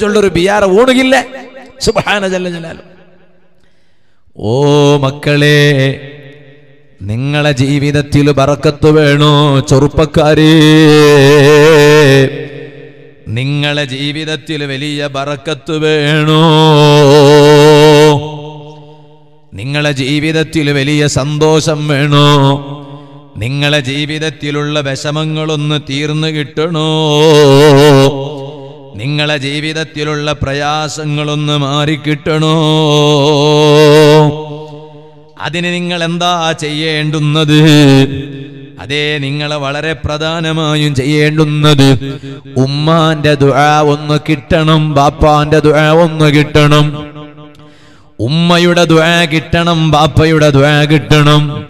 ചൊല്ലൊരു ബിയാറ ഊണുകില്ലേ? സുബാന ജല്ല ജലാലു. ഓ മക്കളെ നിങ്ങളെ ജീവിതത്തിൽ ബറക്കത്ത് വേണോ ചെറുപ്പക്കാരെ? നിങ്ങളെ ജീവിതത്തിൽ വലിയ ബറക്കത്ത് വേണോ? നിങ്ങളെ ജീവിതത്തിൽ വലിയ സന്തോഷം വേണോ? നിങ്ങളെ ജീവിതത്തിലുള്ള വിഷമങ്ങളൊന്ന് തീർന്നു കിട്ടണോ? നിങ്ങളെ ജീവിതത്തിലുള്ള പ്രയാസങ്ങളൊന്ന് മാറിക്കിട്ടണോ? അതിന് നിങ്ങൾ എന്താ ചെയ്യേണ്ടുന്നത്? അതേ നിങ്ങളെ വളരെ പ്രധാനമായും ചെയ്യേണ്ടുന്നത് ഉമ്മാന്റെ ദുഴ ഒന്ന് കിട്ടണം ബാപ്പാന്റെ ദുഴ ഒന്ന് കിട്ടണം. ഉമ്മയുടെ ദുഴ കിട്ടണം ബാപ്പയുടെ ദുഴ കിട്ടണം.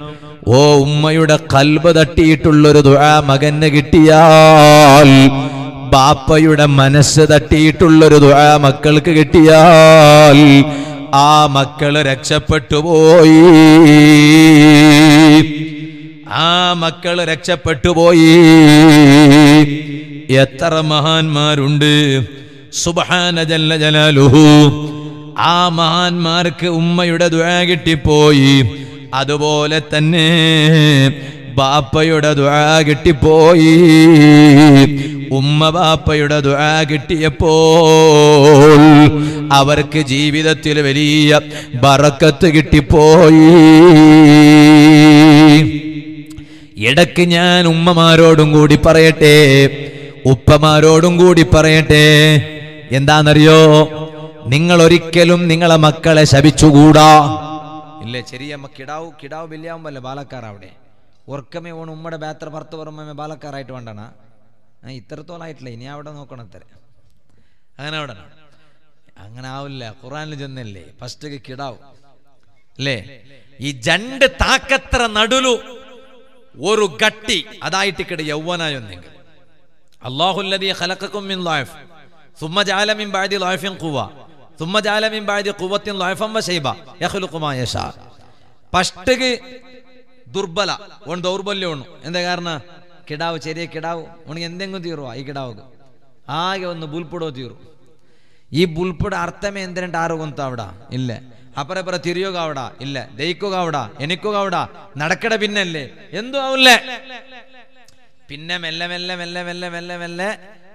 ഓ ഉമ്മയുടെ കൽബ് തട്ടിയിട്ടുള്ളൊരു ദുഴ മകന് കിട്ടിയാൽ ബാപ്പയുടെ മനസ്സ് തട്ടിയിട്ടുള്ളൊരു ദുആ മക്കൾക്ക് കിട്ടിയാൽ ആ മക്കൾ രക്ഷപ്പെട്ടു പോയി. ആ മക്കൾ രക്ഷപ്പെട്ടു പോയി. എത്ര മഹാന്മാരുണ്ട്. സുബഹാന ജല്ല ജലാലുഹു. ആ മഹാന്മാർക്ക് ഉമ്മയുടെ ദുആ കിട്ടിപ്പോയി. അതുപോലെ തന്നെ ബാപ്പയുടെ ദുആ കിട്ടിപ്പോയി. ഉമ്മ ബാപ്പയുടെ ദുആ കിട്ടിയപ്പോൾ അവർക്ക് ജീവിതത്തിൽ വലിയ ബറക്കത്ത് കിട്ടിപ്പോയി. ഇടയ്ക്ക് ഞാൻ ഉമ്മമാരോടും കൂടി പറയട്ടെ ഉപ്പമാരോടും കൂടി പറയട്ടെ. എന്താണെന്നറിയോ? നിങ്ങൾ ഒരിക്കലും നിങ്ങളെ മക്കളെ ശപിച്ചുകൂടാ. ഇല്ലേ ചെറിയമ്മ കിടാവ് കിടാവ് ബില്യാവുമ്പല്ലേ ബാലക്കാർ അവിടെ? ഉറക്കമേ ഓണം ഉമ്മയുടെ ബാത്ര ഭർത്ത് പുറമേ ബാലക്കാരായിട്ട് വേണ്ടണ. ഇത്രത്തോളായിട്ടില്ല ഇനി അവിടെ നോക്കണം ഇത്ര അങ്ങനെ അവിടെ അങ്ങനെ ആവില്ല ഖുറാനിൽ ചെന്നല്ലേ ഫസ്റ്റ് കിടാവ് അല്ലേ ഈ ജണ്ട് താക്കത്ര നടുലു ഒരു ഗട്ടി അതായിട്ട് കിട യൗവനായൊന്നെങ്കിൽ അള്ളാഹുല്ലതി ഖലഖക്കും മിൻ ളാഫ് ثم جعل من بعد ضعف قوة ثم جعل من بعد قوة ضعفا وشيبا يخلق ما يشاء പഷ്ടക്ക് ദുർബല ഓൺ ദൗർബല്യം ഉണ്ണു എന്താ കാരണം കിടാവ് ചെറിയ കിടാവ് ഉണങ്ങി എന്തെങ്കിലും തീരുവാ ഈ കിടാവ് ആകെ ഒന്ന് ബുൽപ്പിടോ തീരും ഈ ബുൽപ്പുട അർത്ഥമേ എന്തിനുണ്ട് ആറ് കൊന്ത അവിടെ ഇല്ല അപ്പറ ഇപ്പറ തിരിയുക അവിടെ ഇല്ല ദയിക്കുക അവിടെ എനിക്കുക അവിടെ നടക്കട പിന്നല്ലേ എന്തോ ആവില്ലേ പിന്നെ മെല്ലെ മെല്ലെ മെല്ലെ മെല്ലെ മെല്ലെ മെല്ലെ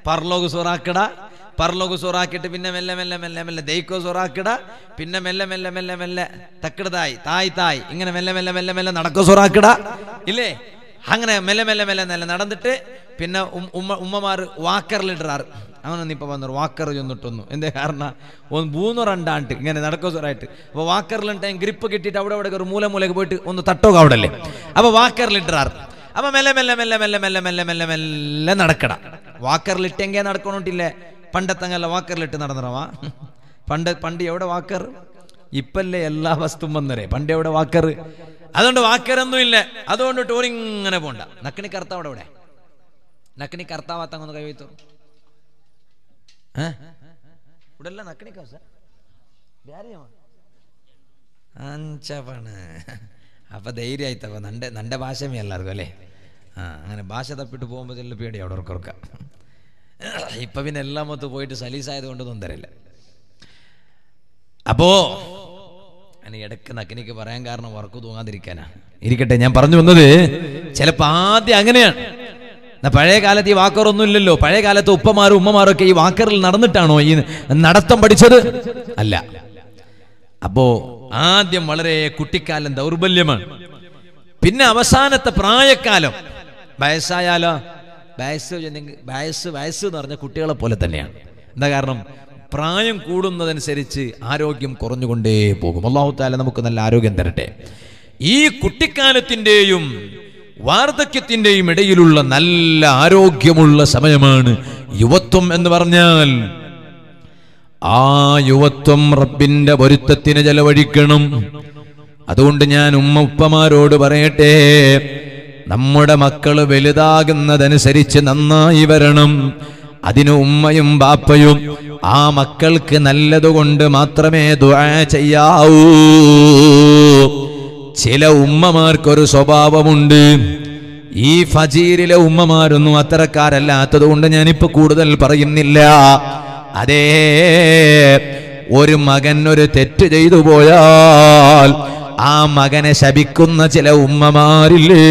പർലോക് സൊറാക്കിട പർലോക് സുറാക്കിട്ട് പിന്നെ മെല്ലെ മെല്ലെ മെല്ലെ മെല്ലെ ദയിക്കോ സൊറാക്കിട പിന്നെ മെല്ലെ മെല്ലെ മെല്ലെ മെല്ലെ തക്കിടതായി തായ് തായ് ഇങ്ങനെ മെല്ലെ മെല്ലെ മെല്ലെ മെല്ലെ നടക്കോ സൊറാക്കിട ഇല്ലേ അങ്ങനെ മെല്ലെ മെല്ലെ മെല്ലെ മെല്ലെ നടന്നിട്ട് പിന്നെ ഉമ്മ ഉമ്മമാർ വാക്കറിലിടാറ് അങ്ങനെ ഇപ്പൊ വന്നു വാക്കർ ചെന്നിട്ടൊന്നു എന്തേ കാരണം ഒന്ന് മൂന്നോ രണ്ടാണ്ട് ഇങ്ങനെ നടക്കോ സാറായിട്ട് അപ്പൊ വാക്കറിലിട്ട് ഗ്രിപ്പ് കിട്ടിയിട്ട് അവിടെ അവിടെ ഒരു മൂല മൂലക്ക് പോയിട്ട് ഒന്ന് തട്ടോ അവിടെ അല്ലേ അപ്പൊ വാക്കറിലിടാറ് അപ്പൊ മെല്ലെ മെല്ലെ മെല്ലെ മെല്ലെ മെല്ലെ മെല്ലെ മെല്ലെ മെല്ലെ നടക്കട വാക്കറിലിട്ടെങ്കേ നടക്കണോട്ടില്ലേ പണ്ടത്തങ്ങല്ല വാക്കറിലിട്ട് നടന്നറവാ പണ്ട് പണ്ട് എവിടെ വാക്കർ ഇപ്പല്ലേ എല്ലാ വസ്തുവും വന്നരേ പണ്ട് എവിടെ വാക്കർ അതുകൊണ്ട് വാക്കരൊന്നുമില്ല അതുകൊണ്ട് ഇങ്ങനെ പോണ്ട. നക്കിണി കർത്താവ് അവിടെ നക്കിണി കർത്താവാത്തങ്ങൊന്ന് കൈവയ്ത്തു ഇവിടെ നക്കിണി കാസ അഞ്ചപണ് അപ്പൊ ധൈര്യമായിത്തപ്പ നണ്ട ഭാഷമേ എല്ലാവർക്കും അല്ലേ? ആ അങ്ങനെ ഭാഷ തപ്പിട്ട് പോകുമ്പോൾ ചെല്ലു പേടി അവിടെ ഉറക്കുറക്ക ഇപ്പൊ പിന്നെ എല്ലാം മൊത്തം പോയിട്ട് സലീസായത് കൊണ്ടൊന്നും തരില്ല. അപ്പോ ഞാൻ ഇടയ്ക്ക് നക്കിനിക്ക് പറയാൻ കാരണം ഉറക്കു തൂങ്ങാതിരിക്കാനാ. ഇരിക്കട്ടെ ഞാൻ പറഞ്ഞു വന്നത് ചിലപ്പോ ആദ്യം അങ്ങനെയാണ്. എന്നാ പഴയ കാലത്ത് ഈ വാക്കറൊന്നും ഇല്ലല്ലോ. പഴയ കാലത്ത് ഉപ്പമാരും ഉമ്മമാരും ഒക്കെ ഈ വാക്കറിൽ നടന്നിട്ടാണോ ഈ നടത്തം പഠിച്ചത്? അല്ല. അപ്പോ ആദ്യം വളരെ കുട്ടിക്കാലം ദൗർബല്യമാണ്. പിന്നെ അവസാനത്തെ പ്രായക്കാലം. വയസ്സായാലോ? വയസ്സ് വയസ്സ് വയസ്സ് എന്ന് പറഞ്ഞ കുട്ടികളെ പോലെ തന്നെയാണ്. എന്താ കാരണം? പ്രായം കൂടുന്നതനുസരിച്ച് ആരോഗ്യം കുറഞ്ഞുകൊണ്ടേ പോകും. അള്ളാഹു താല നമുക്ക് നല്ല ആരോഗ്യം തരട്ടെ. ഈ കുട്ടിക്കാലത്തിന്റെയും വാർദ്ധക്യത്തിന്റെയും ഇടയിലുള്ള നല്ല ആരോഗ്യമുള്ള സമയമാണ് യുവത്വം എന്ന് പറഞ്ഞാൽ. ആ യുവത്വം റബ്ബിന്റെ പൊരുത്തത്തിന് ചെലവഴിക്കണം. അതുകൊണ്ട് ഞാൻ ഉമ്മ ഉപ്പമാരോട് പറയട്ടെ നമ്മുടെ മക്കൾ വലുതാകുന്നതനുസരിച്ച് നന്നായി വരണം. അതിന് ഉമ്മയും ബാപ്പയും ആ മക്കൾക്ക് നല്ലതുകൊണ്ട് മാത്രമേ ദുആ ചെയ്യാവൂ. ചില ഉമ്മമാർക്കൊരു സ്വഭാവമുണ്ട്. ഈ ഫജീരിലെ ഉമ്മമാരൊന്നും അത്തരക്കാരല്ലാത്തത് കൊണ്ട് ഞാനിപ്പോ കൂടുതൽ പറയുന്നില്ല. അതേ ഒരു മകൻ ഒരു തെറ്റ് ചെയ്തു പോയാൽ ആ മകനെ ശപിക്കുന്ന ചില ഉമ്മമാരില്ലേ?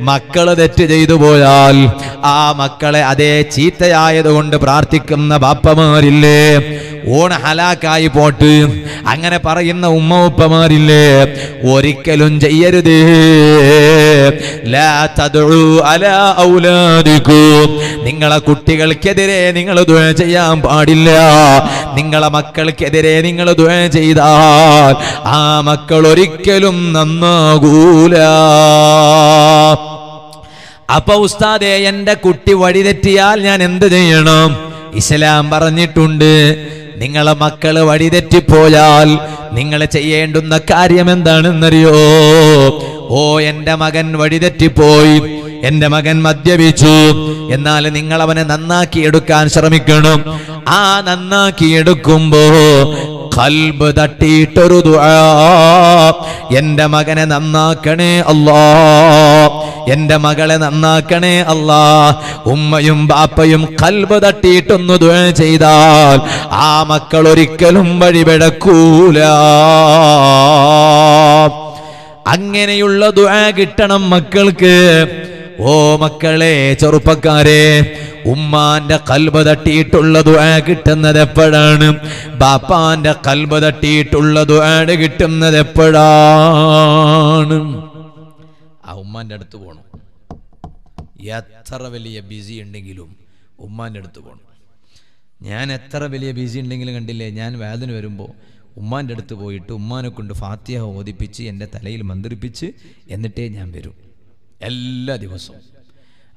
മക്കൾ തെറ്റ് ചെയ്തു പോയാൽ ആ മക്കളെ അതേ ചീത്തയായതുകൊണ്ട് പ്രാർത്ഥിക്കുന്ന ബാപ്പമാരില്ലേ? ഓണ ഹലാക്കായി പോട്ട്. അങ്ങനെ പറയുന്ന ഉമ്മ ഉപ്പമാരില്ലേ ഒരിക്കലും ചെയ്യരുത്. നിങ്ങളെ കുട്ടികൾക്കെതിരെ നിങ്ങൾ ദുആ ചെയ്യാൻ പാടില്ല. നിങ്ങളെ മക്കൾക്കെതിരെ നിങ്ങൾ ദുആ ചെയ്താൽ ആ മക്കൾ ഒരിക്കലും നന്നാകൂല. അപ്പൊ ഉസ്താദെ എന്റെ കുട്ടി വഴിതെറ്റിയാൽ ഞാൻ എന്ത് ചെയ്യണം? ഇസ്ലാം പറഞ്ഞിട്ടുണ്ട് നിങ്ങളെ മക്കൾ വഴിതെറ്റിപ്പോയാൽ നിങ്ങൾ ചെയ്യേണ്ടുന്ന കാര്യം എന്താണെന്നറിയോ? ഓ എന്റെ മകൻ വഴിതെറ്റിപ്പോയി എന്റെ മകൻ മദ്യപിച്ചു എന്നാൽ നിങ്ങൾ അവനെ നന്നാക്കി എടുക്കാൻ ശ്രമിക്കണം. ആ നന്നാക്കിയെടുക്കുമ്പോ കൽബ് തട്ടിയിട്ടൊരു എന്റെ മകനെ നന്നാക്കണേ അല്ലാ. എന്റെ മകളെ നന്നാക്കണേ അല്ലാ. ഉമ്മയും ബാപ്പയും കൽബ് തട്ടിയിട്ടൊന്ന് ചെയ്താൽ ആ മക്കൾ ഒരിക്കലും വഴിപിടക്കൂല. അങ്ങനെയുള്ള ദുഴ കിട്ടണം മക്കൾക്ക്. ഓ മക്കളെ ചെറുപ്പക്കാരെ ഉമ്മാന്റെ കൽബ് തട്ടിയിട്ടുള്ള ദുആ കിട്ടുന്നത് എപ്പോഴാണ്? ബാപ്പാന്റെ കൽബ് തട്ടിയിട്ടുള്ള ദുആ കിട്ടുന്നത് എപ്പോഴാണ്? ആ ഉമ്മാന്റെ അടുത്ത് പോകണം എത്ര വലിയ ബിസി ഉണ്ടെങ്കിലും ഉമ്മാന്റെ അടുത്ത് പോകണം ഞാൻ എത്ര വലിയ ബിസി ഉണ്ടെങ്കിലും കണ്ടില്ലേ ഞാൻ വേദന വരുമ്പോൾ ഉമ്മാന്റെ അടുത്ത് പോയിട്ട് ഉമ്മാനെ കൊണ്ട് ഫാത്തിഹ ഓദിപ്പിച്ച് എന്റെ തലയിൽ മന്ത്രിപ്പിച്ച് എന്നിട്ടേ ഞാൻ വരും. എല്ലാ ദിവസവും.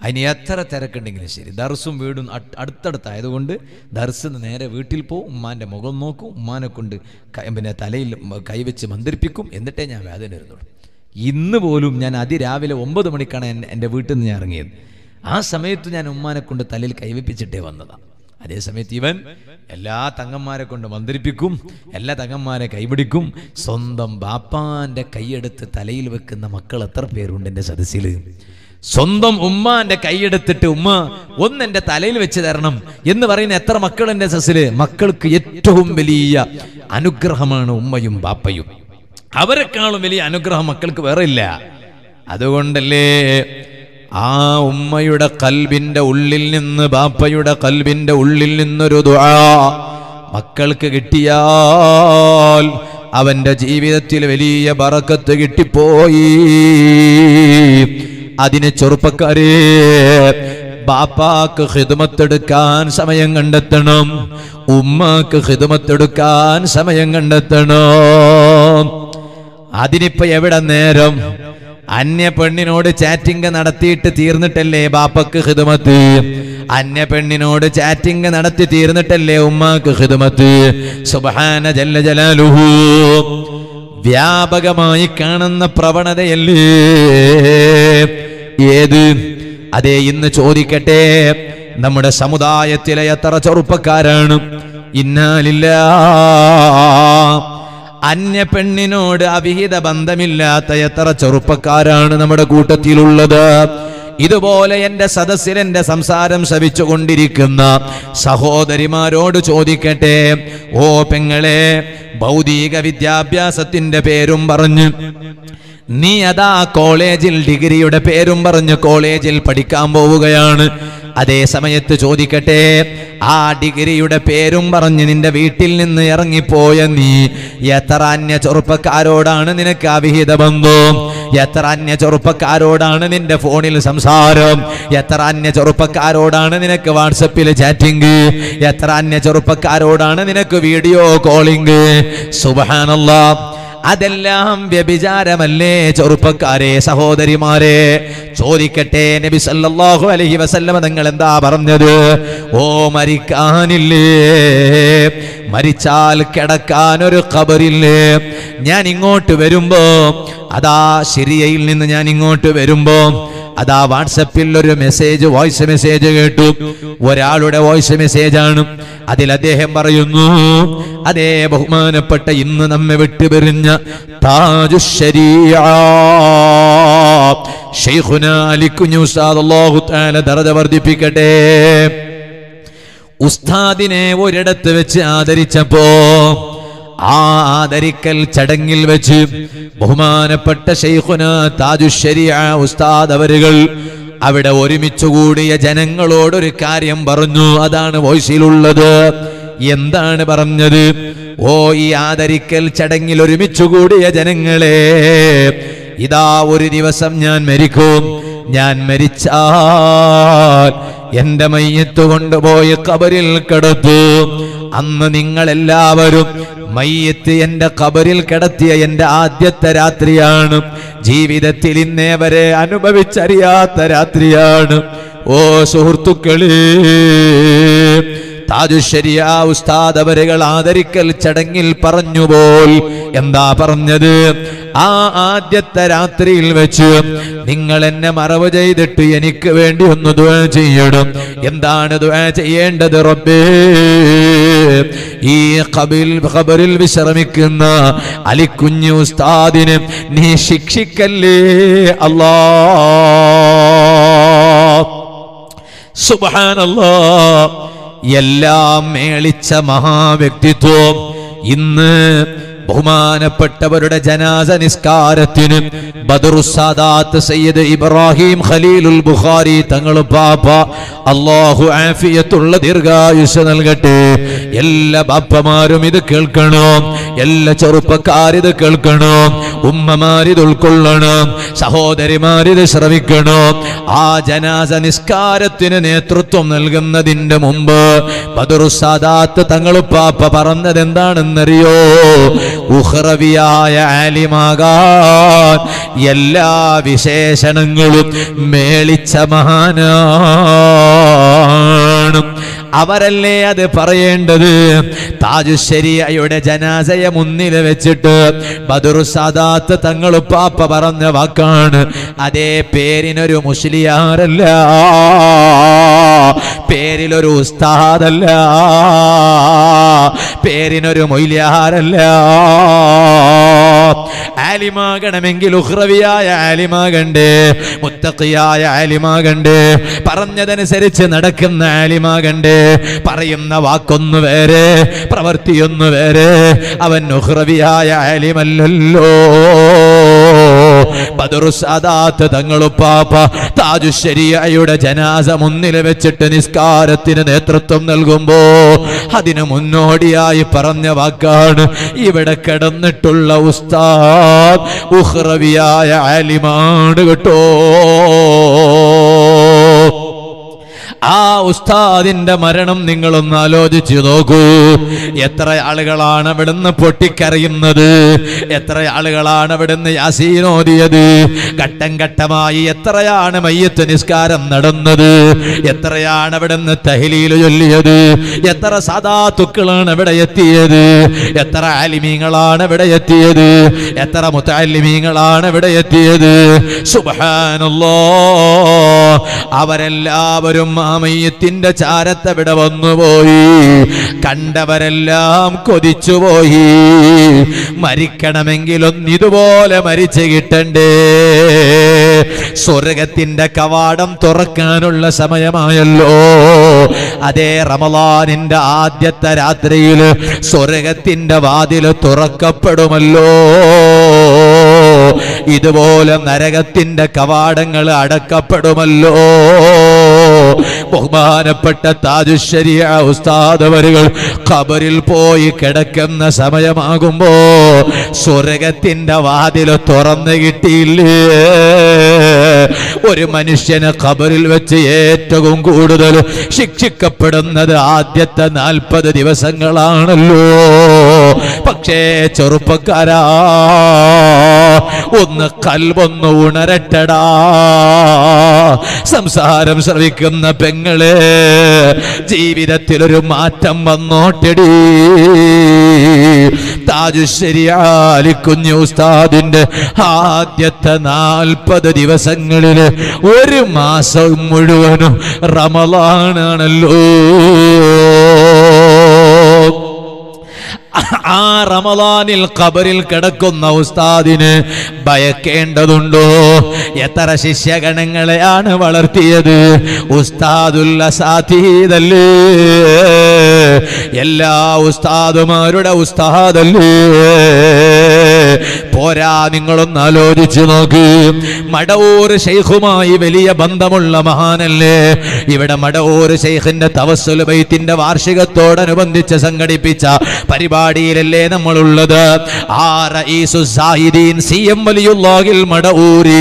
അതിന് എത്ര തിരക്കുണ്ടെങ്കിലും ശരി. ദർസും വീടും അട്- അടുത്തടുത്തായതുകൊണ്ട് ദർസ് നേരെ വീട്ടിൽ പോകും ഉമ്മാന്റെ മുഖം നോക്കും. ഉമ്മാനെ കൊണ്ട് പിന്നെ തലയിൽ കൈവച്ച് മന്ത്രിപ്പിക്കും എന്നിട്ടേ ഞാൻ വേദന ഇരുന്നുള്ളൂ ഇന്ന് പോലും ഞാൻ അതിരാവിലെ ഒമ്പത് മണിക്കാണ് എൻ- എന്റെ വീട്ടിൽ നിന്ന് ഞാൻ ഇറങ്ങിയത്. ആ സമയത്ത് ഞാൻ ഉമ്മാനെ കൊണ്ട് തലയിൽ കൈവപ്പിച്ചിട്ടേ വന്നതാണ് അതേ സമയത്ത് ഇവൻ എല്ലാ തങ്ങന്മാരെ കൊണ്ട് മന്ത്രിപ്പിക്കും എല്ലാ തങ്ങന്മാരെ കൈപിടിക്കും. സ്വന്തം ബാപ്പാന്റെ കൈയെടുത്ത് തലയിൽ വെക്കുന്ന മക്കൾ എത്ര പേരുണ്ട് എന്റെ സദസ്സിൽ? സ്വന്തം ഉമ്മാന്റെ കൈയെടുത്തിട്ട് ഉമ്മ ഒന്ന് എന്റെ തലയിൽ വെച്ച് തരണം എന്ന് പറയുന്ന എത്ര മക്കൾ എന്റെ സസിൽ മക്കൾക്ക് ഏറ്റവും വലിയ അനുഗ്രഹമാണ് ഉമ്മയും ബാപ്പയും. അവരെക്കാളും വലിയ അനുഗ്രഹം മക്കൾക്ക് വേറെ ഇല്ല. അതുകൊണ്ടല്ലേ ആ ഉമ്മയുടെ കൽബിന്റെ ഉള്ളിൽ നിന്ന് ബാപ്പയുടെ കൽബിന്റെ ഉള്ളിൽ നിന്നൊരു ദുആ മക്കൾക്ക് കിട്ടിയാൽ അവന്റെ ജീവിതത്തിൽ വലിയ ബറക്കത്ത് കിട്ടിപ്പോയി. അതിന് ചെറുപ്പക്കാരെ ബാപ്പാക്ക് ഹിതമത്തെടുക്കാൻ സമയം കണ്ടെത്തണം. ഉമ്മാക്ക് ഹിതമത്തെടുക്കാൻ സമയം കണ്ടെത്തണം. അതിനിപ്പോ എവിടെ നേരം? അന്യ പെണ്ണിനോട് ചാറ്റിംഗ് നടത്തിയിട്ട് തീർന്നിട്ടല്ലേ ബാപ്പക്ക് ഹിതമത്ത് അന്യ പെണ്ണിനോട് ചാറ്റിംഗ് നടത്തി തീർന്നിട്ടല്ലേ ഉമ്മാക്ക് ഹിതമത്ത് സുബഹാന ജല്ല ജലാലുഹു. വ്യാപകമായി കാണുന്ന പ്രവണതയല്ലേ? ഏത്? അതെ ഇന്ന് ചോദിക്കട്ടെ. നമ്മുടെ സമുദായത്തിലെ എത്ര ചെറുപ്പക്കാരാണ്? ഇന്നാലില്ല. അന്യ പെണ്ണിനോട് അവിഹിത ബന്ധമില്ലാത്ത എത്ര ചെറുപ്പക്കാരാണ് നമ്മുടെ കൂട്ടത്തിലുള്ളത്? ഇതുപോലെ എന്റെ സദസ്സിൽ എന്റെ സംസാരം ശവിച്ചുകൊണ്ടിരിക്കുന്ന സഹോദരിമാരോട് ചോദിക്കട്ടെ? ഓ പെങ്ങളെ ഭൗതിക വിദ്യാഭ്യാസത്തിന്റെ പേരും പറഞ്ഞ്. നീ അതാ കോളേജിൽ ഡിഗ്രിയുടെ പേരും പറഞ്ഞ് കോളേജിൽ പഠിക്കാൻ പോവുകയാണ്. അതേ സമയത്ത് ചോദിക്കട്ടെ ആ ഡിഗ്രിയുടെ പേരും പറഞ്ഞ് നിന്റെ വീട്ടിൽ നിന്ന് ഇറങ്ങിപ്പോയ നീ എത്ര അന്യ ചെറുപ്പക്കാരോടാണ് നിനക്ക് അവിഹിത ബന്ധം എത്ര അന്യ ചെറുപ്പക്കാരോടാണ് നിന്റെ ഫോണിൽ സംസാരം? എത്ര അന്യ ചെറുപ്പക്കാരോടാണ് നിനക്ക് വാട്സപ്പിൽ ചാറ്റിംഗ്? എത്ര അന്യ ചെറുപ്പക്കാരോടാണ് നിനക്ക് വീഡിയോ കോളിംഗ്? സുബഹാനല്ലാ. അതെല്ലാം വ്യഭിചാരമല്ലേ? ചെറുപ്പക്കാരെ സഹോദരിമാരെ ചോദിക്കട്ടെ നബി സല്ലല്ലാഹു അലൈഹി വസല്ലമ നിങ്ങൾ എന്താ പറഞ്ഞത്? ഓ മരിക്കാനില്ലേ? മരിച്ചാൽ കിടക്കാൻ ഒരു ഖബറില്ലേ? ഞാൻ ഇങ്ങോട്ട് വരുമ്പോ അതാ ശരിയയിൽ നിന്ന് ഞാൻ ഇങ്ങോട്ട് വരുമ്പോ അതാ വാട്സപ്പിൽ ഒരു മെസ്സേജ് വോയിസ് മെസ്സേജ് കേട്ടു. ഒരാളുടെ വോയിസ് മെസ്സേജ് ആണ് അതിൽ അദ്ദേഹം പറയുന്നു അതേ ബഹുമാനപ്പെട്ട ഇന്ന് നമ്മെ വിട്ടുപിരിഞ്ഞ താജു ഷെയ്ഖുന അലിക്കുഞ്ഞു ഉസ്താദ് വർദ്ധിപ്പിക്കട്ടെ. ഉസ്താദിനെ ഒരിടത്ത് വെച്ച് ആദരിച്ചപ്പോ ആ ആദരിക്കൽ ചടങ്ങിൽ വെച്ച് ബഹുമാനപ്പെട്ട ഷെയ്ഖുന താജുശരിയ ഉസ്താദ് അവരുകൾ അവിടെ ഒരുമിച്ചുകൂടിയ ജനങ്ങളോടൊരു കാര്യം പറഞ്ഞു. അതാണ് വോയിസിലുള്ളത്. എന്താണ് പറഞ്ഞത്? ഓ ഈ ആദരിക്കൽ ചടങ്ങിൽ ഒരുമിച്ചുകൂടിയ ജനങ്ങളെ ഇതാ ഒരു ദിവസം ഞാൻ മരിക്കും. ഞാൻ മരിച്ചാൽ എന്റെ മയ്യത്ത് കൊണ്ടുപോയി കബറിൽ കിടത്തു അന്ന് നിങ്ങൾ എല്ലാവരും മയ്യത്ത് എന്റെ കബറിൽ കിടത്തിയ എന്റെ ആദ്യത്തെ രാത്രിയാണ്. ജീവിതത്തിൽ ഇന്നേ വരെ അനുഭവിച്ചറിയാത്ത രാത്രിയാണ്. ഓ സുഹൃത്തുക്കളേ താജുശരിയ ഉസ്താദ് അവരുകൾ ആദരിക്കൽ ചടങ്ങിൽ പറഞ്ഞുപോൽ. എന്താ പറഞ്ഞത്? ആ ആദ്യത്തെ രാത്രിയിൽ വെച്ച് നിങ്ങൾ എന്നെ മറവ് ചെയ്തിട്ട് എനിക്ക് വേണ്ടി ഒന്ന് ദുആ ചെയ്യണം. എന്താണ് ദുആ ചെയ്യേണ്ടത് റബ്ബേ? ഈ ഖബിൽ ഖബറിൽ വിശ്രമിക്കുന്ന അലിക്കുഞ്ഞു ഉസ്താദിന് നീ ശിക്ഷിക്കല്ലേ? അല്ലാ. സുബ്ഹാനല്ലാ. എല്ലാം മേളിച്ച മഹാവ്യക്തിത്വം ഇന്ന് ബഹുമാനപ്പെട്ടവരുടെ ജനാസ നിസ്കാരത്തിന് ബദറുസാദാത്ത് സയ്യിദ് ഇബ്രാഹിം ഖലീലുൽ ബുഖാരി തങ്ങൾ പാപ്പ അള്ളാഹു ആഫിയത്തുള്ള ദീർഘായുഷ നൽകട്ടെ. എല്ലാ ബാപ്പമാരും ഇത് കേൾക്കണം. എല്ലാ ചെറുപ്പക്കാരിത് കേൾക്കണം. ഉമ്മമാരിത് ഉൾക്കൊള്ളണം. സഹോദരിമാരിത് ശ്രവിക്കണം. ആ ജനാസ നിസ്കാരത്തിന് നേതൃത്വം നൽകുന്നതിന്റെ മുമ്പ് ബദറുസാദാത്ത് തങ്ങൾ പാപ്പ പറഞ്ഞത് എന്താണെന്നറിയോ ഉഹ്റവിയായ ആലിമാകാൻ എല്ലാ വിശേഷണങ്ങളും മേളിച്ച മഹാനാണ് അവരല്ലേ അത് പറയേണ്ടത്? താജുശരിയയുടെ ജനാസയെ മുന്നിൽ വെച്ചിട്ട് ബദുറു സാദാത്ത് പാപ്പ പറഞ്ഞ വാക്കാണ്. അതേ പേരിനൊരു മുസ്ലിയാറല്ല പേരിലൊരു ഉസ്താദല്ല. പേരിനൊരു മൊയ്ലിയാരല്ല. ആലിമാകണമെങ്കിൽ ഉഹ്രവിയായ ആലിമാകണ്ടേ മുത്തക്കിയായ ആലിമാകണ്ടേ പറഞ്ഞതനുസരിച്ച് നടക്കുന്ന ആലിമാകണ്ടേ പറയുന്ന വാക്കൊന്നു വേറെ പ്രവൃത്തിയൊന്നു വേറെ അവൻ ഉഹ്രവിയായ ആലിമല്ലല്ലോ. ബദറുസാദാത്ത് തങ്ങളുപ്പാപ്പ താജുശരിയയുടെ ജനാസ മുന്നിൽ വെച്ചിട്ട് നിസ്കാരത്തിന് നേതൃത്വം നൽകുമ്പോ അതിനു മുന്നോടിയായി പറഞ്ഞ വാക്കാണ് ഇവിടെ കിടന്നിട്ടുള്ള ഉസ്താദ് ഉഹ്റവിയായ ആലിമാണ് കേട്ടോ. ആ ഉസ്താദിന്റെ മരണം നിങ്ങളൊന്ന് ആലോചിച്ചു നോക്കൂ. എത്ര ആളുകളാണ് അവിടുന്ന് പൊട്ടിക്കറിയുന്നത് എത്ര ആളുകളാണ് അവിടുന്ന് യാസീനോദിയത് ഘട്ടം ഘട്ടമായി എത്രയാണ് മയ്യത്ത് നിസ്കാരം നടന്നത്? എത്രയാണ് അവിടുന്ന് തഹലീൽ ചൊല്ലിയത്? എത്ര സദാത്തുക്കളാണ് ഇവിടെ എത്തിയത്? എത്ര ആലിമീങ്ങളാണ് ഇവിടെ എത്തിയത്? എത്ര മുത്താലിമീങ്ങളാണ് ഇവിടെ എത്തിയത്? സുബാനല്ലോ അവരെല്ലാവരും മയ്യത്തിന്റെ ചാരത്തവിടെ വന്നുപോയി. കണ്ടവരെല്ലാം കൊതിച്ചുപോയി. മരിക്കണമെങ്കിലൊന്ന് ഇതുപോലെ മരിച്ചു കിട്ടണ്ടേ? സ്വർഗത്തിന്റെ കവാടം തുറക്കാനുള്ള സമയമായല്ലോ. അതേ റമലാനിന്റെ ആദ്യത്തെ രാത്രിയിൽ സ്വർഗത്തിന്റെ വാതിൽ തുറക്കപ്പെടുമല്ലോ. ഇതുപോലെ നരകത്തിന്റെ കവാടങ്ങൾ അടക്കപ്പെടുമല്ലോ. ബഹുമാനപ്പെട്ട താജുശരിയ ഉസ്താദവരുകൾ ഖബറിൽ പോയി കിടക്കുന്ന സമയമാകുമ്പോ സ്വർഗത്തിന്റെ വാതിൽ തുറന്നു കിട്ടിയില്ലേ? ഒരു മനുഷ്യന് ഖബറിൽ വെച്ച് ഏറ്റവും കൂടുതൽ ശിക്ഷിക്കപ്പെടുന്നത് ആദ്യത്തെ നാൽപ്പത് ദിവസങ്ങളാണല്ലോ. പക്ഷേ ചെറുപ്പക്കാരാ ഒന്ന് കൽവൊന്ന് ഉണരട്ടടാ. സംസാരം ശ്രവിക്കുന്ന പെങ്ങളെ ജീവിതത്തിൽ ഒരു മാറ്റം വന്നോട്ടടി. താജുശ്ശേരി കുഞ്ഞു ഉസ്താദിന്റെ ആദ്യത്തെ നാൽപ്പത് ദിവസങ്ങളിൽ ഒരു മാസം മുഴുവനും റമലാണാണല്ലോ ആ റമദാനിൽ ഖബറിൽ കിടക്കുന്ന ഉസ്താദിന് ഭയക്കേണ്ടതുണ്ടോ? എത്ര ശിഷ്യഗണങ്ങളെയാണ് വളർത്തിയത്? ഉസ്താദുല്ല സാധീതല്ലേ എല്ലാ ഉസ്താദുമാരുടെ ഉസ്താദല്ലേ? പോരാ നിങ്ങളൊന്ന് ആലോചിച്ചു നോക്ക്. മടവൂർ ഷെയ്ഖുമായി വലിയ ബന്ധമുള്ള മഹാനല്ലേ? ഇവിടെ മടവൂർ ഷെയ്ഖിന്റെ തവസ്സുൽ ബൈത്തിന്റെ വാർഷികത്തോടനുബന്ധിച്ച് സംഘടിപ്പിച്ച പരിപാടിയിലല്ലേ നമ്മളുള്ളത്? ആ റഈസു സാഹിദീൻ സി എം വലിയുള്ളാഹിൽ മടവൂരി.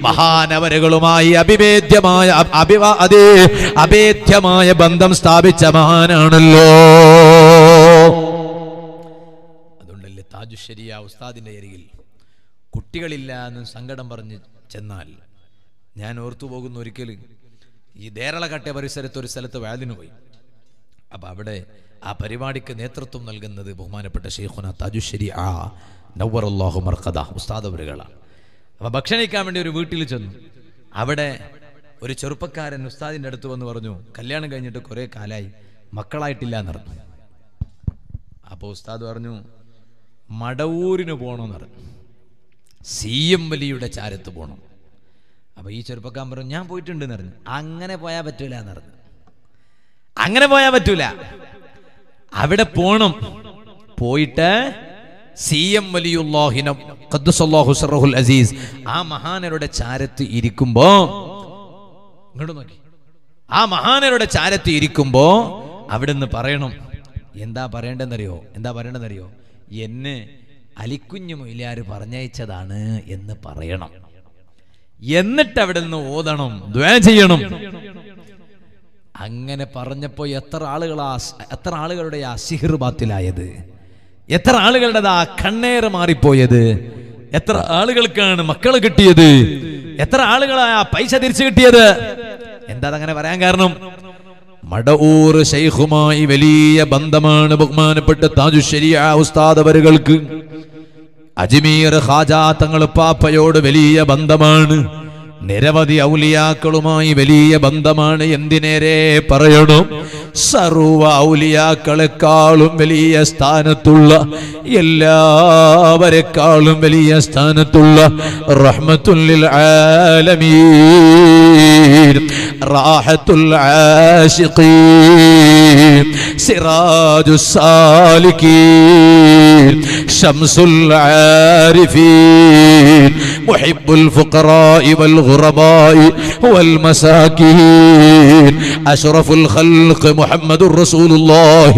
മഹാനവരുകളുമായി അഭിവേദ്യമായ അഭിവാ അതേ അഭേദ്യമായ ബന്ധം സ്ഥാപിച്ച മഹാനാണല്ലോ. അതുകൊണ്ടല്ലേ താജുശരിയ ഉസ്താദിന്റെ അരികിൽ. കുട്ടികളില്ല എന്ന് സങ്കടം പറഞ്ഞ് ചെന്നാൽ ഞാൻ ഓർത്തു പോകുന്ന ഒരിക്കൽ. ഈ ദേരളകട്ടെ പരിസരത്ത് ഒരു സ്ഥലത്ത് വാതിന് പോയി. അപ്പൊ അവിടെ ആ പരിപാടിക്ക് നേതൃത്വം നൽകുന്നത് ബഹുമാനപ്പെട്ട ഷെയ്ഖുന താജുശരി ആ നവറുല്ലാഹു മർക്കദ ഉസ്താദ് അവരുകളാണ് അപ്പൊ ഭക്ഷണിക്കാൻ വേണ്ടി ഒരു വീട്ടിൽ ചെന്നു. അവിടെ ഒരു ചെറുപ്പക്കാരൻ ഉസ്താദിന്റെ അടുത്ത് വന്ന് പറഞ്ഞു കല്യാണം കഴിഞ്ഞിട്ട് കുറേ കാലായി മക്കളായിട്ടില്ല എന്നറിഞ്ഞു അപ്പോൾ ഉസ്താദ് പറഞ്ഞു മടവൂരിന് പോകണമെന്ന് പറഞ്ഞു. സി എം വലിയുടെ ചാരത്ത് പോകണം അപ്പോൾ ഈ ചെറുപ്പക്കാരൻ പറഞ്ഞു ഞാൻ പോയിട്ടുണ്ട് എന്ന് പറഞ്ഞു. അങ്ങനെ പോയാൽ പറ്റൂല എന്ന് പറഞ്ഞു. അങ്ങനെ പോയാൽ പറ്റൂല. അവിടെ പോണം. പോയിട്ട് സി എം വലിയുല്ലാഹിനം അസീസ് ആ മഹാനരുടെ ചാരത്ത് ഇരിക്കുമ്പോ ഇങ്ങോട്ട് നോക്കി. ആ മഹാനരുടെ ചാരത്ത് ഇരിക്കുമ്പോ അവിടെ നിന്ന് പറയണം. എന്താ പറയേണ്ടതെന്നറിയോ? എന്താ പറയേണ്ടതെന്നറിയോ? എന്നെ അലിക്കുഞ്ഞു മൊയിലാര് പറഞ്ഞയച്ചതാണ് എന്ന് പറയണം. എന്നിട്ട് അവിടെ നിന്ന് ഓതണം ദ്വേ ചെയ്യണം. അങ്ങനെ പറഞ്ഞപ്പോൾ എത്ര ആളുകളാ എത്ര ആളുകളുടെ ആ സിഹിർ ബാത്തിലായത്? എത്ര ആളുകളുടെ ആ കണ്ണേറ് മാറിപ്പോയത്? എത്ര ആളുകൾക്കാണ് മക്കൾ കിട്ടിയത്? എത്ര ആളുകളാ പൈസ തിരിച്ചു കിട്ടിയത്? എന്താ അങ്ങനെ പറയാൻ കാരണം? മടവൂർ ഷെയ്ഖുമായി വലിയ ബന്ധമാണ് ബഹുമാനപ്പെട്ട താജുശരിയ ഉസ്താദ് ഉസ്താദവരുകൾക്ക് അജ്മീർ ഖാജാ തങ്ങൾ പാപ്പയോട് വലിയ ബന്ധമാണ്. നിരവധി ഔലിയാക്കളുമായി വലിയ ബന്ധമാണ്. എന്തിനേരെ പറയണം? സർവ ഔലിയാക്കളെക്കാളും വലിയ സ്ഥാനത്തുള്ള എല്ലാവരെക്കാളും വലിയ സ്ഥാനത്തുള്ള റഹ്മത്തുല്ലിൽ ആലമീൻ. راحة العاشقين سراج السالكين شمس العارفين محب الفقراء والغرباء والمساكين أشرف الخلق محمد رسول الله.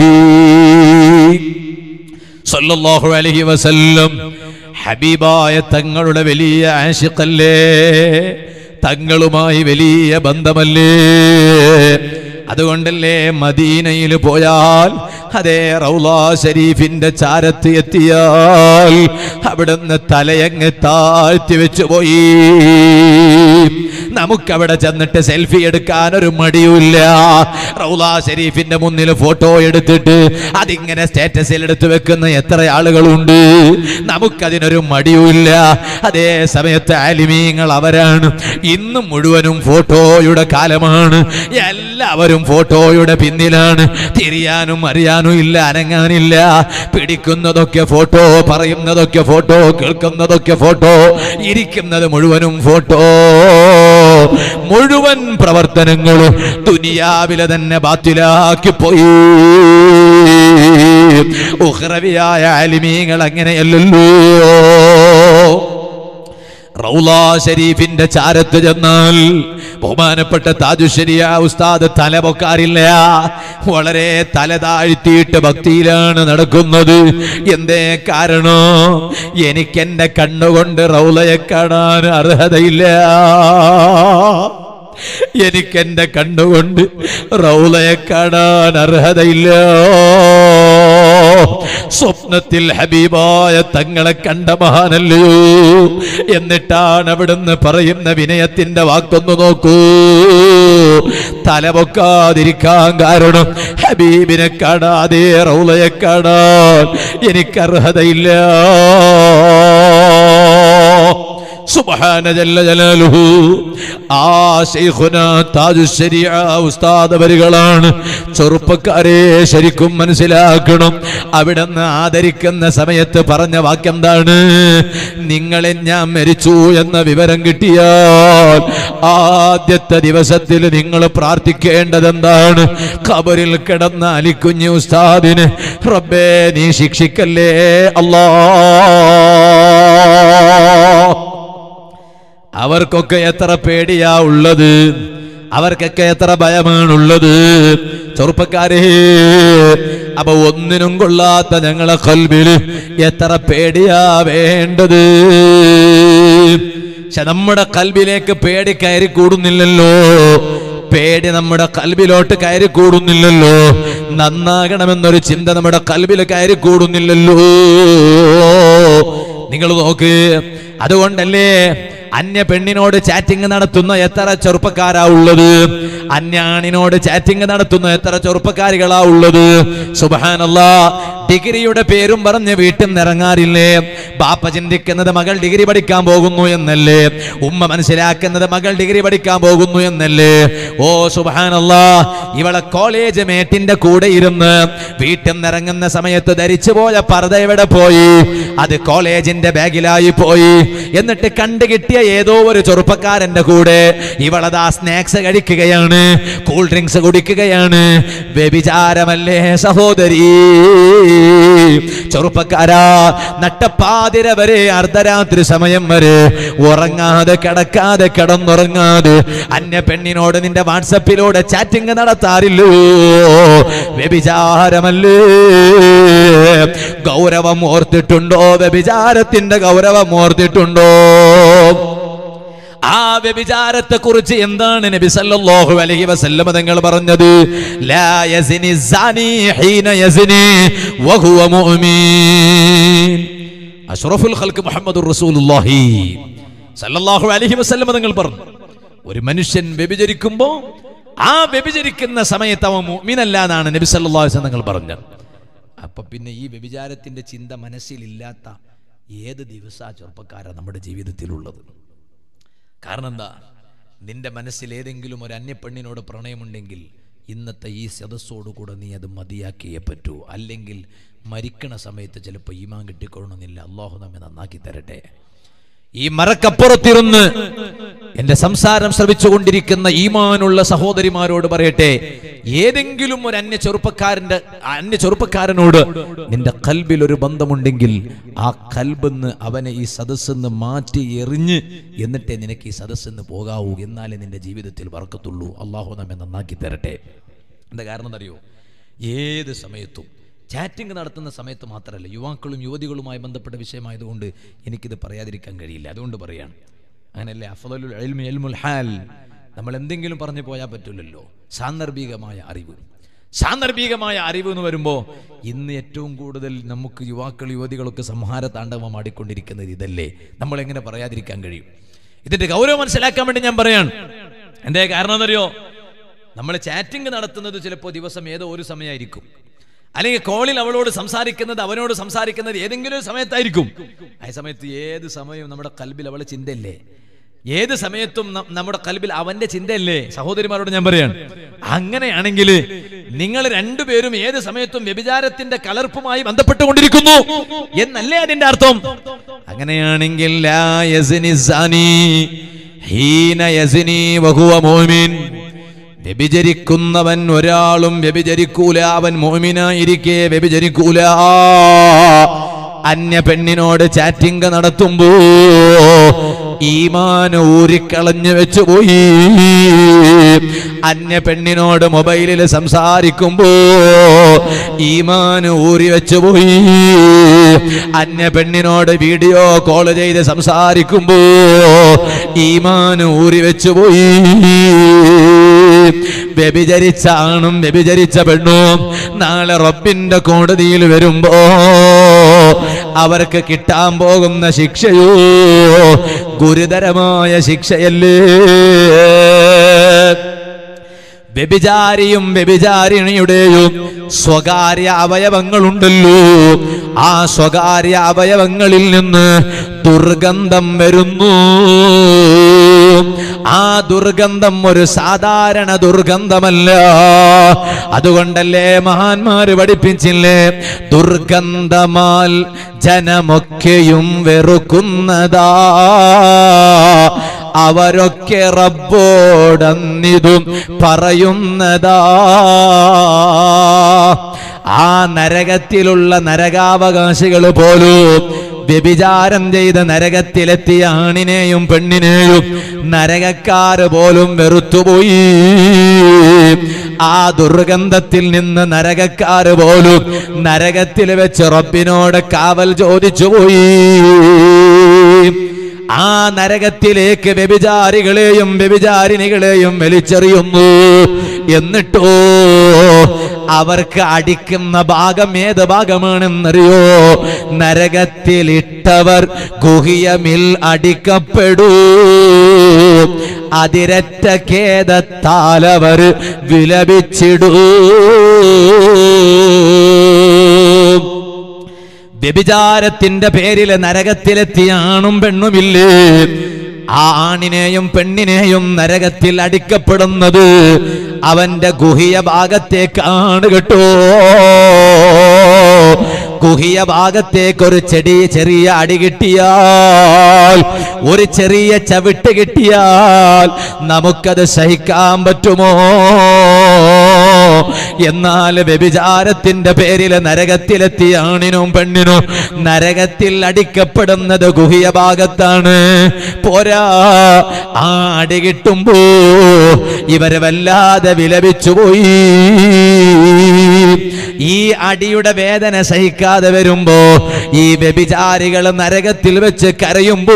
صلى الله عليه وسلم حبيبا يتنقل بلي عاشق الله തങ്ങളുമായി വലിയ ബന്ധമല്ലേ? അതുകൊണ്ടല്ലേ മദീനയിൽ പോയാൽ അതേ റൗലാ ഷരീഫിന്റെ ചാരത്ത് എത്തിയാൽ അവിടുന്ന് തലയങ്ങ് താഴ്ത്തി വെച്ചു പോയി നമുക്കവിടെ ചെന്നിട്ട് സെൽഫി എടുക്കാൻ ഒരു മടിയുമില്ല. റൗല ഷെരീഫിന്റെ മുന്നിൽ ഫോട്ടോ എടുത്തിട്ട് അതിങ്ങനെ സ്റ്റേറ്റസിൽ എടുത്തു വെക്കുന്ന എത്ര ആളുകളുണ്ട്. നമുക്കതിനൊരു മടിയുമില്ല. അതേ സമയത്ത് ആലിമീങ്ങൾ അവരാണ്. ഇന്നും മുഴുവനും ഫോട്ടോയുടെ കാലമാണ്. എല്ലാവരും ഫോട്ടോയുടെ പിന്നിലാണ്. തിരിയാനും അറിയാനും ഇല്ല അനങ്ങാനില്ല. പിടിക്കുന്നതൊക്കെ ഫോട്ടോ പറയുന്നതൊക്കെ ഫോട്ടോ കേൾക്കുന്നതൊക്കെ ഫോട്ടോ ഇരിക്കുന്നത് മുഴുവനും ഫോട്ടോ. മുഴുവൻ പ്രവർത്തനങ്ങളും ദുനിയാവിലെ തന്നെ ബാത്തിലാക്കി പോയി. ഉഹ്രവിയായ അലിമീങ്ങൾ അങ്ങനെയല്ലല്ലോ. റൗലാ ഷരീഫിന്റെ ചാരത്ത് ചെന്നാൽ ബഹുമാനപ്പെട്ട താജുശരിയ ഉസ്താദ് തല പൊക്കാറില്ല വളരെ തല താഴ്ത്തിയിട്ട് ഭക്തിയിലാണ് നടക്കുന്നത്. എന്തേ കാരണം? എനിക്കെന്റെ കണ്ണുകൊണ്ട് റൗലയെ കാണാൻ അർഹതയില്ല. എനിക്കെന്റെ കണ്ണുകൊണ്ട് റൗലയെ കാണാൻ അർഹതയില്ല. സ്വപ്നത്തിൽ ഹബീബായ തങ്ങളെ കണ്ട മഹാനല്ലയോ? എന്നിട്ടാണ് അവിടുന്ന് പറയുന്ന വിനയത്തിന്റെ വാക്കൊന്നു നോക്കൂ. തലപൊക്കാതിരിക്കാൻ കാരണം ഹബീബിനെ കാണാതെ റൗളയെ കാണാൻ എനിക്ക് അർഹതയില്ല സുബ്ഹാന ജല്ല ആ ചെറുപ്പക്കാരെ ശരിക്കും മനസ്സിലാക്കണം. അവിടെ നിന്ന് ആദരിക്കുന്ന സമയത്ത് പറഞ്ഞ വാക്യം എന്താണ്? നിങ്ങളെ ഞാൻ മരിച്ചു എന്ന വിവരം കിട്ടിയാൽ ആദ്യത്തെ ദിവസത്തിൽ നിങ്ങൾ പ്രാർത്ഥിക്കേണ്ടത് എന്താണ്? കബറിൽ കിടന്ന അലിക്കുഞ്ഞു ഉസ്താദിന് റബ്ബേ നീ ശിക്ഷിക്കല്ലേ? അല്ലാ. അവർക്കൊക്കെ എത്ര പേടിയാ ഉള്ളത്? അവർക്കൊക്കെ എത്ര ഭയമാണുള്ളത് ചെറുപ്പക്കാരെ അപ്പൊ ഒന്നിനും കൊള്ളാത്ത ഞങ്ങളെ കൽവിൽ എത്ര പേടിയാ വേണ്ടത്? പക്ഷെ നമ്മുടെ കൽവിലേക്ക് പേടി കയറി കൂടുന്നില്ലല്ലോ. പേടി നമ്മുടെ കൽവിലോട്ട് കയറി കൂടുന്നില്ലല്ലോ. നന്നാകണമെന്നൊരു ചിന്ത നമ്മുടെ കൽവിൽ കയറി കൂടുന്നില്ലല്ലോ. നിങ്ങൾ നോക്ക് അതുകൊണ്ടല്ലേ അന്യ പെണ്ണിനോട് ചാറ്റിംഗ് നടത്തുന്ന എത്ര ചെറുപ്പക്കാരാ ഉള്ളത്? അന്യാണിനോട് ചാറ്റിംഗ് നടത്തുന്ന എത്ര ചെറുപ്പക്കാരികളാ ഉള്ളത്? സുബാനല്ല ഡിഗ്രിയുടെ പേരും പറഞ്ഞ് വീട്ടിൽ നിറങ്ങാറില്ലേ ബാപ്പ ചിന്തിക്കുന്നത് മകൾ ഡിഗ്രി പഠിക്കാൻ പോകുന്നു എന്നല്ലേ? ഉമ്മ മനസ്സിലാക്കുന്നത് മകൾ ഡിഗ്രി പഠിക്കാൻ പോകുന്നു എന്നല്ലേ? ഓ സുബാനല്ല ഇവളെ കോളേജ് മേറ്റിന്റെ കൂടെ ഇരുന്ന് വീട്ടിൽ നിറങ്ങുന്ന സമയത്ത് ധരിച്ചു പോയ പർദ്ദ എവിടെ പോയി? അത് കോളേജിന്റെ ബാഗിലായി പോയി. എന്നിട്ട് കണ്ടു കിട്ടിയ ഏതോ ഒരു ചെറുപ്പക്കാരന്റെ കൂടെ ഇവളതാ സ്നാക്സ് കഴിക്കുകയാണ് കൂൾ ഡ്രിങ്ക്സ് കുടിക്കുകയാണ്. വ്യഭിചാരമല്ലേ സഹോദരി? ചെറുപ്പക്കാരാ നട്ടപ്പാതിര വരെ അർദ്ധരാത്രി സമയം വരെ ഉറങ്ങാതെ കിടക്കാതെ കിടന്നുറങ്ങാതെ അന്യ പെണ്ണിനോട് നിന്റെ വാട്സപ്പിലൂടെ ചാറ്റിംഗ് നടത്താറില്ലോ? വ്യഭിചാരമല്ലേ? ഗൗരവം ഓർത്തിട്ടുണ്ടോ വ്യഭിചാരത്തിന്റെ ഗൗരവം ഓർത്തിട്ടുണ്ടോ? ആ വ്യഭിചാരത്തെ കുറിച്ച് എന്താണ് നബി സല്ലല്ലാഹു അലൈഹി വസല്ലമ തങ്ങൾ പറഞ്ഞത്? ലാ യസ്നി സാനി ഹീന യസ്നി വഹുവ മുഅ്മിൻ. അഷ്റഫുൽ ഖൽഖ് മുഹമ്മദുർ റസൂലുള്ളാഹി. സല്ലല്ലാഹു അലൈഹി വസല്ലമ തങ്ങൾ പറഞ്ഞു ഒരു മനുഷ്യൻ വ്യഭിചരിക്കുമ്പോൾ ആ വ്യഭിചരിക്കുന്ന സമയത്ത് അവൻ മുഅ്മിനല്ല എന്നാണ് നബി സല്ലല്ലാഹു അലൈഹി വസല്ലം തങ്ങൾ പറഞ്ഞത്. അപ്പൊ പിന്നെ ഈ വ്യഭിചാരത്തിന്റെ ചിന്ത മനസ്സിലില്ലാത്ത ഏത് ദിവസ ചെറുപ്പക്കാരാണ് നമ്മുടെ ജീവിതത്തിലുള്ളത്? കാരണം എന്താ നിന്റെ മനസ്സിൽ ഏതെങ്കിലും ഒരു അന്യപ്പെണ്ണിനോട് പ്രണയമുണ്ടെങ്കിൽ ഇന്നത്തെ ഈ സദസ്സോടുകൂടെ നീ അത് മതിയാക്കിയേ പറ്റൂ. അല്ലെങ്കിൽ മരിക്കണ സമയത്ത് ചിലപ്പോൾ ഈമാൻ കിട്ടിക്കൊള്ളണമെന്നില്ല. അള്ളാഹു നമ്മെ നന്നാക്കി തരട്ടെ. ഈ മറക്കപ്പുറത്തിരുന്ന് എന്റെ സംസാരം ശ്രവിച്ചുകൊണ്ടിരിക്കുന്ന ഈമാനുള്ള സഹോദരിമാരോട് പറയട്ടെ ഏതെങ്കിലും ഒരു അന്യ ചെറുപ്പക്കാരന്റെ അന്യ ചെറുപ്പക്കാരനോട് നിന്റെ കൽബിൽ ഒരു ബന്ധമുണ്ടെങ്കിൽ ആ കൽബെന്ന് അവനെ ഈ സദസ്സെന്ന് മാറ്റി എറിഞ്ഞ് എന്നിട്ടേ നിനക്ക് ഈ സദസ്സെന്ന് പോകാവൂ എന്നാലേ നിന്റെ ജീവിതത്തിൽ വറക്കത്തുള്ളൂ. അള്ളാഹു നമ്മെ നന്നാക്കി തരട്ടെ. എന്താ കാരണം അറിയോ ഏത് സമയത്തും ചാറ്റിംഗ് നടത്തുന്ന സമയത്ത് മാത്രമല്ല യുവാക്കളും യുവതികളുമായി ബന്ധപ്പെട്ട വിഷയമായതുകൊണ്ട് എനിക്കിത് പറയാതിരിക്കാൻ കഴിയില്ല. അതുകൊണ്ട് പറയാണ് അങ്ങനെയല്ലേ അഫദലുൽ ഹാൽ. നമ്മൾ എന്തെങ്കിലും പറഞ്ഞു പോയാൽ പറ്റില്ലല്ലോ സാന്ദർഭികമായ അറിവ്. സാന്ദർഭികമായ അറിവ് എന്ന് വരുമ്പോൾ ഇന്ന് ഏറ്റവും കൂടുതൽ നമുക്ക് യുവാക്കൾ യുവതികളൊക്കെ സംഹാര താണ്ഡവം ആടിക്കൊണ്ടിരിക്കുന്നത് ഇതല്ലേ? നമ്മൾ എങ്ങനെ പറയാതിരിക്കാൻ കഴിയും? ഇതിന്റെ ഗൗരവം മനസ്സിലാക്കാൻ വേണ്ടി ഞാൻ പറയാണ്. എന്തേ കാരണം എന്നറിയോ? നമ്മൾ ചാറ്റിംഗ് നടത്തുന്നത് ചിലപ്പോൾ ദിവസം ഏതോ ഒരു സമയമായിരിക്കും. അല്ലെങ്കിൽ കോളിൽ അവളോട് സംസാരിക്കുന്നത് അവനോട് സംസാരിക്കുന്നത് ഏതെങ്കിലും ഒരു സമയത്തായിരിക്കും. ആ സമയത്ത് ഏത് സമയവും നമ്മുടെ കൽബിൽ അവളെ ചിന്തയല്ലേ? ഏത് സമയത്തും നമ്മുടെ കൽബിൽ അവന്റെ ചിന്തയല്ലേ? സഹോദരിമാരോട് ഞാൻ പറയാണ്. അങ്ങനെയാണെങ്കിൽ നിങ്ങൾ രണ്ടുപേരും ഏത് സമയത്തും വ്യഭിചാരത്തിന്റെ കലർപ്പുമായി ബന്ധപ്പെട്ടുകൊണ്ടിരിക്കുന്നു എന്നല്ലേ അതിന്റെ അർത്ഥം? അങ്ങനെയാണെങ്കിൽ വ്യഭിചരിക്കുന്നവൻ ഒരാളും വ്യഭിചരിക്കൂല അവൻ മോമിനായിരിക്കെ വ്യഭിചരിക്കൂല. അന്യ പെണ്ണിനോട് ചാറ്റിംഗ് നടത്തുമ്പോ ഈമാൻ ഊരിക്കളഞ്ഞു വെച്ചു പോയി. അന്യ പെണ്ണിനോട് മൊബൈലിൽ സംസാരിക്കുമ്പോ ഈമാൻ ഊരി വെച്ചു പോയി. അന്യ പെണ്ണിനോട് വീഡിയോ കോൾ ചെയ്ത് സംസാരിക്കുമ്പോ ഈമാൻ ഊരി വെച്ചു പോയി. വ്യഭിചരിച്ച ആണും വ്യഭിചരിച്ച പെണ്ണും നാളെ റബ്ബിന്റെ കോടതിയിൽ വരുമ്പോ അവർക്ക് കിട്ടാൻ പോകുന്ന ശിക്ഷയോ? ഗുരുതരമായ ശിക്ഷയല്ലേ? വ്യഭിചാരിയും വ്യഭിചാരിണിയുടെയും സ്വകാര്യ അവയവങ്ങളുണ്ടല്ലോ. ആ സ്വകാര്യ അവയവങ്ങളിൽ നിന്ന് ദുർഗന്ധം വരുന്നു. ആ ദുർഗന്ധം ഒരു സാധാരണ ദുർഗന്ധമല്ല. അതുകൊണ്ടല്ലേ മഹാന്മാര് പഠിപ്പിച്ചില്ലേ? ദുർഗന്ധമാൽ ജനമൊക്കെയും വെറുക്കുന്നതാ. അവരൊക്കെ റബ്ബോടന്നിതും പറയുന്നതാ. ആ നരകത്തിലുള്ള നരകാവകാശികൾ പോലും വ്യഭിചാരം ചെയ്ത് നരകത്തിലെത്തിയ ആണിനെയും പെണ്ണിനെയും നരകക്കാര് പോലും വെറുത്തുപോയി. ആ ദുർഗന്ധത്തിൽ നിന്ന് നരകക്കാര് പോലും നരകത്തിൽ വെച്ച് റബ്ബിനോട് കാവൽ ചോദിച്ചുപോയി ആ നരകത്തിലേക്ക് വ്യഭിചാരികളെയും വ്യഭിചാരിണികളെയും വലിച്ചെറിയുന്നു. എന്നിട്ടോ അവർക്ക് അടിക്കുന്ന ഭാഗം ഏത് ഭാഗമാണെന്നറിയോ? നരകത്തിലിട്ടവർ ഗുഹിയമിൽ അടിക്കപ്പെടൂ. അതിരറ്റ ഖേദത്താലവർ വിലപിച്ചിടൂ. വ്യഭിചാരത്തിന്റെ പേരിൽ നരകത്തിലെത്തിയ ആണും പെണ്ണുമില്ലേ? ആ ആണിനെയും പെണ്ണിനെയും നരകത്തിൽ അടിക്കപ്പെടുന്നത് അവന്റെ ഗുഹിയ ഭാഗത്തേക്കാണ് കേട്ടോ. ഗുഹിയ ഭാഗത്തേക്ക് ഒരു ചെടി ചെറിയ അടി കിട്ടിയാൽ ഒരു ചെറിയ ചവിട്ട് കിട്ടിയാൽ നമുക്കത് സഹിക്കാൻ പറ്റുമോ? എന്നാൽ വ്യഭിചാരത്തിന്റെ പേരിൽ നരകത്തിലെത്തിയ ആണിനും പെണ്ണിനും. നരകത്തിൽ അടിക്കപ്പെടുന്നത് ഗുഹിയ ഭാഗത്താണ്. പോരാ ആ അടി കിട്ടുമ്പോ ഇവർ വല്ലാതെ വിലപിച്ചുപോയി ഈ അടിയുടെ വേദന സഹിക്കാതെ വരുമ്പോ ഈ വ്യഭിചാരികൾ നരകത്തിൽ വെച്ച് കരയുമ്പോ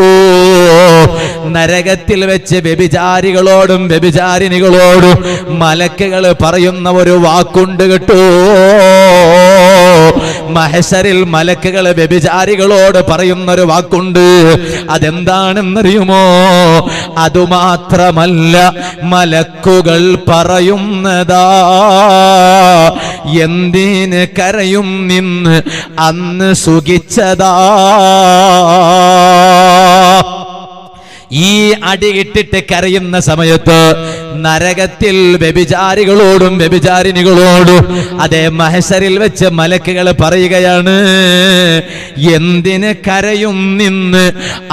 നരകത്തിൽ വെച്ച് വ്യഭിചാരികളോടും വ്യഭിചാരിണികളോടും മലക്കുകൾ പറയുന്ന ഒരു വാക്കുണ്ട് കേട്ടോ. മഹസരിൽ മലക്കുകൾ വ്യഭിചാരികളോട് പറയുന്നൊരു വാക്കുണ്ട്. അതെന്താണെന്നറിയുമോ? അതുമാത്രമല്ല മലക്കുകൾ പറയുന്നതാ. എന്തിന് കരയും നിന്ന് അന്ന് സുഖിച്ചതാ? ഈ അടി ഇട്ടിട്ട് കരയുന്ന സമയത്ത് നരകത്തിൽ വ്യഭിചാരികളോടും വ്യഭിചാരിണികളോടും അതേ മഹസരിൽ വെച്ച് മലക്കുകൾ പറയുകയാണ് എന്തിന് കരയും നിന്ന്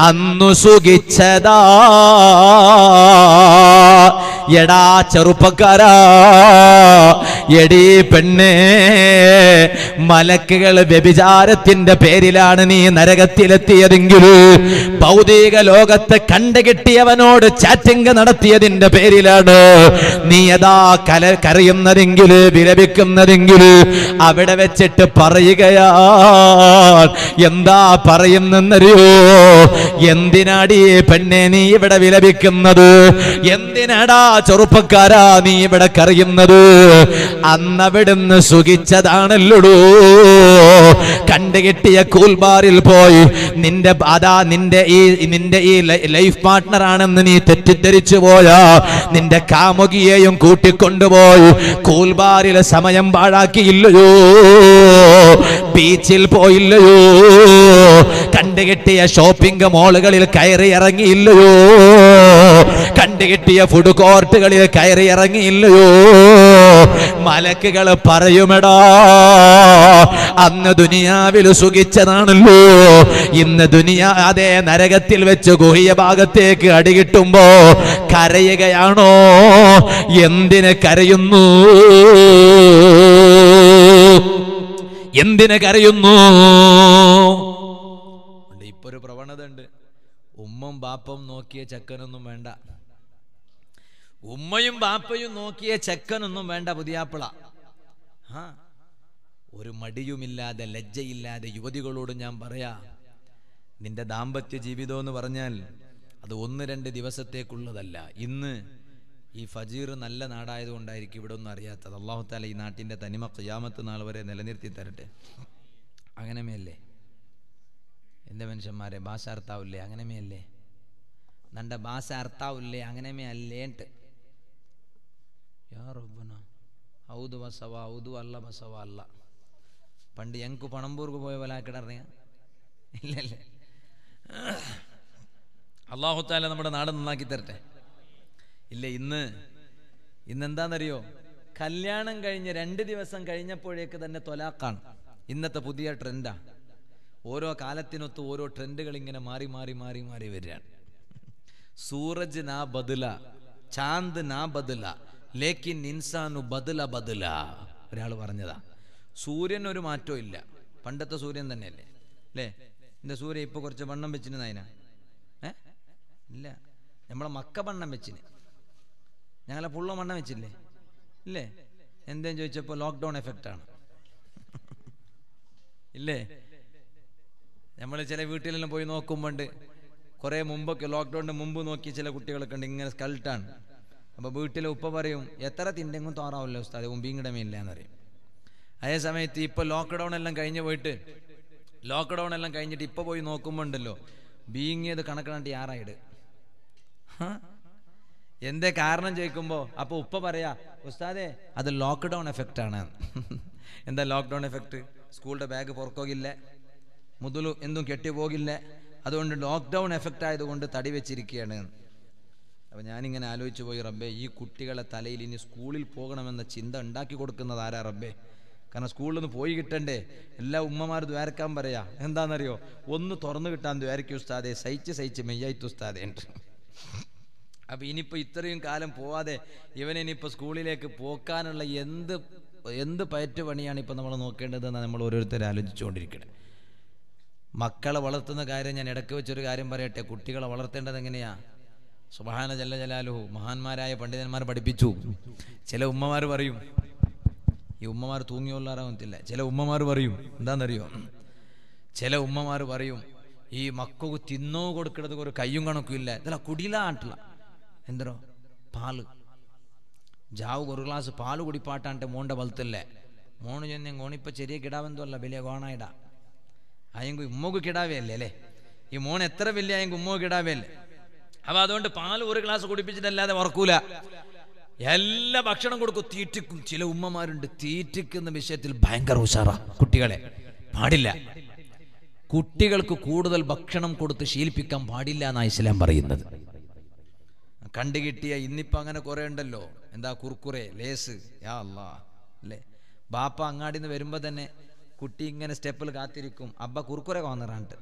അന്നു സുഖിച്ചതാ? എടാ ചെറുപ്പക്കാരാ എടീ പെണ്ണേ മലക്കുകൾ വ്യഭിചാരത്തിന്റെ പേരിലാണ് നീ നരകത്തിലെത്തിയതെങ്കിൽ ഭൗതിക ലോകത്തെ കണ്ടുകിട്ടിയവനോട് ചാറ്റിംഗ് നടത്തിയതിന്റെ പേരിലാണ് നീ യഥാ കല കരയുന്നതെങ്കിൽ വിലപിക്കുന്നതെങ്കിൽ അവിടെ വെച്ചിട്ട് പറയുകയാ എന്താ പറയുന്നെന്നറിയോ? എന്തിനാടി പെണ്ണെ നീ ഇവിടെ വിലപിക്കുന്നത്? എന്തിനാടാ ചെറുപ്പക്കാരാ നീ ഇവിടെ കറിയുന്നത് അന്നവിടുന്ന് സുഖിച്ചതാണല്ലോ കണ്ടുകിട്ടിയ കൂൽബാറിൽ പോയി നിന്റെ അതാ നിന്റെ ഈ നിന്റെ ഈ ലൈഫ് പാർട്ട്ണർ നീ തെറ്റിദ്ധരിച്ചു പോയാ നിന്റെ കാമുകിയെയും കൂട്ടിക്കൊണ്ടുപോയി. കൂൽബാറിൽ സമയം പാഴാക്കിയില്ലയോ? ബീച്ചിൽ പോയില്ലയോ? കണ്ടുകിട്ടിയ ഷോപ്പിംഗ് മോളുകളിൽ കയറി ഇറങ്ങിയില്ലയോ കണ്ടുകിട്ടിയ ഫുഡ് കോർട്ടുകളിൽ കയറി ഇറങ്ങിയില്ലയോ മലക്കുകൾ പറയുമെടാ അന്ന് ദുനിയാവിൽ സുഖിച്ചതാണല്ലോ. ഇന്ന് ദുനിയാ അതേ നരകത്തിൽ വെച്ച് ഗുഹിയ ഭാഗത്തേക്ക് അടികിട്ടുമ്പോ കരയുകയാണോ? എന്തിന് കരയുന്നു? എന്തിന് കരയുന്നു? ഇപ്പൊ ഒരു പ്രവണത ഉണ്ട് ഉമ്മും ബാപ്പും നോക്കിയ ചക്കനൊന്നും വേണ്ട. ഉമ്മയും ബാപ്പയും നോക്കിയ ചെക്കനൊന്നും വേണ്ട പുതിയാപ്പിള. ആ ഒരു മടിയുമില്ലാതെ ലജ്ജയില്ലാതെ യുവതികളോട് ഞാൻ പറയാ നിന്റെ ദാമ്പത്യ ജീവിതം എന്ന് പറഞ്ഞാൽ അത് ഒന്ന് രണ്ട് ദിവസത്തേക്കുള്ളതല്ല. ഇന്ന് ഈ ഫജീർ നല്ല നാടായതുകൊണ്ടായിരിക്കും ഇവിടെ ഒന്നും അറിയാത്തത്. അള്ളാഹു താല ഈ നാട്ടിന്റെ തനിമ ഖിയാമത്ത് നാൾ വരെ നിലനിർത്തി തരട്ടെ. അങ്ങനെമേയല്ലേ? എന്റെ മനുഷ്യന്മാരെ ഭാഷ അർത്താവില്ലേ അങ്ങനെമേയല്ലേ? നല്ല ഭാഷ അർത്താവില്ലേ അങ്ങനെമേ അല്ലേട്ട് യാ ഔദു ബസവ ഔദു അല്ല ബസവ അല്ല. പണ്ട് ഞങ്ങൾക്ക് പണമ്പൂർക്ക് പോയ പോലെ ആക്കിടറിയ ഇല്ലല്ലേ അള്ളാഹുത്താല നമ്മുടെ നാട് നന്നാക്കി തരട്ടെ. ഇല്ല ഇന്ന് ഇന്നെന്താണെന്നറിയോ കല്യാണം കഴിഞ്ഞ് രണ്ട് ദിവസം കഴിഞ്ഞപ്പോഴേക്ക് തന്നെ തൊലാക്കാണ് ഇന്നത്തെ പുതിയ ട്രെൻഡാ. ഓരോ കാലത്തിനൊത്ത് ഓരോ ട്രെൻഡുകൾ ഇങ്ങനെ മാറി മാറി മാറി മാറി വരികയാണ്. സൂറജ് നാ ബദല ചാന്ത് നാ ബദല ലേക്കിൻ ഇൻസാനു ബദല ബദല. ഒരാൾ പറഞ്ഞതാ. സൂര്യൻ ഒരു മാറ്റവും ഇല്ല. പണ്ടത്തെ സൂര്യൻ തന്നെയല്ലേ? അല്ലേ എന്റെ സൂര്യൻ ഇപ്പൊ കുറച്ച് വണ്ണം വെച്ചിന് നായന ഏ? ഇല്ല. നമ്മളെ മക്ക വണ്ണം വെച്ചിന്. ഞങ്ങളെ പുള്ള വണ്ണം വെച്ചില്ലേ? ഇല്ലേ? എന്തേം ചോദിച്ചപ്പോൾ ലോക്ക്ഡൗൺ ആണ്. ഇല്ലേ? നമ്മൾ ചില വീട്ടിലെല്ലാം പോയി നോക്കുമ്പോണ്ട് കുറേ മുമ്പൊക്കെ ലോക്ക്ഡൗണിന് മുമ്പ് നോക്കി ചില കുട്ടികളൊക്കെ ഉണ്ട്. ഇങ്ങനെ സ്കൾട്ടാണ് അപ്പോൾ വീട്ടിലെ ഉപ്പ പറയും എത്ര തിണ്ടെങ്കിലും തോറാവില്ല ഉസ്താദ് ഉമ്പിയും ഇല്ല എന്ന് പറയും. അതേ സമയത്ത് ഇപ്പോൾ ലോക്ക്ഡൗൺ എല്ലാം കഴിഞ്ഞ് പോയിട്ട് ലോക്ക്ഡൗൺ എല്ലാം കഴിഞ്ഞിട്ട് ഇപ്പോൾ പോയി നോക്കുമ്പോൾ ഉണ്ടല്ലോ ബീങ്ങിയത് കണക്കണാണ്ട് ആറായിട്. എന്തേ കാരണം ചോദിക്കുമ്പോൾ അപ്പോൾ ഉപ്പ പറയാ ഉസ്താദേ അത് ലോക്ക്ഡൗൺ എഫക്റ്റ് ആണ്. എന്താ ലോക്ക്ഡൗൺ എഫക്റ്റ് സ്കൂളുടെ ബാഗ് പുറക്കോകില്ല മുതലു എന്തും കെട്ടിപ്പോകില്ല അതുകൊണ്ട് ലോക്ക്ഡൗൺ എഫക്റ്റ് ആയതുകൊണ്ട് തടി വെച്ചിരിക്കുകയാണ്. അപ്പം ഞാനിങ്ങനെ ആലോചിച്ചു പോയി റബ്ബേ ഈ കുട്ടികളെ തലയിൽ ഇനി സ്കൂളിൽ പോകണമെന്ന ചിന്ത ഉണ്ടാക്കി കൊടുക്കുന്നത് ആരാ റബ്ബേ? കാരണം സ്കൂളിൽ നിന്ന് പോയി കിട്ടണ്ടേ? എല്ലാ ഉമ്മമാർ ദ്വാരക്കാൻ പറയാ. എന്താണെന്നറിയോ ഒന്ന് തുറന്നു കിട്ടാൻ ദ്വാരയ്ക്ക് ഉസ്താദെ സഹിച്ച് സഹിച്ച് മെയ്യായിട്ട് ഉസ്താദെ ഉണ്ട്. അപ്പം ഇനിയിപ്പോൾ ഇത്രയും കാലം പോവാതെ ഇവനിനിപ്പോൾ സ്കൂളിലേക്ക് പോക്കാനുള്ള എന്ത് എന്ത് പയറ്റ് പണിയാണ് ഇപ്പം നമ്മൾ നോക്കേണ്ടതെന്ന് നമ്മൾ ഓരോരുത്തരും ആലോചിച്ചുകൊണ്ടിരിക്കണേ. മക്കളെ വളർത്തുന്ന കാര്യം ഞാൻ ഇടയ്ക്ക് വെച്ചൊരു കാര്യം പറയട്ടെ? കുട്ടികളെ വളർത്തേണ്ടത് എങ്ങനെയാ? സുബഹാന ജല്ല ജലാലുഹു. മഹാന്മാരായ പണ്ഡിതന്മാർ പഠിപ്പിച്ചു. ചില ഉമ്മമാർ പറയും ഈ ഉമ്മമാർ തൂങ്ങിയുള്ളാറാകത്തില്ല ചില ഉമ്മമാർ പറയും എന്താണെന്നറിയോ ചില ഉമ്മമാർ പറയും ഈ മക്കൾക്ക് തിന്നോ കൊടുക്കുന്നത് ഒരു കയ്യും കണക്കും ഇല്ല. ഇതല്ല കുടിയിലാട്ടില്ല എന്തോ പാൽ. ജാവ് ഒരു ഗ്ലാസ് പാൽ കുടിപ്പാട്ടാണ്ട് മോണ്ട വലുത്തല്ലേ? മോണ് ചെന്ന് ഓണിപ്പ ചെറിയ കിടാവെന്തോ അല്ല വലിയ ഗോണായിടാ അയങ്കു ഉമ്മക്ക് കിടാവേ അല്ലേ? അല്ലേ ഈ മോൻ എത്ര വലിയ അയങ്കു ഉമ്മ കിടാവേ അല്ലേ അപ്പൊ അതുകൊണ്ട് പാൽ ഒരു ഗ്ലാസ് കുടിപ്പിച്ചിട്ടല്ലാതെ ഉറക്കൂല എല്ലാ ഭക്ഷണം കൊടുക്കും. തീറ്റിക്കും. ചില ഉമ്മമാരുണ്ട് തീറ്റിക്കുന്ന വിഷയത്തിൽ ഭയങ്കര ഉഷാറ. കുട്ടികളെ പാടില്ല. കുട്ടികൾക്ക് കൂടുതൽ ഭക്ഷണം കൊടുത്ത് ശീലിപ്പിക്കാൻ പാടില്ല എന്നാണ് ഇസ്ലാം പറയുന്നത്. കണ്ടു കിട്ടിയ ഇന്നിപ്പോ അങ്ങനെ കുറെ ഉണ്ടല്ലോ. എന്താ കുർക്കുറെ ലേസ്. യാ അല്ലാ അല്ലേ? ബാപ്പ അങ്ങാടിന്ന് വരുമ്പോ തന്നെ കുട്ടി ഇങ്ങനെ സ്റ്റെപ്പിൽ കാത്തിരിക്കും. അബ്ബ കുർക്കുറെ കോന്നറാണ്ട്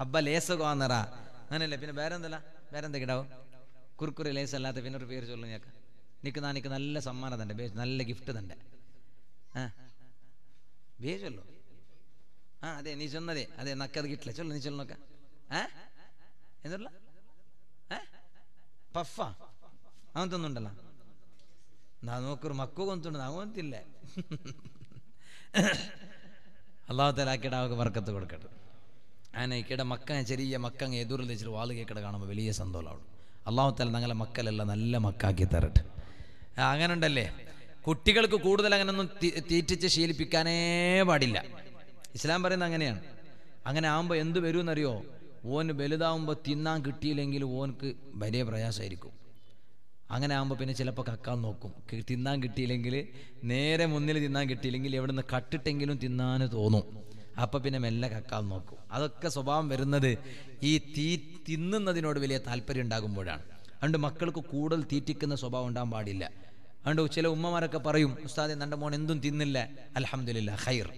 അബ്ബ ലേസ് കോന്നറ അങ്ങനല്ലേ പിന്നെ വേറെന്തല്ല? വേറെ എന്തൊക്കെയാവും കുർക്കുറി ലേസ് അല്ലാത്ത പിന്നെ ഒരു പേര് ചൊല്ലു ഞങ്ങൾക്ക്. നിൽക്കുന്ന എനിക്ക് നല്ല സമ്മാനം തന്നെ ബേ നല്ല ഗിഫ്റ്റ് തന്നെ ആ ബേ ചൊല്ലു. ആ അതെ നീ ചെന്നതേ. അതെ നക്കത് കിട്ടില്ല. ചൊല്ലു നീ ചൊല്ലുന്നൊക്കെ ഏ എന്നുള്ള ഏ പഫ ഒന്നുണ്ടല്ലോ നാ നോക്കൊരു മക്കു കൊന്തുണ്ട് അവനത്തില്ല അള്ളാഹു തലാക്കിയിട്ട് അവർക്ക് വർക്കത്ത് കൊടുക്കട്ടെ. അങ്ങനെ മക്കനെ മക്ക ചെറിയ മക്കങ്ങ് എതിറിൽ വെച്ചിട്ട് വാൽ കേക്കട കാണുമ്പോൾ വലിയ സന്തോഷമാണ് അള്ളാഹു തല ഞങ്ങളെ മക്കളെല്ലാം നല്ല മക്കാക്കി തരട്ടെ. അങ്ങനെ ഉണ്ടല്ലേ കുട്ടികൾക്ക് കൂടുതൽ അങ്ങനൊന്നും തീറ്റിച്ച് ശീലിപ്പിക്കാനേ പാടില്ല. ഇസ്ലാം പറയുന്നത് അങ്ങനെയാണ്. അങ്ങനെ ആകുമ്പോൾ എന്ത് വരുമെന്നറിയോ? ഓന് വലുതാവുമ്പോൾ തിന്നാൻ കിട്ടിയില്ലെങ്കിൽ ഓനക്ക് വലിയ പ്രയാസമായിരിക്കും അങ്ങനെ ആകുമ്പോൾ പിന്നെ ചിലപ്പോൾ കക്കാൻ നോക്കും. തിന്നാൻ കിട്ടിയില്ലെങ്കിൽ നേരെ മുന്നിൽ തിന്നാൻ കിട്ടിയില്ലെങ്കിൽ എവിടെ നിന്ന് കട്ടിട്ടെങ്കിലും തിന്നാൻ തോന്നും. അപ്പം പിന്നെ മെല്ലെ കക്കാൻ നോക്കും. അതൊക്കെ സ്വഭാവം വരുന്നത് ഈ തീ തിന്നുന്നതിനോട് വലിയ താല്പര്യം ഉണ്ടാകുമ്പോഴാണ്. അതുകൊണ്ട് മക്കൾക്ക് കൂടുതൽ തീറ്റിക്കുന്ന സ്വഭാവം ഉണ്ടാകാൻ പാടില്ല. അതുകൊണ്ട് ചില ഉമ്മമാരൊക്കെ പറയും ഉസ്താദെ എന്റെ മോൻ എന്തും തിന്നില്ല. അലഹമില്ല ഹൈർ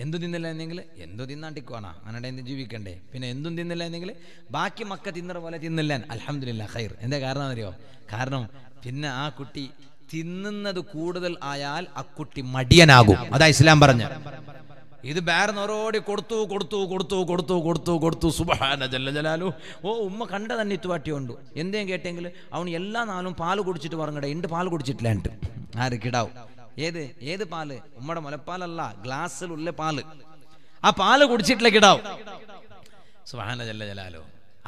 എന്തും തിന്നില്ല എന്നെങ്കിൽ എന്തു തിന്നാണ്ടിക്കുവാണോ. അങ്ങനെ എന്ത് ജീവിക്കണ്ടേ. പിന്നെ എന്തും തിന്നില്ല എന്നെങ്കിൽ ബാക്കി മക്ക തിന്നറ പോലെ തിന്നില്ല. അലഹമില്ല ഹൈർ എന്താ കാരണം അറിയോ? കാരണം പിന്നെ ആ കുട്ടി തിന്നുന്നത് കൂടുതൽ ആയാൽ അക്കുട്ടി കുട്ടി മടിയനാകും. അതാ ഇസ്ലാം പറഞ്ഞ. ഇത് ബേർന്നോരോടി കൊടുത്തു കൊടുത്തു കൊടുത്തു കൊടുത്തു കൊടുത്തു കൊടുത്തു. സുബഹാന ജല്ല ജലാലു. ഓ ഉമ്മ കണ്ട തന്നെ ഇത്തുവാട്ടിയുണ്ട് എന്തേം കേട്ടെങ്കിൽ അവൻ എല്ലാ നാളും പാൽ കുടിച്ചിട്ട് പറഞ്ഞിട ഉണ്ട് പാൽ കുടിച്ചിട്ടില്ല ആര് കിടാവും? ഏത്? ഏത് പാൽ? ഉമ്മയുടെ മുലപ്പാലല്ല ഗ്ലാസ്സിലുള്ള പാൽ. ആ പാൽ കുടിച്ചിട്ടില്ല കിടാവും. സുബഹാന ജല്ല ജലാലു.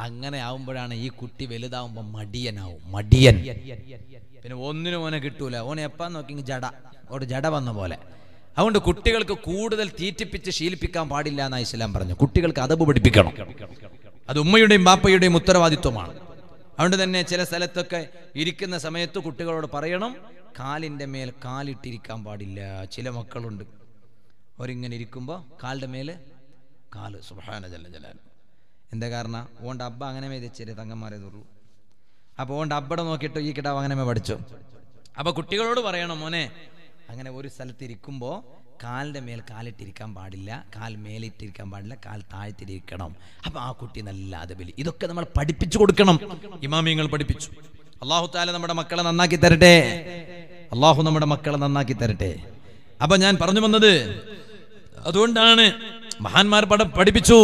അങ്ങനെ ആവുമ്പോഴാണ് ഈ കുട്ടി വലുതാവുമ്പോ മടിയനാവും. മടിയൻ. പിന്നെ ഒന്നിനും ഓനെ കിട്ടൂല. ഓനെ എപ്പാ നോക്കി ജട. അവിടെ ജട വന്ന പോലെ. അതുകൊണ്ട് കുട്ടികൾക്ക് കൂടുതൽ തീറ്റിപ്പിച്ച് ശീലിപ്പിക്കാൻ പാടില്ല എന്നാ ഇസ്ലാം പറഞ്ഞു. കുട്ടികൾക്ക് അതബ് പഠിപ്പിക്കണം. അത് ഉമ്മയുടെയും ബാപ്പയുടെയും ഉത്തരവാദിത്വമാണ്. അതുകൊണ്ട് തന്നെ ചില സ്ഥലത്തൊക്കെ ഇരിക്കുന്ന സമയത്ത് കുട്ടികളോട് പറയണം കാലിന്റെ മേൽ കാലിട്ടിരിക്കാൻ പാടില്ല. ചില മക്കളുണ്ട്. അവരിങ്ങനെ ഇരിക്കുമ്പോൾ കാലിന്റെ മേൽ കാൽ. സുഹാന ജല ജലാൽ എന്താ കാരണം? ഓണ്ട് അബ്ബ അങ്ങനെ മേതച്ചേരെ തങ്ങന്മാരെ തുള്ളൂ അപ്പോൾ ഓണ്ട് അബ്ബടെ നോക്കിയിട്ട് ഈ കിടാവ് അങ്ങനെ പഠിച്ചു. അപ്പോൾ കുട്ടികളോട് പറയണം മോനെ അങ്ങനെ ഒരു സ്ഥലത്ത് ഇരിക്കുമ്പോൾ കാലിന്റെ മേൽ കാലിട്ടിരിക്കാൻ പാടില്ല കാൽ മേലിട്ടിരിക്കാൻ പാടില്ല കാൽ താഴ്ത്തിരിക്കണം. അപ്പോൾ ആ കുട്ടി നല്ല അതബലി ഇതൊക്കെ നമ്മൾ പഠിപ്പിച്ചു കൊടുക്കണം. ഇമാമിയങ്ങൾ പഠിപ്പിച്ചു. അള്ളാഹു താല നമ്മുടെ മക്കളെ നന്നാക്കി തരട്ടെ. അള്ളാഹു നമ്മുടെ മക്കളെ നന്നാക്കി തരട്ടെ. അപ്പൊ ഞാൻ പറഞ്ഞു വന്നത് അതുകൊണ്ടാണ് മഹാന്മാർ പഠിപ്പിച്ചു.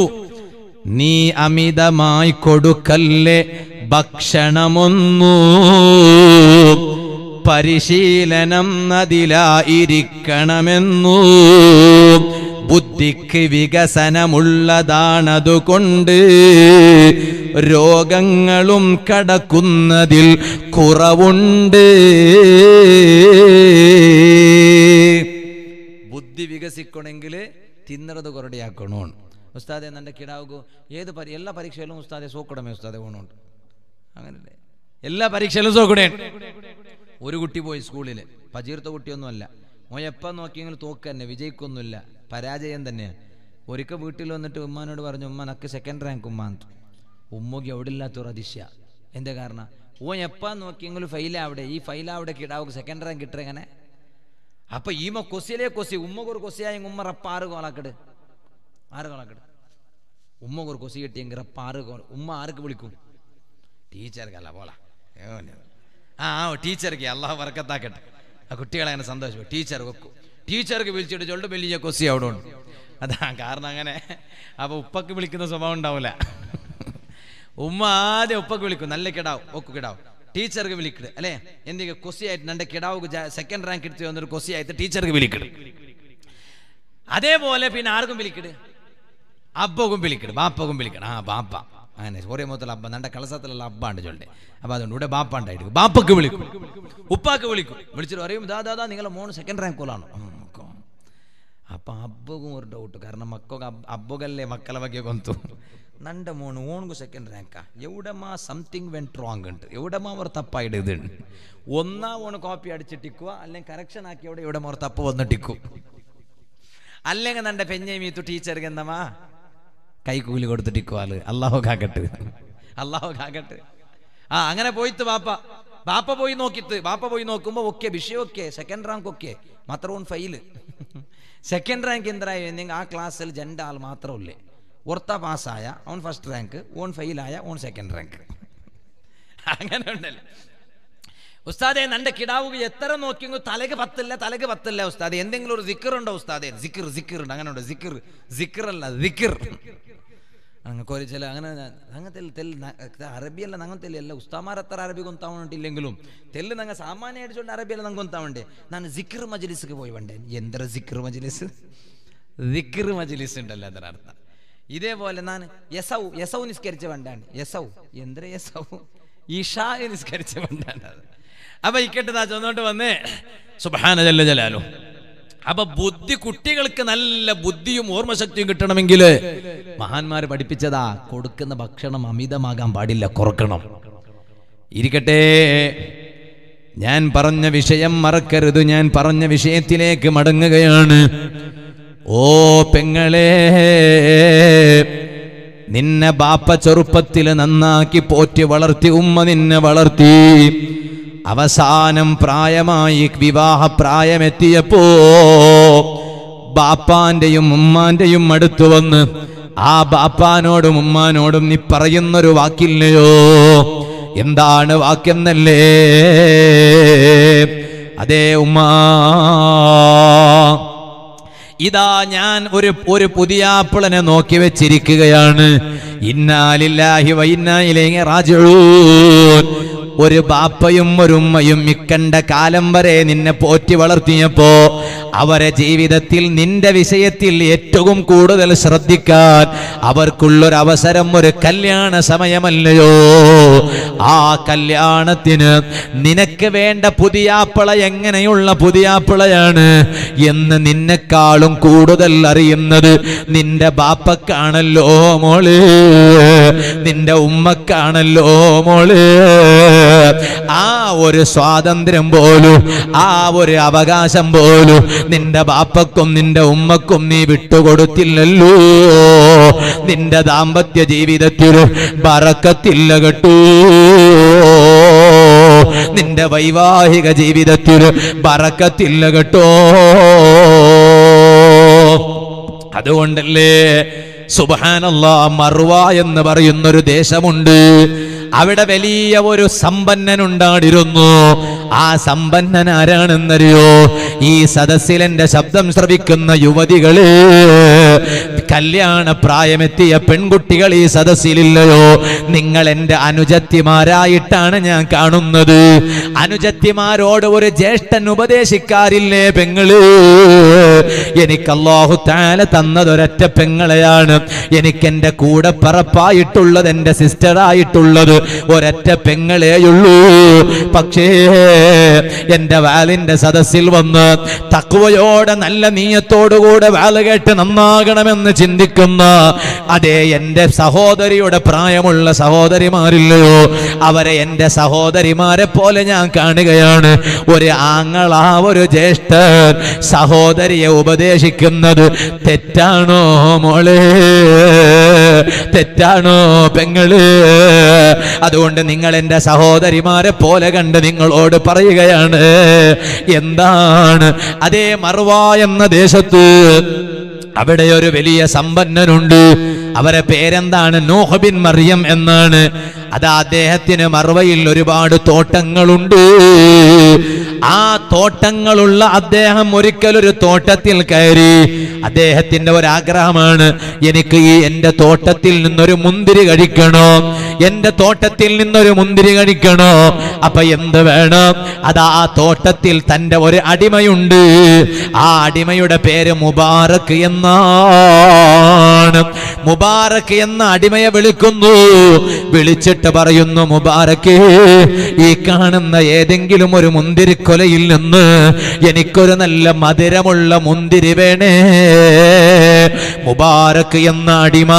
നീ അമിതമായി കൊടുക്കല്ലേ ഭക്ഷണമൊന്നു? പരിശീലനം നദിലായിരിക്കണമെന്നു ബുദ്ധിക്ക് വികസനമുള്ളതാണതുകൊണ്ട് രോഗങ്ങളും കടക്കുന്നതിൽ കുറവുണ്ട്. ബുദ്ധി വികസിക്കണമെങ്കിൽ തിന്നറത് കുറടിയാക്കണോ ഉസ്താദെ എന്റെ കിടാവുകു. ഏത് പരി എല്ലാ പരീക്ഷയിലും ഉസ്താദെ സോക്കടമേ ഉസ്താദെ ഓണോണ്ട് അങ്ങനല്ലേ? എല്ലാ പരീക്ഷയിലും സോക്കടേ. ഒരു കുട്ടി പോയി സ്കൂളിൽ പജീർത്ത കുട്ടിയൊന്നുമല്ല. മോൻ എപ്പം നോക്കിയെങ്കിലും തോക്ക് തന്നെ വിജയിക്കൊന്നുമില്ല. പരാജയം തന്നെയാണ് ഒരിക്കൽ വീട്ടിൽ വന്നിട്ട് ഉമ്മാനോട് പറഞ്ഞു ഉമ്മ നക്ക് സെക്കൻഡ് റാങ്ക് ഉമ്മ എന്ന് ഉമ്മക്ക് എവിടെ ഇല്ലാത്തൊരു അതിശയ. എന്താ കാരണം? ഓ എപ്പാ നോക്കിയെങ്കിലും ഫെയിലാവിടെ ഈ ഫെയിലാവിടെ കിടാവുക്ക് സെക്കൻഡ് റാങ്ക് കിട്ടുക എങ്ങനെ? അപ്പൊ ഈമ കൊസിലെ കൊസി ഉമ്മകൊരു കൊസിയായ ഉമ്മ റപ്പ ആറ് കോളാക്കട് ആറ് കോളാക്കട് ഒരു കൊസി കിട്ടിയെങ്കിൽ റപ്പ ആറ് കോൾ ഉമ്മ ആർക്ക് വിളിക്കും? ടീച്ചർക്കല്ല പോള ആ ആ ടീച്ചർക്ക് അല്ലാഹ് വർക്കത്താക്കട്ടെ ആ കുട്ടികളെ അങ്ങനെ സന്തോഷം ടീച്ചർ വെക്കും ടീച്ചർക്ക് വിളിച്ചിട്ട് ചൊല്ലും വലിയ കൊസി അവിടെ ഉണ്ട്. അതാ കാരണം അങ്ങനെ. അപ്പൊ ഉപ്പക്ക് വിളിക്കുന്ന സ്വഭാവം ഉണ്ടാവില്ല ഉമ്മ ആദ്യം ഉപ്പക്ക് വിളിക്കും. നല്ല കിടാവും ഒക്കെ കിടാവ്. ടീച്ചർക്ക് വിളിക്കട്. അല്ലേ? എന്തെങ്കിലും കൊസിയായിട്ട് എന്റെ കിടാവ് സെക്കൻഡ് റാങ്ക് എടുത്ത് വന്നൊരു കൊസിയായിട്ട് ടീച്ചർക്ക് വിളിക്കട്. അതേപോലെ പിന്നെ ആർക്കും വിളിക്കട്? അബ്ബക്കും വിളിക്കട്. ബാപ്പക്കും വിളിക്കണം ആ ബാപ്പ. അങ്ങനെ ഒരേ മൊത്തം അബ്ബ. നണ്ട കളസത്തിലുള്ള അബ്ബാണ്ട് ചൊല്ലേ. അപ്പൊ അതുകൊണ്ട് ഇവിടെ ബാപ്പ ഉണ്ടായിട്ട് ബാപ്പക്ക് വിളിക്കും. ഉപ്പാക്ക് വിളിക്കും. വിളിച്ചിട്ട് പറയും ദാ ദാ ദാ നിങ്ങളെ മോണ് സെക്കൻഡ് റാങ്കോളാണോ അപ്പൊ ಅಬ್ಬಗೂ ഒരു ಡೌಟ್ കാരണം ಮಕ್ಕಗ ಅಬ್ಬಗಲ್ಲೇ ಮಕ್ಕಳ ಬಗ್ಗೆ ಗೊಂತು ನಂಡ ಮೋನು ಓಣ್ಗು ಸೆಕೆಂಡ್ ರ್ಯಾಂಕ ಎವಡಮ್ಮ സംതിങ് വെന്റ് റോങ് ഉണ്ട് എവിടമ്മ അവർ തപ്പായിട്ട് ഇതുണ്ട് ഒന്നാ ഓണ് കോപ്പി അടിച്ചിട്ടിക്കുക അല്ലെങ്കിൽ കറക്ഷൻ ആക്കി എവിടെ ഇവിടെ അവർ തപ്പ് വന്നിട്ടിക്കും അല്ലെങ്കിൽ നന്റെ പെഞ്ഞമീത്തു ടീച്ചർക്ക് എന്നമാ കൈക്കൂലി കൊടുത്തിട്ടിക്കുക ആള് അള്ളാഹു കാക്കട്ട് അള്ളാഹു കാക്കട്ട് ആ അങ്ങനെ പോയിട്ട് ബാപ്പ ബാപ്പ പോയി നോക്കിത്ത് ബാപ്പ പോയി നോക്കുമ്പോ ഓക്കെ വിഷയം ഓക്കെ സെക്കൻഡ് റാങ്ക് ഓക്കെ മാത്രം ഓൺ ഫെയില് സെക്കൻഡ് റാങ്ക് എന്തായ ആ ക്ലാസ്സിൽ രണ്ട് ആൾ മാത്രമല്ലേ ഒർത്ത പാസ്സായ ഓൺ ഫസ്റ്റ് റാങ്ക് ഓൺ ഫെയിലായ ഓൺ സെക്കൻഡ് റാങ്ക് അങ്ങനെ ഉണ്ടല്ലോ ഉസ്താദെ നല്ല കിടാവുക എത്ര നോക്കിയെങ്കിൽ തലക്ക് പത്തില്ല തലക്ക് പത്തില്ല ഉസ്താദെ. എന്തെങ്കിലും ഒരു സിക്കർ ഉണ്ടോ ഉസ്താദെ? സിക്കർ സിക്കർ ഉണ്ട്. അങ്ങനെ ഉണ്ട് സിക്കർ സിക്കർ അല്ല സിക്കർ അല്ല സിക്കർ അങ്ങക്ക് ഒരു ചില അങ്ങനെ അങ്ങനത്തെ തെല്ല് അറബിയല്ല അങ്ങനത്തെ ಎಲ್ಲ ഉസ്താമാർ അത്ര അറബി കൊന്താവണ്ടില്ലെങ്കിലും തെല്ല് നങ്ങ സാമാന്യ അടിച്ചുകൊണ്ട് അറബിയല്ല ನಂಗೆ കൊന്താവണ്ടേ ನಾನು ಜಿಕ್ರ್ ಮಜಲಿಸ್ಗೆ പോയി വണ്ടേ ಎಂದರ ಜಿಕ್ರ್ ಮಜಲಿಸ್ ജിക്ർ മജ്ലിസ് ഉണ്ടല്ലോ അതിന് അർത്ഥം ഇതേപോലെ ഞാൻ യസൗ യസൗ നിസ്കരിച്ച വണ്ടാണ് യസൗ എന്തിര യസൗ ഇഷാ നിസ്കരിച്ച വണ്ടാണ് അത് അപ്പൊ ഇക്കട്ട് നാ ചൊന്നോട്ട് വന്നേ സുബാന ജല്ല ജലാലോ അപ്പൊ ബുദ്ധി കുട്ടികൾക്ക് നല്ല ബുദ്ധിയും ഓർമ്മശക്തിയും കിട്ടണമെങ്കിൽ മഹാന്മാര് പഠിപ്പിച്ചതാ കൊടുക്കുന്ന ഭക്ഷണം അമിതമാകാൻ പാടില്ല കുറക്കണം. ഇരിക്കട്ടെ. ഞാൻ പറഞ്ഞ വിഷയം മറക്കരുത് ഞാൻ പറഞ്ഞ വിഷയത്തിലേക്ക് മടങ്ങുകയാണ്. ഓ പെങ്ങളെ നിന്നെ ബാപ്പ ചെറുപ്പത്തിൽ നന്നാക്കി പോറ്റി വളർത്തി ഉമ്മ നിന്നെ വളർത്തി. അവസാനം പ്രായമായി വിവാഹ പ്രായമെത്തിയപ്പോ ബാപ്പാന്റെയും ഉമ്മാന്റെയും അടുത്തു വന്ന് ആ ബാപ്പാനോടും ഉമ്മാനോടും നീ പറയുന്നൊരു വാക്കില്ലയോ? എന്താണ് വാക്കെന്നല്ലേ? അതേ ഉമ്മാ ഇതാ ഞാൻ ഒരു ഒരു പുതിയ ആപ്പിളനെ നോക്കി വെച്ചിരിക്കുകയാണ്. ഇന്നാലില്ലാഹി വൈന്നായിലേക്ക് റാജൂൻ ഒരു ബാപ്പയും ഒരു ഉമ്മയും മിക്കണ്ട കാലം വരെ നിന്നെ പോറ്റി വളർത്തിയപ്പോ അവരെ ജീവിതത്തിൽ നിന്റെ വിഷയത്തിൽ ഏറ്റവും കൂടുതൽ ശ്രദ്ധിക്കാൻ അവർക്കുള്ളൊരു അവസരം ഒരു കല്യാണ സമയമല്ലയോ? ആ കല്യാണത്തിന് നിനക്ക് വേണ്ട പുതിയാപ്പിള എങ്ങനെയുള്ള പുതിയാപ്പിളയാണ് എന്ന് നിന്നെക്കാളും കൂടുതൽ അറിയുന്നത് നിന്റെ ബാപ്പക്കാണല്ലോ മോൾ. നിന്റെ ഉമ്മക്കാണല്ലോ മോൾ. ആ ഒരു സ്വാതന്ത്ര്യം പോലും ആ ഒരു അവകാശം പോലും നിന്റെ ബാപ്പക്കും നിന്റെ ഉമ്മക്കും നീ വിട്ടുകൊടുത്തില്ലല്ലോ. നിന്റെ ദാമ്പത്യ ജീവിതത്തിൽ പറക്കത്തില്ല നിന്റെ വൈവാഹിക ജീവിതത്തിൽ പറക്കത്തില്ല അതുകൊണ്ടല്ലേ സുബാനല്ല മറുവ എന്ന് പറയുന്നൊരു ദേശമുണ്ട്. അവിടെ വലിയ ഒരു സമ്പന്നനുണ്ടായിരുന്നു. ആ സമ്പന്നൻ ആരാണെന്നറിയോ ഈ സദസ്സിൽ എന്റെ ശബ്ദം ശ്രവിക്കുന്ന യുവതികൾ കല്യാണ പ്രായമെത്തിയ പെൺകുട്ടികൾ ഈ സദസ്സിലില്ലയോ? നിങ്ങൾ എന്റെ അനുജത്തിമാരായിട്ടാണ് ഞാൻ കാണുന്നത്. അനുജത്തിമാരോട് ഒരു ജ്യേഷ്ഠൻ ഉപദേശിക്കാറില്ലേ പെങ്ങൾ? എനിക്ക് അള്ളാഹു താല തന്നതൊരൊറ്റ പെങ്ങളെയാണ്. എനിക്ക് എന്റെ കൂടെ പറപ്പായിട്ടുള്ളത് എന്റെ സിസ്റ്ററായിട്ടുള്ളത് ഒരൊറ്റ പെങ്ങളെയുള്ളൂ. പക്ഷേ എന്റെ വാലിന്റെ സദസ്സിൽ വന്ന് തക്കുവയോടെ നല്ല നീയത്തോടുകൂടെ വാൽ കേട്ട് നന്നാകണമെന്ന് ചിന്തിക്കുന്ന അതേ എന്റെ സഹോദരിയുടെ പ്രായമുള്ള സഹോദരിമാരില്ലയോ? അവരെ എന്റെ സഹോദരിമാരെ പോലെ ഞാൻ കാണുകയാണ്. ഒരു ആങ്ങളാ ഒരു ജ്യേഷ്ഠൻ സഹോദരിയെ ഉപദേശിക്കുന്നത് തെറ്റാണോ മോളെ? തെറ്റാണോ പെങ്ങൾ? അതുകൊണ്ട് നിങ്ങൾ എന്റെ സഹോദരിമാരെ പോലെ കണ്ട് നിങ്ങളോട് പറയുകയാണ്. എന്താണ്? അതേ മറുവ എന്ന ദേശത്ത് അവിടെ ഒരു വലിയ സമ്പന്നനുണ്ട്. അവരെ പേരെന്താണ്? നോഹബിൻ മറിയം എന്നാണ്. അത് അദ്ദേഹത്തിന് മറുവയിൽ ഒരുപാട് തോട്ടങ്ങളുണ്ട്. ആ തോട്ടങ്ങളുള്ള അദ്ദേഹം ഒരിക്കലൊരു തോട്ടത്തിൽ കയറി. അദ്ദേഹത്തിന്റെ ഒരാഗ്രഹമാണ് എനിക്ക് ഈ എന്റെ തോട്ടത്തിൽ നിന്നൊരു മുന്തിരി കഴിക്കണോ. എന്റെ തോട്ടത്തിൽ നിന്നൊരു മുന്തിരി കഴിക്കണോ. അപ്പൊ എന്ത് വേണം? അത് ആ തോട്ടത്തിൽ തന്റെ ഒരു അടിമയുണ്ട്. ആ അടിമയുടെ പേര് മുബാറക് എന്നാണ്. മുബാറക് എന്ന അടിമയെ വിളിക്കുന്നു. വിളിച്ചിട്ട് പറയുന്നു മുബാരക്ക് ഈ കാണുന്ന ഏതെങ്കിലും ഒരു മുന്തിരിക്കൊലയിൽ നിന്ന് എനിക്കൊരു നല്ല മധുരമുള്ള മുന്തിരി വേണേ. മുബാറക്ക് എന്ന അടിമ.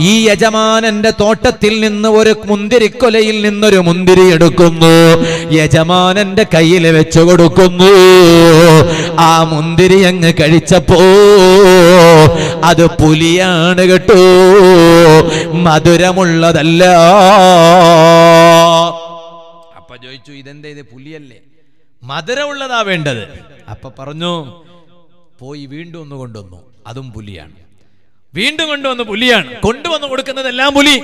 ഈ യജമാനന്റെ തോട്ടത്തിൽ നിന്ന് ഒരു മുന്തിരിക്കൊലയിൽ നിന്നൊരു മുന്തിരി എടുക്കുന്നു. യജമാനന്റെ കയ്യിൽ വെച്ചു കൊടുക്കുന്നു. ആ മുന്തിരി അങ്ങ് കഴിച്ചപ്പോ അത് പുലിയാണ് കേട്ടോ. മധുരമുള്ളതല്ല. അപ്പൊ ചോദിച്ചു ഇതെന്താ ഇത്? പുലിയല്ലേ? മധുരമുള്ളതാ വേണ്ടത്. അപ്പൊ പറഞ്ഞു പോയി വീണ്ടും ഒന്ന് കൊണ്ടുവന്നു. അതും പുലിയാണ്. വീണ്ടും കൊണ്ടുവന്ന് പുലിയാണ്. കൊണ്ടുവന്ന് കൊടുക്കുന്നതെല്ലാം പുലി.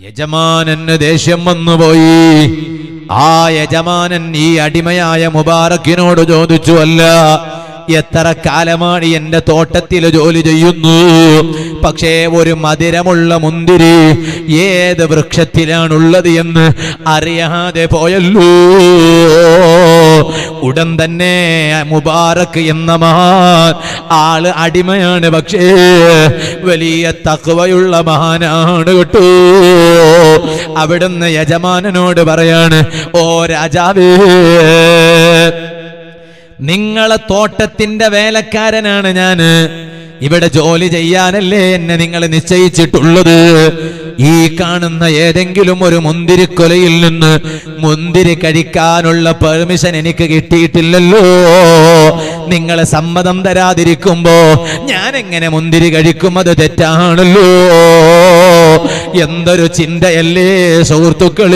യജമാനന് ദേഷ്യം വന്നുപോയി. ആ യജമാനൻ ഈ അടിമയായ മുബാറക്കിനോട് ചോദിച്ചു അല്ല എത്ര കാലമാണ് എന്റെ തോട്ടത്തിൽ ജോലി ചെയ്യുന്നു? പക്ഷേ ഒരു മധുരമുള്ള മുന്തിരി ഏത് വൃക്ഷത്തിലാണുള്ളത് എന്ന് അറിയാതെ പോയല്ലോ. ഉടൻ തന്നെ മുബാറക്ക് എന്ന മഹാൻ ആൾ അടിമയാണ് പക്ഷേ വലിയ തക്കവയുള്ള മഹാനാണ് കേട്ടോ. അവിടുന്ന് യജമാനനോട് പറയാണ് ഓ രാജാവേ നിങ്ങളെ തോട്ടത്തിന്റെ വേലക്കാരനാണ് ഞാൻ. ഇവിടെ ജോലി ചെയ്യാനല്ലേ എന്നെ നിങ്ങൾ നിശ്ചയിച്ചിട്ടുള്ളത്? ഈ കാണുന്ന ഏതെങ്കിലും ഒരു മുന്തിരിക്കൊലയിൽ നിന്ന് മുന്തിരി കഴിക്കാനുള്ള പെർമിഷൻ എനിക്ക് കിട്ടിയിട്ടില്ലല്ലോ. നിങ്ങളെ സമ്മതം തരാതിരിക്കുമ്പോ ഞാൻ എങ്ങനെ മുന്തിരി കഴിക്കും? അത് തെറ്റാണല്ലോ. എന്തൊരു ചിന്തയല്ലേ സുഹൃത്തുക്കൾ?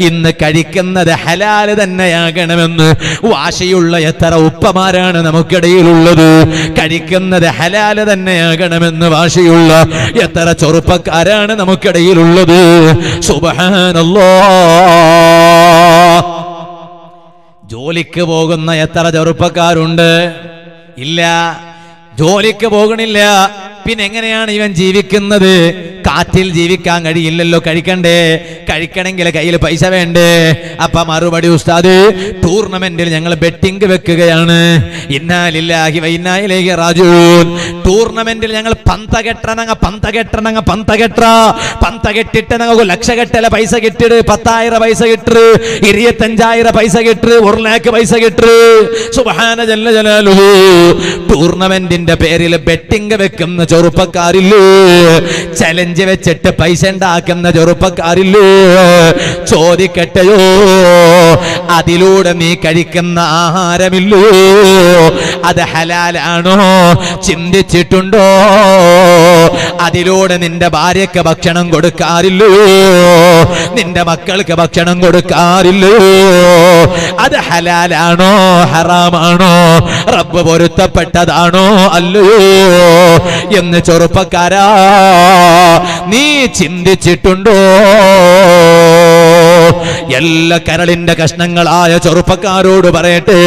ഇന്ന് കഴിക്കുന്നത് ഹലാൽ തന്നെയാകണമെന്ന് വാശിയുള്ള എത്ര ഉപ്പമാരാണ് നമുക്കിടയിലുള്ളത്. കഴിക്കുന്നത് ഹലാൽ തന്നെയാകണമെന്ന് വാശിയുള്ള എത്ര ചെറുപ്പക്കാരാണ് നമുക്കിടയിലുള്ളത്. സുബഹാനല്ലോ. ജോലിക്ക് പോകുന്ന എത്ര ചെറുപ്പക്കാരുണ്ട്? ഇല്ല. ജോലിക്ക് പോകണില്ല പിന്നെ എങ്ങനെയാണ് ഇവൻ ജീവിക്കുന്നത്? കാറ്റിൽ ജീവിക്കാൻ കഴിയില്ലല്ലോ കഴിക്കണ്ടേ. കഴിക്കണമെങ്കിൽ കയ്യിൽ പൈസ വേണ്ടേ. അപ്പൊ മറുപടി ഉസ്താദ് ടൂർണമെന്റിൽ ഞങ്ങൾ ബെറ്റിംഗ് വെക്കുകയാണ്. ഇന്നാലില്ലാഹി വൈനായിലേക്ക് റാജൂൻ ടൂർണമെന്റിൽ ഞങ്ങൾ പന്ത കെട്ടണങ്ങ പന്ത കെട്ടണങ്ങ പന്ത കെട്ട പന്ത കെട്ടിട്ട് ഞങ്ങൾക്ക് ലക്ഷ കെട്ടല പൈസ കിട്ടിട്. പത്തായിരം പൈസ കിട്ടു ഇരുപത്തഞ്ചായിരം പൈസ കിട്ടു ഒരു ലാക്ക് പൈസ കിട്ടു സുഹാന ജല്ല ജലാലു ടൂർണമെന്റിന്റെ പേരിൽ ബെറ്റിംഗ് വെക്കുന്ന ചെറുപ്പക്കാരില്ലേ? ചലഞ്ച് വെച്ചിട്ട് പൈസ ഉണ്ടാക്കുന്ന ചെറുപ്പക്കാരില്ലോ? ചോദിക്കട്ടെയോ? അതിലൂടെ നീ കഴിക്കുന്ന ആഹാരമില്ലോ? അത് ഹലാലാണോ? ചിന്തിച്ചിട്ടുണ്ടോ? അതിലൂടെ നിന്റെ ഭാര്യക്ക് ഭക്ഷണം കൊടുക്കാറില്ലോ? നിന്റെ മക്കൾക്ക് ഭക്ഷണം കൊടുക്കാറില്ലോ? അത് ഹലാലാണോ? ഹറാമാണോ? റബ്ബ് പൊരുത്തപ്പെട്ടതാണോ? അല്ലയോ? എന്ന് ചെറുപ്പക്കാരാ നീ ചിന്തിച്ചിട്ടുണ്ടോ? എല്ലാ കരളിന്റെ കഷ്ണങ്ങളായ ചെറുപ്പക്കാരോട് പറയട്ടെ.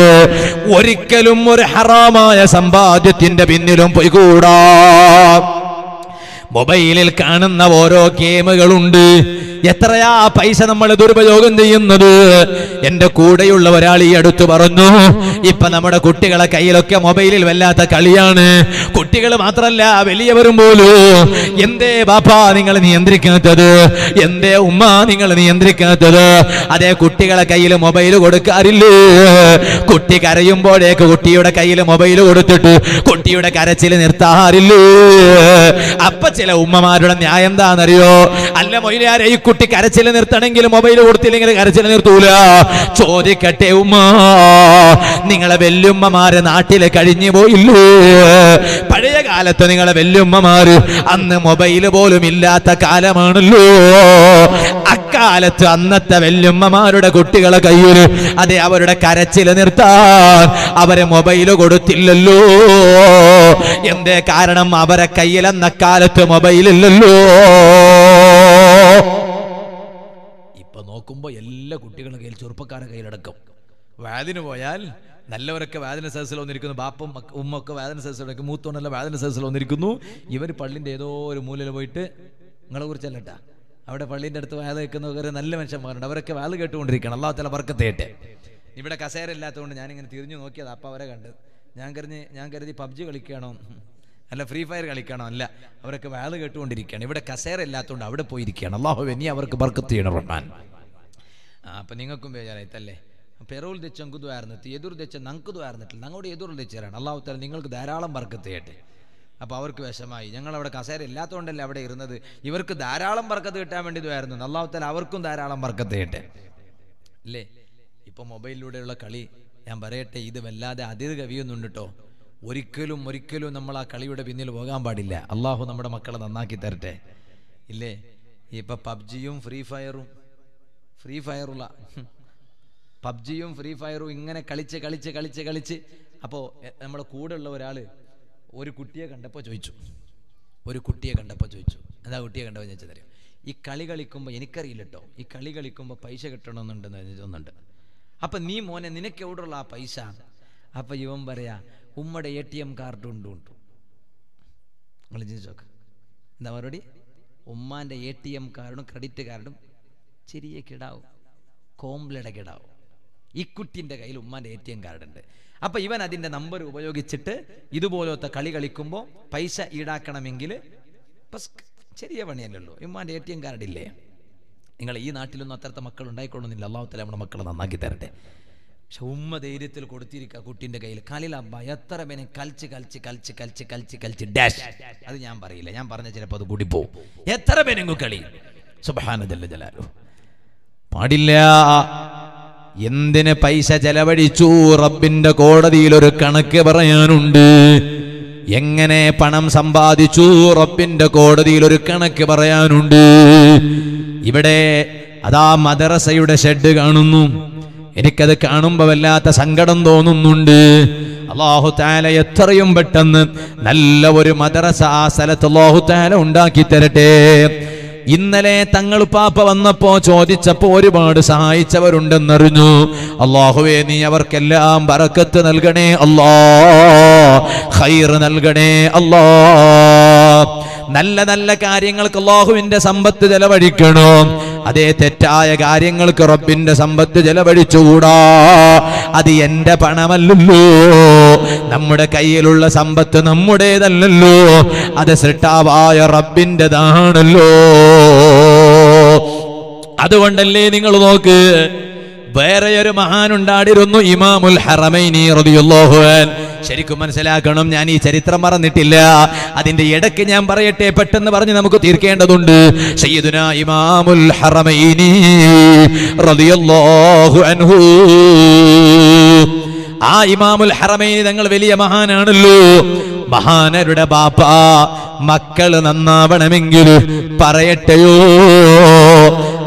ഒരിക്കലും ഒരു ഹറാമായ സമ്പാദ്യത്തിന്റെ പിന്നിലും പോയിക്കൂടാ. മൊബൈലിൽ കാണുന്ന ഓരോ ഗെയിമുകളുണ്ട്. എത്രയാ ആ പൈസ നമ്മൾ ദുരുപയോഗം ചെയ്യുന്നത്? എന്റെ കൂടെയുള്ള ഒരാൾ ഈ അടുത്ത് പറഞ്ഞു ഇപ്പൊ നമ്മുടെ കുട്ടികളെ കയ്യിലൊക്കെ മൊബൈലിൽ വല്ലാത്ത കളിയാണ്. കുട്ടികൾ മാത്രല്ല വലിയവരും പോലും. എന്തേ ബാപ്പാ നിങ്ങൾ നിയന്ത്രിക്കാത്തത്? എന്തേ ഉമ്മ നിങ്ങൾ നിയന്ത്രിക്കാത്തത്? അതേ കുട്ടികളെ കയ്യിൽ മൊബൈൽ കൊടുക്കാറില്ലേ? കുട്ടി കരയുമ്പോഴേക്ക് കുട്ടിയുടെ കയ്യിൽ മൊബൈൽ കൊടുത്തിട്ട് കുട്ടിയുടെ കരച്ചിൽ നിർത്താറില്ലേ? അപ്പൊ ചില ഉമ്മമാരുടെ ന്യായം എന്താണെന്നറിയോ? അല്ല മൊയിലാരെ ഈ കുട്ടി കരച്ചിൽ നിർത്തണമെങ്കിൽ മൊബൈൽ കൊടുത്തില്ലെങ്കിൽ കരച്ചിൽ നിർത്തൂല. ചോദിക്കട്ടെ ഉമ്മ നിങ്ങളെ വെല്ലുമ്മമാര് നാട്ടിൽ കഴിഞ്ഞു പോയില്ലേ? പഴയ കാലത്ത് നിങ്ങളെ വെല്ലുമ്മമാര് അന്ന് മൊബൈൽ പോലും ഇല്ലാത്ത കാലമാണല്ലോ. അക്കാലത്ത് അന്നത്തെ വെല്ലുമ്മമാരുടെ കുട്ടികളെ കയ്യിൽ അതെ അവരുടെ കരച്ചിൽ നിർത്താൻ അവരെ മൊബൈൽ കൊടുത്തില്ലല്ലോ. എന്തേ കാരണം? അവരെ കയ്യിൽ കാലത്ത് മൊബൈലില്ലല്ലോ. ഇപ്പൊ എല്ലാ കുട്ടികളുടെ കയ്യിൽ ചെറുപ്പക്കാരുടെ കയ്യിലടക്കം വാതിന് പോയാൽ നല്ലവരൊക്കെ വാതിന സദസ്സിൽ വന്നിരിക്കുന്നു. ബാപ്പും ഉമ്മ ഉമ്മൊക്കെ വാതിന സദസ്സിൽ വന്നിരിക്കും മൂത്തോണ്ടല്ല വാതിന സദസ്സിൽ വന്നിരിക്കുന്നു. ഇവർ പള്ളിന്റെ ഏതോ ഒരു മൂലയിൽ പോയിട്ട് നിങ്ങളെ കുറിച്ചല്ലട്ടാ അവിടെ പള്ളിന്റെ അടുത്ത് വാത് കേൾക്കുന്നവർ നല്ല മനുഷ്യന്മാരുണ്ട്. അവരൊക്കെ വാത് കേട്ടുകൊണ്ടിരിക്കണം അള്ളാഹു തല വർക്കത്തേട്ടെ ഇവിടെ കസേര ഇല്ലാത്തതുകൊണ്ട് ഞാനിങ്ങനെ തിരിഞ്ഞു നോക്കിയത്. അപ്പം അവരെ കണ്ട്. ഞാൻ കരുതി ഞാൻ കരുതി പബ്ജി കളിക്കണോ? അല്ല ഫ്രീ ഫയർ കളിക്കണോ? അല്ല. അവരൊക്കെ വാത് കേട്ടുകൊണ്ടിരിക്കുകയാണ്. ഇവിടെ കസേര ഇല്ലാത്തതുകൊണ്ട് അവിടെ പോയിരിക്കുകയാണ്. അള്ളാഹു ഇനി അവർക്ക് ബർക്കത്ത് ചെയ്യണം റഹ്മാൻ. അപ്പം നിങ്ങൾക്കും ബേജാറായിട്ടല്ലേ? പെറോൾ തെച്ച ഞങ്ങൾക്ക് ദ്വാരന്നിട്ട് എതിർ തെച്ച ഞങ്ങൾക്ക് ദ്വാരന്നിട്ടില്ല ഞങ്ങളുടെ എതിർ തെച്ചാണ് അള്ളാഹു തല നിങ്ങൾക്ക് ധാരാളം ബർക്കത്ത് ചെയ്യട്ടെ അപ്പോൾ അവർക്ക് വിഷമായി. ഞങ്ങൾ അവിടെ കസേര ഇല്ലാത്തതുകൊണ്ടല്ലേ അവിടെ ഇരുന്നത്? ഇവർക്ക് ധാരാളം ബർക്കത്ത് കിട്ടാൻ വേണ്ടി ദ്വാരുന്നു അള്ളാഹു തല അവർക്കും ധാരാളം ബർക്കത്ത് ചെയ്യട്ടെ അല്ലേ? ഇപ്പൊ മൊബൈലിലൂടെയുള്ള കളി ഞാൻ പറയട്ടെ ഇത് വല്ലാതെ അതിഥി കവിയുന്നുണ്ട് കേട്ടോ ഒരിക്കലും ഒരിക്കലും നമ്മൾ ആ കളിയുടെ പിന്നിൽ പോകാൻ പാടില്ല. അള്ളാഹു നമ്മുടെ മക്കളെ നന്നാക്കി തരട്ടെ. ഇല്ലേ? ഇപ്പൊ പബ്ജിയും ഫ്രീ ഫയറും ഫ്രീ ഫയറുള്ള പബ്ജിയും ഫ്രീ ഫയറും ഇങ്ങനെ കളിച്ച് കളിച്ച് കളിച്ച് കളിച്ച്. അപ്പോൾ നമ്മുടെ കൂടെ ഉള്ള ഒരാൾ ഒരു കുട്ടിയെ കണ്ടപ്പോൾ ചോദിച്ചു. ഒരു കുട്ടിയെ കണ്ടപ്പോൾ ചോദിച്ചു. എന്താ കുട്ടിയെ കണ്ടപ്പോൾ ചോദിച്ചു തരും. ഈ കളി കളിക്കുമ്പോൾ എനിക്കറിയില്ല കേട്ടോ ഈ കളി കളിക്കുമ്പോൾ പൈസ കിട്ടണമെന്നുണ്ടെന്ന് തോന്നുന്നുണ്ട് അപ്പം നീ മോനെ നിനക്ക് എവിടെയുള്ള ആ പൈസ? അപ്പം ഇവൻ പറയാ ഉമ്മയുടെ എ ടി എം കാർഡ് ഉണ്ട് ഉണ്ട്. നിങ്ങൾ ചിന്തിച്ച് നോക്ക്. എന്താ മറുപടി? ഉമ്മാന്റെ എ ടി എം കാർഡും ക്രെഡിറ്റ് കാർഡും ചെറിയ കിടാവും കോംബ്ലയുടെ കിടാവും. ഈ കുട്ടിന്റെ കയ്യിൽ ഉമ്മാന്റെ എ ടി എം കാർഡുണ്ട് അപ്പം ഇവൻ അതിന്റെ നമ്പർ ഉപയോഗിച്ചിട്ട് ഇതുപോലത്തെ കളി കളിക്കുമ്പോൾ പൈസ ഈടാക്കണമെങ്കിൽ ഇപ്പം ചെറിയ പണിയല്ലല്ലോ ഉമ്മാന്റെ എ ടി എം കാർഡില്ലേ നിങ്ങൾ ഈ നാട്ടിലൊന്നും അത്രത്തെ മക്കൾ ഉണ്ടായിക്കൊള്ളുന്നില്ല. അള്ളാഹു തല നമ്മുടെ മക്കളെ നന്നാക്കി തരട്ടെ. പക്ഷെ ഉമ്മ ധൈര്യത്തിൽ കൊടുത്തിരിക്കുക കുട്ടിന്റെ കയ്യിൽ. കലിലബ്ബ എത്ര പേനെ കളിച്ച് കളിച്ച് കളിച്ച് കളിച്ച് കളിച്ച് കളിച്ച് ഡാഷ് അത് ഞാൻ പറയില്ല. ഞാൻ പറഞ്ഞ ചിലപ്പോൾ അത് കൂടി പോകും എത്ര പേരെങ്കു കളി? സുബാനജല്ല ജലാലു പാടില്ല. എന്തിന് പൈസ ചെലവഴിച്ചു? റബ്ബിന്റെ കോടതിയിൽ ഒരു കണക്ക് പറയാനുണ്ട്. എങ്ങനെ പണം സമ്പാദിച്ചു? റബ്ബിന്റെ കോടതിയിൽ ഒരു കണക്ക് പറയാനുണ്ട്. ഇവിടെ അതാ മദ്രസയുടെ ഷെഡ് കാണുന്നു. എനിക്കത് കാണുമ്പോൾ വല്ലാത്ത സങ്കടം തോന്നുന്നുണ്ട്. അള്ളാഹു താല എത്രയും പെട്ടെന്ന് നല്ല ഒരു മദ്രസ ആ സ്ഥലത്ത് അള്ളാഹു താല ഉണ്ടാക്കി തരട്ടെ. ഇന്നലെ തങ്ങൾ പാപ്പ വന്നപ്പോ ചോദിച്ചപ്പോ ഒരുപാട് സഹായിച്ചവരുണ്ടെന്നറിഞ്ഞു. അള്ളാഹുവേ നീ അവർക്കെല്ലാം പറക്കത്ത് നൽകണേ അല്ലാ. ഖൈർ നൽകണേ അല്ലാ. നല്ല നല്ല കാര്യങ്ങൾക്ക് അള്ളാഹുവിന്റെ സമ്പത്ത് ചെലവഴിക്കണോ. അതേ തെറ്റായ കാര്യങ്ങൾക്ക് റബ്ബിന്റെ സമ്പത്ത് ചെലവഴിച്ചുകൂടാ? അത് എന്റെ പണമല്ലല്ലോ. നമ്മുടെ കയ്യിലുള്ള സമ്പത്ത് നമ്മുടേതല്ലല്ലോ. അത് സൃഷ്ടാവായ റബ്ബിന്റെതാണല്ലോ അതുകൊണ്ടല്ലേ നിങ്ങൾ നോക്ക്? വേറെ ഒരു മഹാനുണ്ടാടിരുന്നു ഇമാമുൽ ഹറമൈനി റളിയല്ലാഹു അൻ ശരിക്കും മനസ്സിലാക്കണം ഞാൻ ഈ ചരിത്രം മറന്നിട്ടില്ല. അതിന്റെ ഇടയ്ക്ക് ഞാൻ പറയട്ടെ പെട്ടെന്ന് പറഞ്ഞ് നമുക്ക് തീർക്കേണ്ടതുണ്ട്. സയ്യിദുന ഇമാമുൽ ഹറമൈനി റളിയല്ലാഹു അൻഹു. ആ ഇമാമുൽ ഹറമൈനി തങ്ങൾ വലിയ മഹാനാണല്ലോ. മഹാനരുടെ ബാപ്പ മക്കൾ നന്നാവണമെങ്കിൽ പറയട്ടെയോ?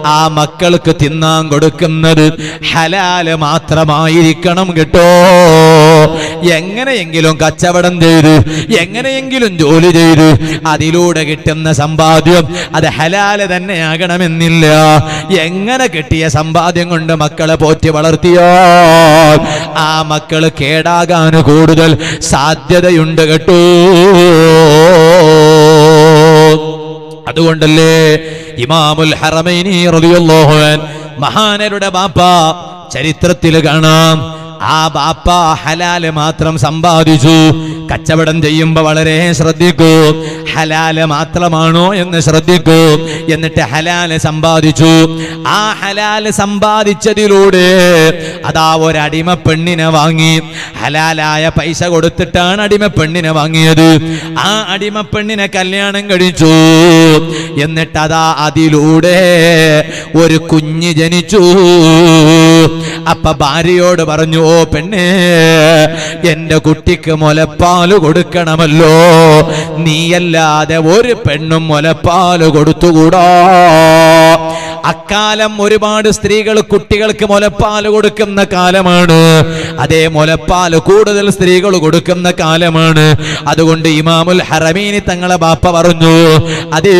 ആ മക്കൾക്ക് തിന്നാൻ കൊടുക്കുന്നത് ഹലാൽ മാത്രമായിരിക്കണം കേട്ടോ. എങ്ങനെയെങ്കിലും കച്ചവടം ചെയ്ത് എങ്ങനെയെങ്കിലും ജോലി ചെയ്ത് അതിലൂടെ കിട്ടുന്ന സമ്പാദ്യം അത് ഹലാൽ തന്നെയാകണമെന്നില്ല. എങ്ങനെ കിട്ടിയ സമ്പാദ്യം കൊണ്ട് മക്കളെ പോറ്റി വളർത്തിയോ ആ മക്കൾ കേടാകാൻ കൂടുതൽ സാധ്യതയുണ്ട് കേട്ടോ. അതുകൊണ്ടല്ലേ ഇമാമുൽ ഹറമൈനി റളിയല്ലാഹു അൻ മഹാനരുടെ ബാപ്പ ചരിത്രത്തിൽ കാണാം. ആ ബാപ്പ ഹലാൽ മാത്രം സമ്പാദിച്ചു. കച്ചവടം ചെയ്യുമ്പോ വളരെ ശ്രദ്ധിക്കൂ. ഹലാൽ മാത്രമാണോ എന്ന് ശ്രദ്ധിക്കൂ. എന്നിട്ട് ഹലാൽ സമ്പാദിച്ചു. ആ ഹലാൽ സമ്പാദിച്ചതിലൂടെ അതാ ഒരടിമ പെണ്ണിനെ വാങ്ങി. ഹലാലായ പൈസ കൊടുത്തിട്ടാണ് അടിമ പെണ്ണിനെ വാങ്ങിയത്. ആ അടിമ പെണ്ണിനെ കല്യാണം കഴിച്ചു. എന്നിട്ട് അതാ അതിലൂടെ ഒരു കുഞ്ഞ് ജനിച്ചു. അപ്പ ഭാര്യയോട് പറഞ്ഞു ഓ പെണ്ണേ എന്റെ കുട്ടിക്ക് മുലപ്പാൽ കൊടുക്കണമല്ലോ. നീയല്ലാതെ ഒരു പെണ്ണും മുലപ്പാൽ കൊടുത്തുകൂടാ. അക്കാലം ഒരുപാട് സ്ത്രീകൾ കുട്ടികൾക്ക് മുലപ്പാൽ കൊടുക്കുന്ന കാലമാണ്. അതേ മുലപ്പാൽ കൂടുതൽ സ്ത്രീകൾ കൊടുക്കുന്ന കാലമാണ്. അതുകൊണ്ട് ഇമാമുൽ ഹറമീനി തങ്ങളെ ബാപ്പ പറഞ്ഞു അതേ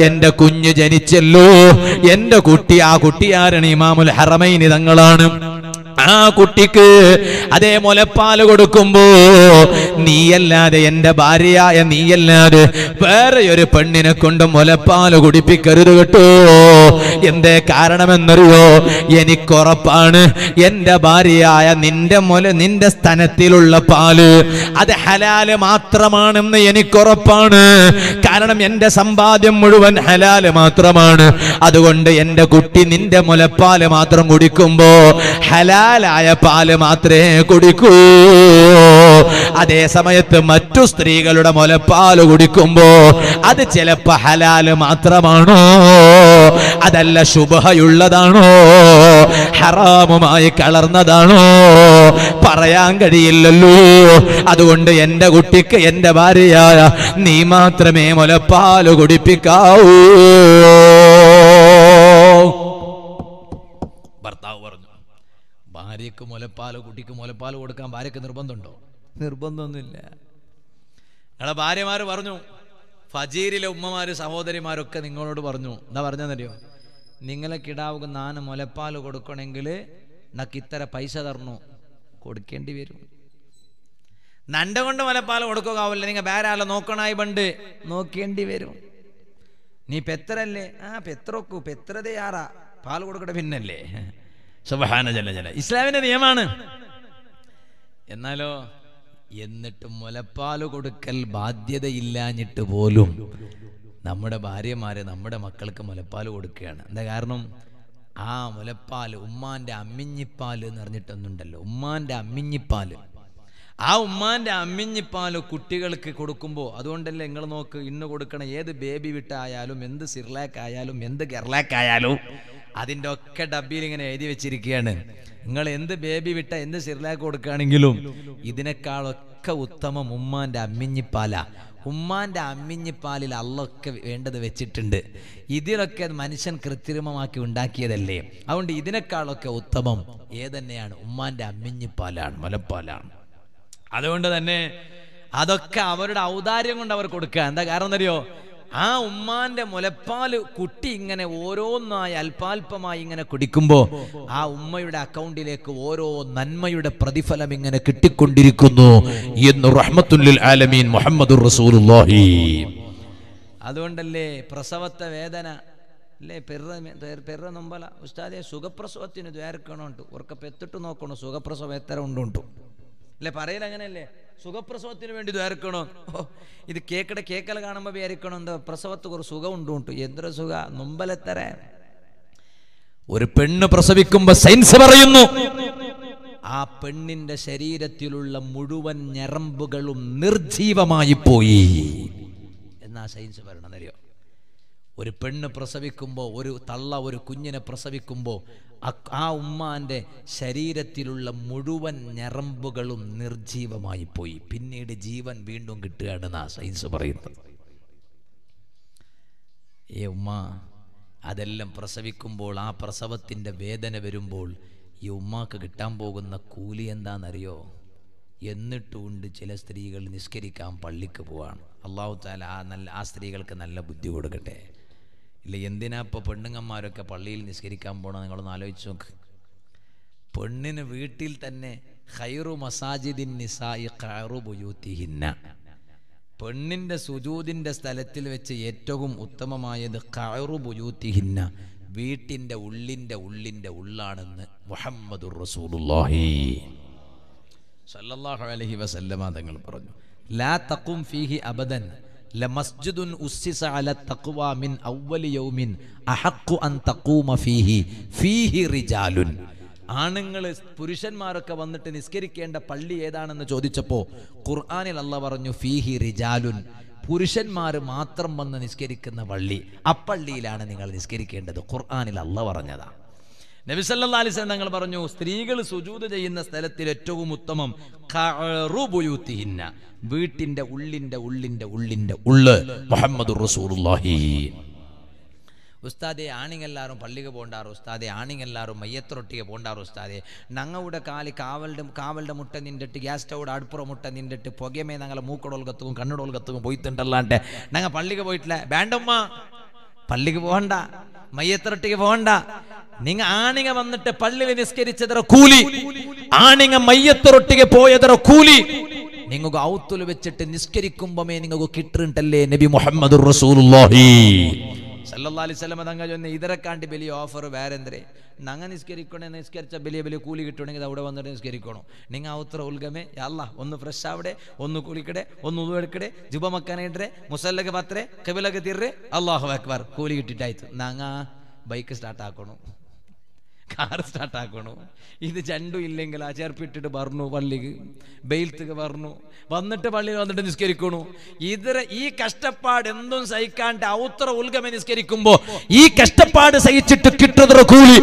എന്റെ കുഞ്ഞ് ജനിച്ചല്ലോ. എന്റെ കുട്ടി ആ കുട്ടിയാരാണ് ഇമാമുൽ ഹറമൈനി തങ്ങളാണ്. ആ കുട്ടിക്ക് അതേ മുലപ്പാൽ കൊടുക്കുമ്പോ നീയല്ലാതെ എന്റെ ഭാര്യയായ നീയല്ലാതെ വേറെ ഒരു പെണ്ണിനെ കൊണ്ട് മുലപ്പാൽ കുടിപ്പിക്കരുത് കേട്ടോ. എന്തേ കാരണമെന്നറിയോ? എനിക്കുറപ്പാണ് എന്റെ ഭാര്യയായ നിന്റെ മുല നിന്റെ സ്ഥലത്തിലുള്ള പാൽ. അത് ഹലാൽ മാത്രമാണെന്ന് എനിക്കുറപ്പാണ്. കാരണം എന്റെ സമ്പാദ്യം മുഴുവൻ ഹലാൽ മാത്രമാണ്. അതുകൊണ്ട് എന്റെ കുട്ടി നിന്റെ മുലപ്പാൽ മാത്രം കുടിക്കുമ്പോ ഹലാലായ പാൽ മാത്രമേ കുടിക്കൂ. അതേ സമയത്ത് മറ്റു സ്ത്രീകളുടെ മുലപ്പാൽ കുടിക്കുമ്പോ അത് ചിലപ്പോ ഹലാൽ മാത്രമാണോ? അതല്ല ശുഭയുള്ളതാണോ? ഹറാമുമായി കളർന്നതാണോ പറയാൻ കഴിയില്ലല്ലോ. അതുകൊണ്ട് എന്റെ കുട്ടിക്ക് എന്റെ ഭാര്യയായ നീ മാത്രമേ മുലപ്പാൽ കുടിപ്പിക്കാവൂ. ഭാര്യക്ക് മുലപ്പാൽ കുട്ടിക്ക് മുലപ്പാൽ കൊടുക്കാൻ ഭാര്യയ്ക്ക് നിർബന്ധമുണ്ടോ? നിർബന്ധമൊന്നുമില്ല. ഞങ്ങളെ ഭാര്യമാർ പറഞ്ഞു ഫജീരിലെ ഉമ്മമാര് സഹോദരിമാരൊക്കെ നിങ്ങളോട് പറഞ്ഞു. എന്താ പറഞ്ഞെന്നറിയോ നിങ്ങളെ കിടാവുക നാന് മുലപ്പാൽ കൊടുക്കണമെങ്കിൽ നക്ക് ഇത്ര പൈസ തരണു? കൊടുക്കേണ്ടി വരും. നണ്ട കൊണ്ട് മുലപ്പാൽ കൊടുക്കാവില്ല നിങ്ങൾ വേറെ നോക്കണായി പണ്ട്. നോക്കേണ്ടി വരും. നീ പെത്രല്ലേ? ആ പെത്രൊക്കു പെത്രതയാറാ. പാൽ കൊടുക്കട്ടെ പിന്നല്ലേ. സുബഹാന ജല ജല. ഇസ്ലാമിന്റെ നിയമമാണ് എന്നാലോ എന്നിട്ട് മുലപ്പാൽ കൊടുക്കൽ ബാധ്യതയില്ലാഞ്ഞിട്ട് പോലും നമ്മുടെ ഭാര്യമാരെ നമ്മുടെ മക്കൾക്ക് മുലപ്പാൽ കൊടുക്കുകയാണ്. എന്താ കാരണം? ആ മുലപ്പാൽ ഉമ്മാന്റെ അമ്മിഞ്ഞിപ്പാൽ എന്ന് പറഞ്ഞിട്ടൊന്നുണ്ടല്ലോ. ഉമ്മാന്റെ അമ്മിഞ്ഞിപ്പാൽ. ആ ഉമ്മാന്റെ അമ്മിഞ്ഞിപ്പാൽ കുട്ടികൾക്ക് കൊടുക്കുമ്പോൾ അതുകൊണ്ടല്ലേ നിങ്ങൾ നോക്ക് ഇന്ന് കൊടുക്കണ ഏത് ബേബി വിട്ടായാലും എന്ത് സിർലാക്ക് ആയാലും എന്ത് കെർലാക്ക് ആയാലും അതിന്റെ ഒക്കെ ഡബ്ബിയിൽ ഇങ്ങനെ എഴുതി വെച്ചിരിക്കുകയാണ്. നിങ്ങൾ എന്ത് ബേബി വിട്ട എന്ത് സിർലാക്ക് കൊടുക്കുകയാണെങ്കിലും ഇതിനേക്കാളൊക്കെ ഉത്തമം ഉമ്മാന്റെ അമ്മിഞ്ഞിപ്പാല. ഉമ്മാന്റെ അമ്മിഞ്ഞിപ്പാലിൽ അള്ളൊക്കെ വേണ്ടത് വെച്ചിട്ടുണ്ട്. ഇതിലൊക്കെ മനുഷ്യൻ കൃത്രിമമാക്കി ഉണ്ടാക്കിയതല്ലേ. അതുകൊണ്ട് ഇതിനേക്കാളൊക്കെ ഉത്തമം ഏതന്നെയാണ്? ഉമ്മാന്റെ അമ്മിഞ്ഞിപ്പാലാണ് മുലപ്പാലാണ്. അതുകൊണ്ട് തന്നെ അതൊക്കെ അവരുടെ ഔദാര്യം കൊണ്ട് അവർ കൊടുക്കുക. എന്താ കാരണം അറിയോ ആ ഉമ്മാന്റെ മുലപ്പാൽ കുട്ടി ഇങ്ങനെ ഓരോന്നായി അല്പാൽപമായി ഇങ്ങനെ കുടിക്കുമ്പോൾ ആ ഉമ്മയുടെ അക്കൗണ്ടിലേക്ക് ഓരോ നന്മയുടെ പ്രതിഫലം ഇങ്ങനെ കിട്ടിക്കൊണ്ടിരിക്കുന്നു എന്ന് ആലമീൻ മുഹമ്മദ് റസൂലുള്ളാഹി. അതുകൊണ്ടല്ലേ പ്രസവത്തെ വേദന അല്ലേ? പെറ പെറ നൊമ്പല. ഉസ്താദെ സുഖപ്രസവത്തിന് ദ്വാരക്കണമുണ്ട് ഉറക്കെ പെത്തിട്ട് നോക്കണം. സുഖപ്രസവം എത്ര ഉണ്ടുണ്ട്. അല്ലെ പറയൽ അങ്ങനെയല്ലേ? സുഖപ്രസവത്തിന് വേണ്ടി ദ്വാരക്കണോ ഇത് കേക്കട കേക്കല കാണുമ്പോൾ വിചാരിക്കണോ എന്താ? പ്രസവത്ത് കുറച്ച് സുഖം ഉണ്ടുണ്ട് എന്തൊരു സുഖ? നൊമ്പലെത്തര ഒരു പെണ്ണ് പ്രസവിക്കുമ്പോ സയൻസ് പറയുന്നു. ആ പെണ്ണിന്റെ ശരീരത്തിലുള്ള മുഴുവൻ ഞരമ്പുകളും നിർജീവമായി പോയി എന്നാ സയൻസ് പറയണമെന്നറിയോ ഒരു പെണ്ണ് പ്രസവിക്കുമ്പോൾ ഒരു തള്ള ഒരു കുഞ്ഞിനെ പ്രസവിക്കുമ്പോൾ ആ ഉമ്മാന്റെ ശരീരത്തിലുള്ള മുഴുവൻ ഞരമ്പുകളും നിർജീവമായി പോയി. പിന്നീട് ജീവൻ വീണ്ടും കിട്ടുകയാണെന്ന് ആ സയൻസ് പറയുന്നത്. ഏ ഉമ്മ അതെല്ലാം പ്രസവിക്കുമ്പോൾ ആ പ്രസവത്തിന്റെ വേദന വരുമ്പോൾ ഈ ഉമ്മാക്ക് കിട്ടാൻ പോകുന്ന കൂലി എന്താണെന്നറിയോ? എന്നിട്ടുകൊണ്ട് ചില സ്ത്രീകൾ നിസ്കരിക്കാൻ പള്ളിക്ക് പോവാണ്. അള്ളാഹു താല ആ നല്ല ആ സ്ത്രീകൾക്ക് നല്ല ബുദ്ധി കൊടുക്കട്ടെ. ഇല്ല എന്തിനാ ഇപ്പോൾ പെണ്ണുങ്ങന്മാരൊക്കെ പള്ളിയിൽ നിസ്കരിക്കാൻ പോണോ? നിങ്ങളൊന്ന് ആലോചിച്ച് നോക്ക്. പെണ്ണിന് വീട്ടിൽ തന്നെ ഹൈറു മസാജിദിൻ നിസായി ഖൈറു പെണ്ണിന്റെ സുജൂദിന്റെ സ്ഥലത്തിൽ വെച്ച് ഏറ്റവും ഉത്തമമായത് ഖൈറു ബുയൂത്തിഹിന്ന. വീട്ടിന്റെ ഉള്ളിന്റെ ഉള്ളിന്റെ ഉള്ളാണെന്ന് മുഹമ്മദുർ റസൂലുള്ളാഹി. സല്ലല്ലാഹു അലൈഹി വസല്ലമ തങ്ങൾ പറഞ്ഞു. ലാ തക്കും ഫീഹി അബദൻ. ഉസ്സിസ അല തഖ്വ മിൻ യൗമിൻ അഹഖു അൻ തഖൂമ ഫീഹി ഫീഹി റിജാലുൻ. ആണുങ്ങൾ പുരുഷന്മാരൊക്കെ വന്നിട്ട് നിസ്കരിക്കേണ്ട പള്ളി ഏതാണെന്ന് ചോദിച്ചപ്പോൾ ഖുർആാനിൽ അല്ല പറഞ്ഞു ഫീഹി റിജാലുൻ. പുരുഷന്മാർ മാത്രം വന്ന് നിസ്കരിക്കുന്ന പള്ളി അപ്പള്ളിയിലാണ് നിങ്ങൾ നിസ്കരിക്കേണ്ടത്. ഖുർആാനിൽ അല്ല പറഞ്ഞതാ. നബിസല്ലാ തങ്ങൾ പറഞ്ഞു സ്ത്രീകൾ സുജൂത് ചെയ്യുന്ന സ്ഥലത്തിൽ ഏറ്റവും ഉത്തമം. വീട്ടിന്റെ ഉള്ളിന്റെ ഉള്ളിന്റെ ഉള്ളിന്റെ ഉള്ള് മുഹമ്മദ് ഉസ്താദെ ആണിങ്ങെല്ലാരും പള്ളിക്ക് പോണ്ടാറ് ഉസ്താദെ ആണിങ്ങെല്ലാരും മയ്യത്തൊട്ടിക്ക് പോണ്ടാറ് ഉസ്താദെ. ഞങ്ങളുടെ കാലി കാവലുടെ കാവലുടെ മുട്ട നിന്നിട്ട് ഗ്യാസ് സ്റ്റൗഡ് അടുപ്പുറ മുട്ട നിന്നിട്ട് പുകയമേ ഞങ്ങളെ മൂക്കടോൽ കത്തും കണ്ണുടോൽ കത്തും പോയിട്ടുണ്ടല്ലാണ്ട്. ഞങ്ങൾ പള്ളിക്ക് പോയിട്ടില്ല. വേണ്ടമ്മ പള്ളിക്ക് പോകണ്ട മയ്യത്തിരട്ടിക്ക് പോകണ്ട. നിങ്ങ ആണിങ്ങ വന്നിട്ട് പള്ളിയിൽ നിസ്കരിച്ചതറ കൂലി ആണിങ്ങ മയ്യത്തൊട്ടിಗೆ പോയതറ കൂലി. നിങ്ങൾക്ക് ഔത്തുൽ വെച്ചിട്ട് നിസ്കരിക്കുമ്പോമേ നിങ്ങൾക്ക് കിട്ടുന്നുണ്ടല്ലേ നബി മുഹമ്മദ് റസൂലുള്ളാഹി? സല്ലല്ലാഹു അലൈഹി വസല്ലം തങ്ങ ചൊന്ന ഇതിനെക്കാണ്ടി വലിയ ഓഫർ വേറെന്തരെ? നങ്ങ നിസ്കരിക്കണേ നിസ്കരിച്ച വലിയ വലിയ കൂലി കിട്ടണമെങ്കിൽ അവിടെ വന്നിട്ട് നിസ്കരിക്കണം? നിങ്ങൾ ഔത്ര ഉൽഗമേ അല്ല ഒന്ന് ഫ്രഷ് ആവിടെ ഒന്ന് കുളിക്കടെ ഒന്ന് ഉതു എടുക്കടെ ജുബ മക്കാനിട്ടെ മുസല്ലക്ക് പത്രേ കബിലക്ക് തീർറെ അള്ളാഹു അക്ബർ കൂലി കിട്ടിട്ടായിത്തു. നങ്ങ ബൈക്ക് സ്റ്റാർട്ട് ആക്കണം. കാർ സ്റ്റാർട്ട് ആക്കണു ഇത് ചണ്ടു ഇല്ലെങ്കിൽ ആ പറഞ്ഞു പള്ളിക്ക്. ബെയിൽത്തുക്ക് പറഞ്ഞു വന്നിട്ട് പള്ളിയിൽ വന്നിട്ട് നിസ്കരിക്കണു. ഇതര ഈ കഷ്ടപ്പാട് എന്തും സഹിക്കാണ്ട് ഔത്ര ഉൽഗമ നിസ്കരിക്കുമ്പോ ഈ കഷ്ടപ്പാട് സഹിച്ചിട്ട് കിട്ടുന്ന കൂലി.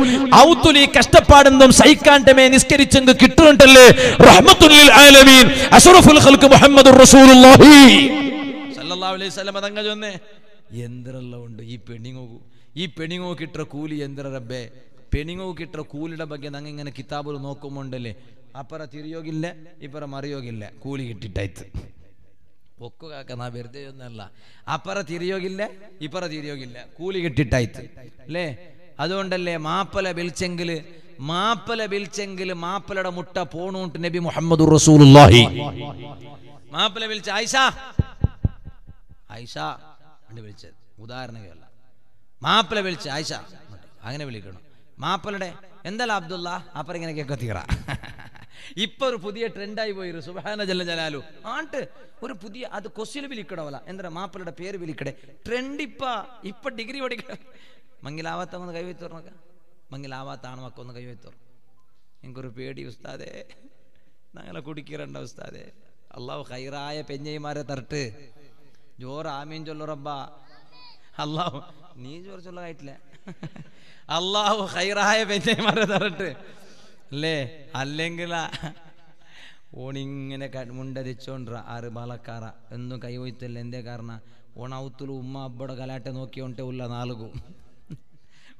ഔത്തുൽ ഈ കഷ്ടപ്പാട് എന്തും സഹിക്കാണ്ടമേ നിസ്കരിച്ചെങ്കിൽ കിട്ടുന്നുണ്ടല്ലേ? റഹ്മത്തുൽ ആലമീൻ. അഷ്റഫുൽ ഖൽഖ് മുഹമ്മദുർ റസൂലുള്ളാഹി. സല്ലല്ലാഹു അലൈഹി വസല്ലം തങ്ങ ചൊന്നേ എന്തെല്ലാം ഉണ്ട് ഈ പെണ്ണിങ്ങോ ഈ കൂലി എന്തര റബ്ബേ? പെണിങ്ങോ ಕಿಟ್ರ ಕೂಲಿಡ ಬಗ್ಗೆ ನಂಗೆ ಇങ്ങനെ ಕಿತಾಬರು ನೋಕೊಂಬುಂಡಲ್ಲಿ തിരിയോഗില്ല ഇപ്പറ ಇಬ್ಬರ കൂലി ಕೂಲಿ ಇಟ್ಟಿಟ್ಟಾಯ್ತು ಒಕ್ಕು ಕಾಕ ನಾ ಬೆರ್ದೇವನ್ನಲ್ಲ തിരിയോഗില്ല ഇപ്പറ തിരിയോഗില്ല കൂലി കിട്ടിട്ടായിത് അല്ലേ അതുകൊണ്ടല്ലേ മാപ്പല വിളിച്ചെങ്കിൽ മാപ്പല വിളിച്ചെങ്കിൽ മാപ്പലയുടെ മുട്ട പോണോണ്ട് നബി മുഹമ്മദ് റസൂലുള്ളാഹി. മാപ്പല വിളിച്ച ആയിഷ ആയിഷ എന്ന് വിളിച്ചത്. ഉദാഹരണകയല്ല മാപ്പല വിളിച്ച ആയിഷ അങ്ങനെ വിളിക്കണം. മാപ്പിളയുടെ എന്തല്ല അബ്ദുള്ള? അപ്പറ ഇങ്ങനെ കേൾക്കോ തീറ. ഇപ്പൊ ഒരു പുതിയ ട്രെൻഡായി പോയി. സുബാന ജല ജലാലു. ആണ്ട് ഒരു പുതിയ അത് കൊസ്റ്റിൽ വിളിക്കണമല്ല എന്താ മാപ്പിളുടെ പേര് വിളിക്കടെ ട്രെൻഡ് ഇപ്പ ഇപ്പൊ ഡിഗ്രി പഠിക്കണം മങ്ങിലാവാത്ത ഒന്ന് കൈവയ്ത്തോർന്നൊക്ക മങ്ങിലാവാത്ത ആണുമൊക്കെ ഒന്ന് കൈവത്തോർ എനിക്കൊരു പേടി ഉസ്താദേ. ഞങ്ങളെ കുടിക്കിറണ്ട ഉസ്താദേ. അള്ളാഹു ഹൈറായ പെഞ്ഞൈമാരെ തരട്ട്. ജോർ ആമീൻ ചൊല്ലു റബ്ബ. അള്ളാഹു നീ ജോർ ചൊല്ലായിട്ടില്ല അള്ളാഹു ഹൈറായ പെറ്റേമാരെ തരട്ടെ അല്ലേ? അല്ലെങ്കിൽ ഓണിങ്ങനെ മുണ്ടരിച്ചോണ്ട ആറ് ബാലക്കാറ എന്നും കൈവയ്ത്തല്ല എന്തേ കാരണം? ഓണാവുത്തുള്ളു ഉമ്മ അബ്ബടെ കലാട്ടെ നോക്കിയോണ്ടേ ഉള്ള നാലുകു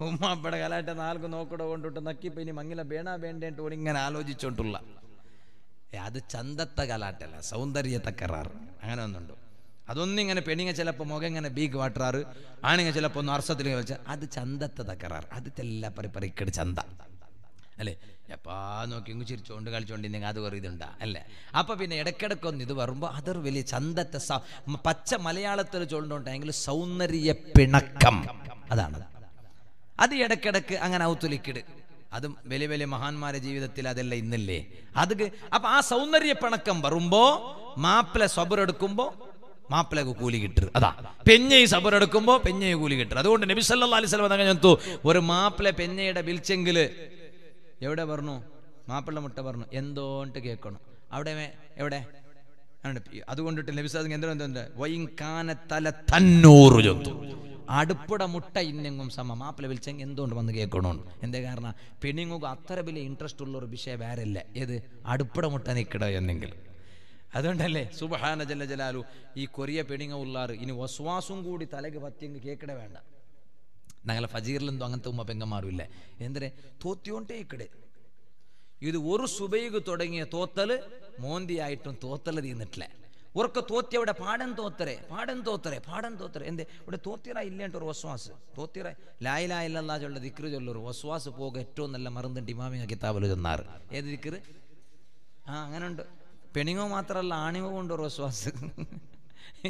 ഉമ്മ അബ്ബടെ കലാട്ടെ നാലുകു നോക്കട കൊണ്ടിട്ട് നക്കിപ്പോ ഇനി മങ്ങില വേണ വേണ്ടേട്ട് ഓണിങ്ങനെ ആലോചിച്ചോണ്ടുള്ള. അത് ചന്തത്തെ കലാട്ടല്ല സൗന്ദര്യത്തെ കറാറ് അങ്ങനെ ഒന്നുണ്ട് അതൊന്നും ഇങ്ങനെ പെണ്ണിങ്ങ ചിലപ്പോൾ മുഖം ഇങ്ങനെ ബീക്ക് വാട്ടറാറ് ആണിങ്ങ ചിലപ്പോൾ ഒന്ന് അർസത്തിൽ വെച്ചാൽ അത് ചന്തത്തെ തക്കറാറ് അത് തെല്ല പറി പറിക്കട് ചന്ത. അല്ലേ? എപ്പാ നോക്കി ഇങ്ങ് ചിരിച്ചോണ്ട് കളിച്ചോണ്ട് കളിച്ചോണ്ടിരുന്നെങ്കിൽ അത് വേറെ ഇതുണ്ടാ അല്ലേ? അപ്പൊ പിന്നെ ഇടയ്ക്കിടയ്ക്ക് ഒന്ന് ഇത് വരുമ്പോൾ അതൊരു വലിയ ചന്തത്തെ പച്ച മലയാളത്തിൽ ചോണ്ടോണ്ടെങ്കിൽ സൗന്ദര്യ പിണക്കം. അതാണ്. അത് ഇടയ്ക്കിടയ്ക്ക് അങ്ങനെ ഔത്തുലിക്കിട്. അതും വലിയ വലിയ മഹാന്മാരെ ജീവിതത്തിൽ അതല്ല ഇന്നില്ലേ? അത് അപ്പൊ ആ സൗന്ദര്യ പിണക്കം വരുമ്പോ മാപ്പിള സബറെടുക്കുമ്പോ മാപ്പിളക്ക് കൂലി കിട്ടരുത്. അതാ. പെഞ്ഞയി സബറെടുക്കുമ്പോ പെഞ്ഞയെ കൂലി കിട്ടും അതുകൊണ്ട് നബി സല്ലാ അലൈഹി വസല്ലം അങ്ങനെ ചൊന്തു ഒരു മാപ്പിള പെഞ്ഞയുടെ വിളിച്ചെങ്കിൽ എവിടെ പറഞ്ഞു? മാപ്പിള മുട്ട പറഞ്ഞു. എന്തോണ്ട് കേൾക്കണം. അവിടെ എവിടെ. അതുകൊണ്ടിട്ട് നബിസാദ് സാദിങ് എന്തുണ്ട്? വൈകാന തല തന്നൂറ് ചൊന്തു അടുപ്പട മുട്ട ഇന്നെങ്കും സമ. മാപ്പിള വിളിച്ചെങ്കിൽ എന്തുകൊണ്ട് വന്ന് കേൾക്കണോ എന്തേ കാരണം? പെണ്ണിങ്ങൾക്ക് അത്ര വലിയ ഇൻട്രസ്റ്റ് ഉള്ള ഒരു വിഷയം വേറെ ഇല്ല ഏത്? അടുപ്പട മുട്ട നിൽക്കട എന്നെങ്കിൽ. അതുകൊണ്ടല്ലേ? സുബഹാന ജല്ല ജലാലു ഈ കൊറിയ പെണിങ്ങ ഉള്ളാറ് ഇനി വസ്വാസും കൂടി തലക്ക് പറ്റിയെങ്കിൽ കേക്കടേ വേണ്ട. ഞങ്ങളെ ഫജീറിലെന്തോ അങ്ങനത്തെ ഉമ്മ പെങ്ങന്മാരും ഇല്ല എന്തിനെ? തോത്തിയോണ്ടേ ഇക്കടെ. ഇത് ഒരു സുബൈക്ക് തുടങ്ങിയ തോത്തൽ മോന്തിയായിട്ടും തോത്തൽ തീർന്നിട്ടില്ല ഉറക്ക തോത്തി അവിടെ പാടൻ തോത്തരെ പാടൻ തോത്തരെ പാടൻ തോത്തരെ. എന്തേ? ഇവിടെ തോത്തിറ ഇല്ലേണ്ട ഒരു വസ്വാസ്. തോത്തിറ ലായിലാ ഇല്ലല്ലാ ചൊല്ല ദിക്റ് ചൊല്ലൊരു വസ്വാസ് പോക ഏറ്റവും നല്ല മറന്നിട്ട് ഇമാമിങ്ങ കിതാബിൽ ചെന്നാറ്. ഏത് ദിക്റ്? ആ അങ്ങനെ ഉണ്ട് പെണിങ്ങോ മാത്രമല്ല ആണിങ്ങോ കൊണ്ട് ഒരു വസ്വാസ്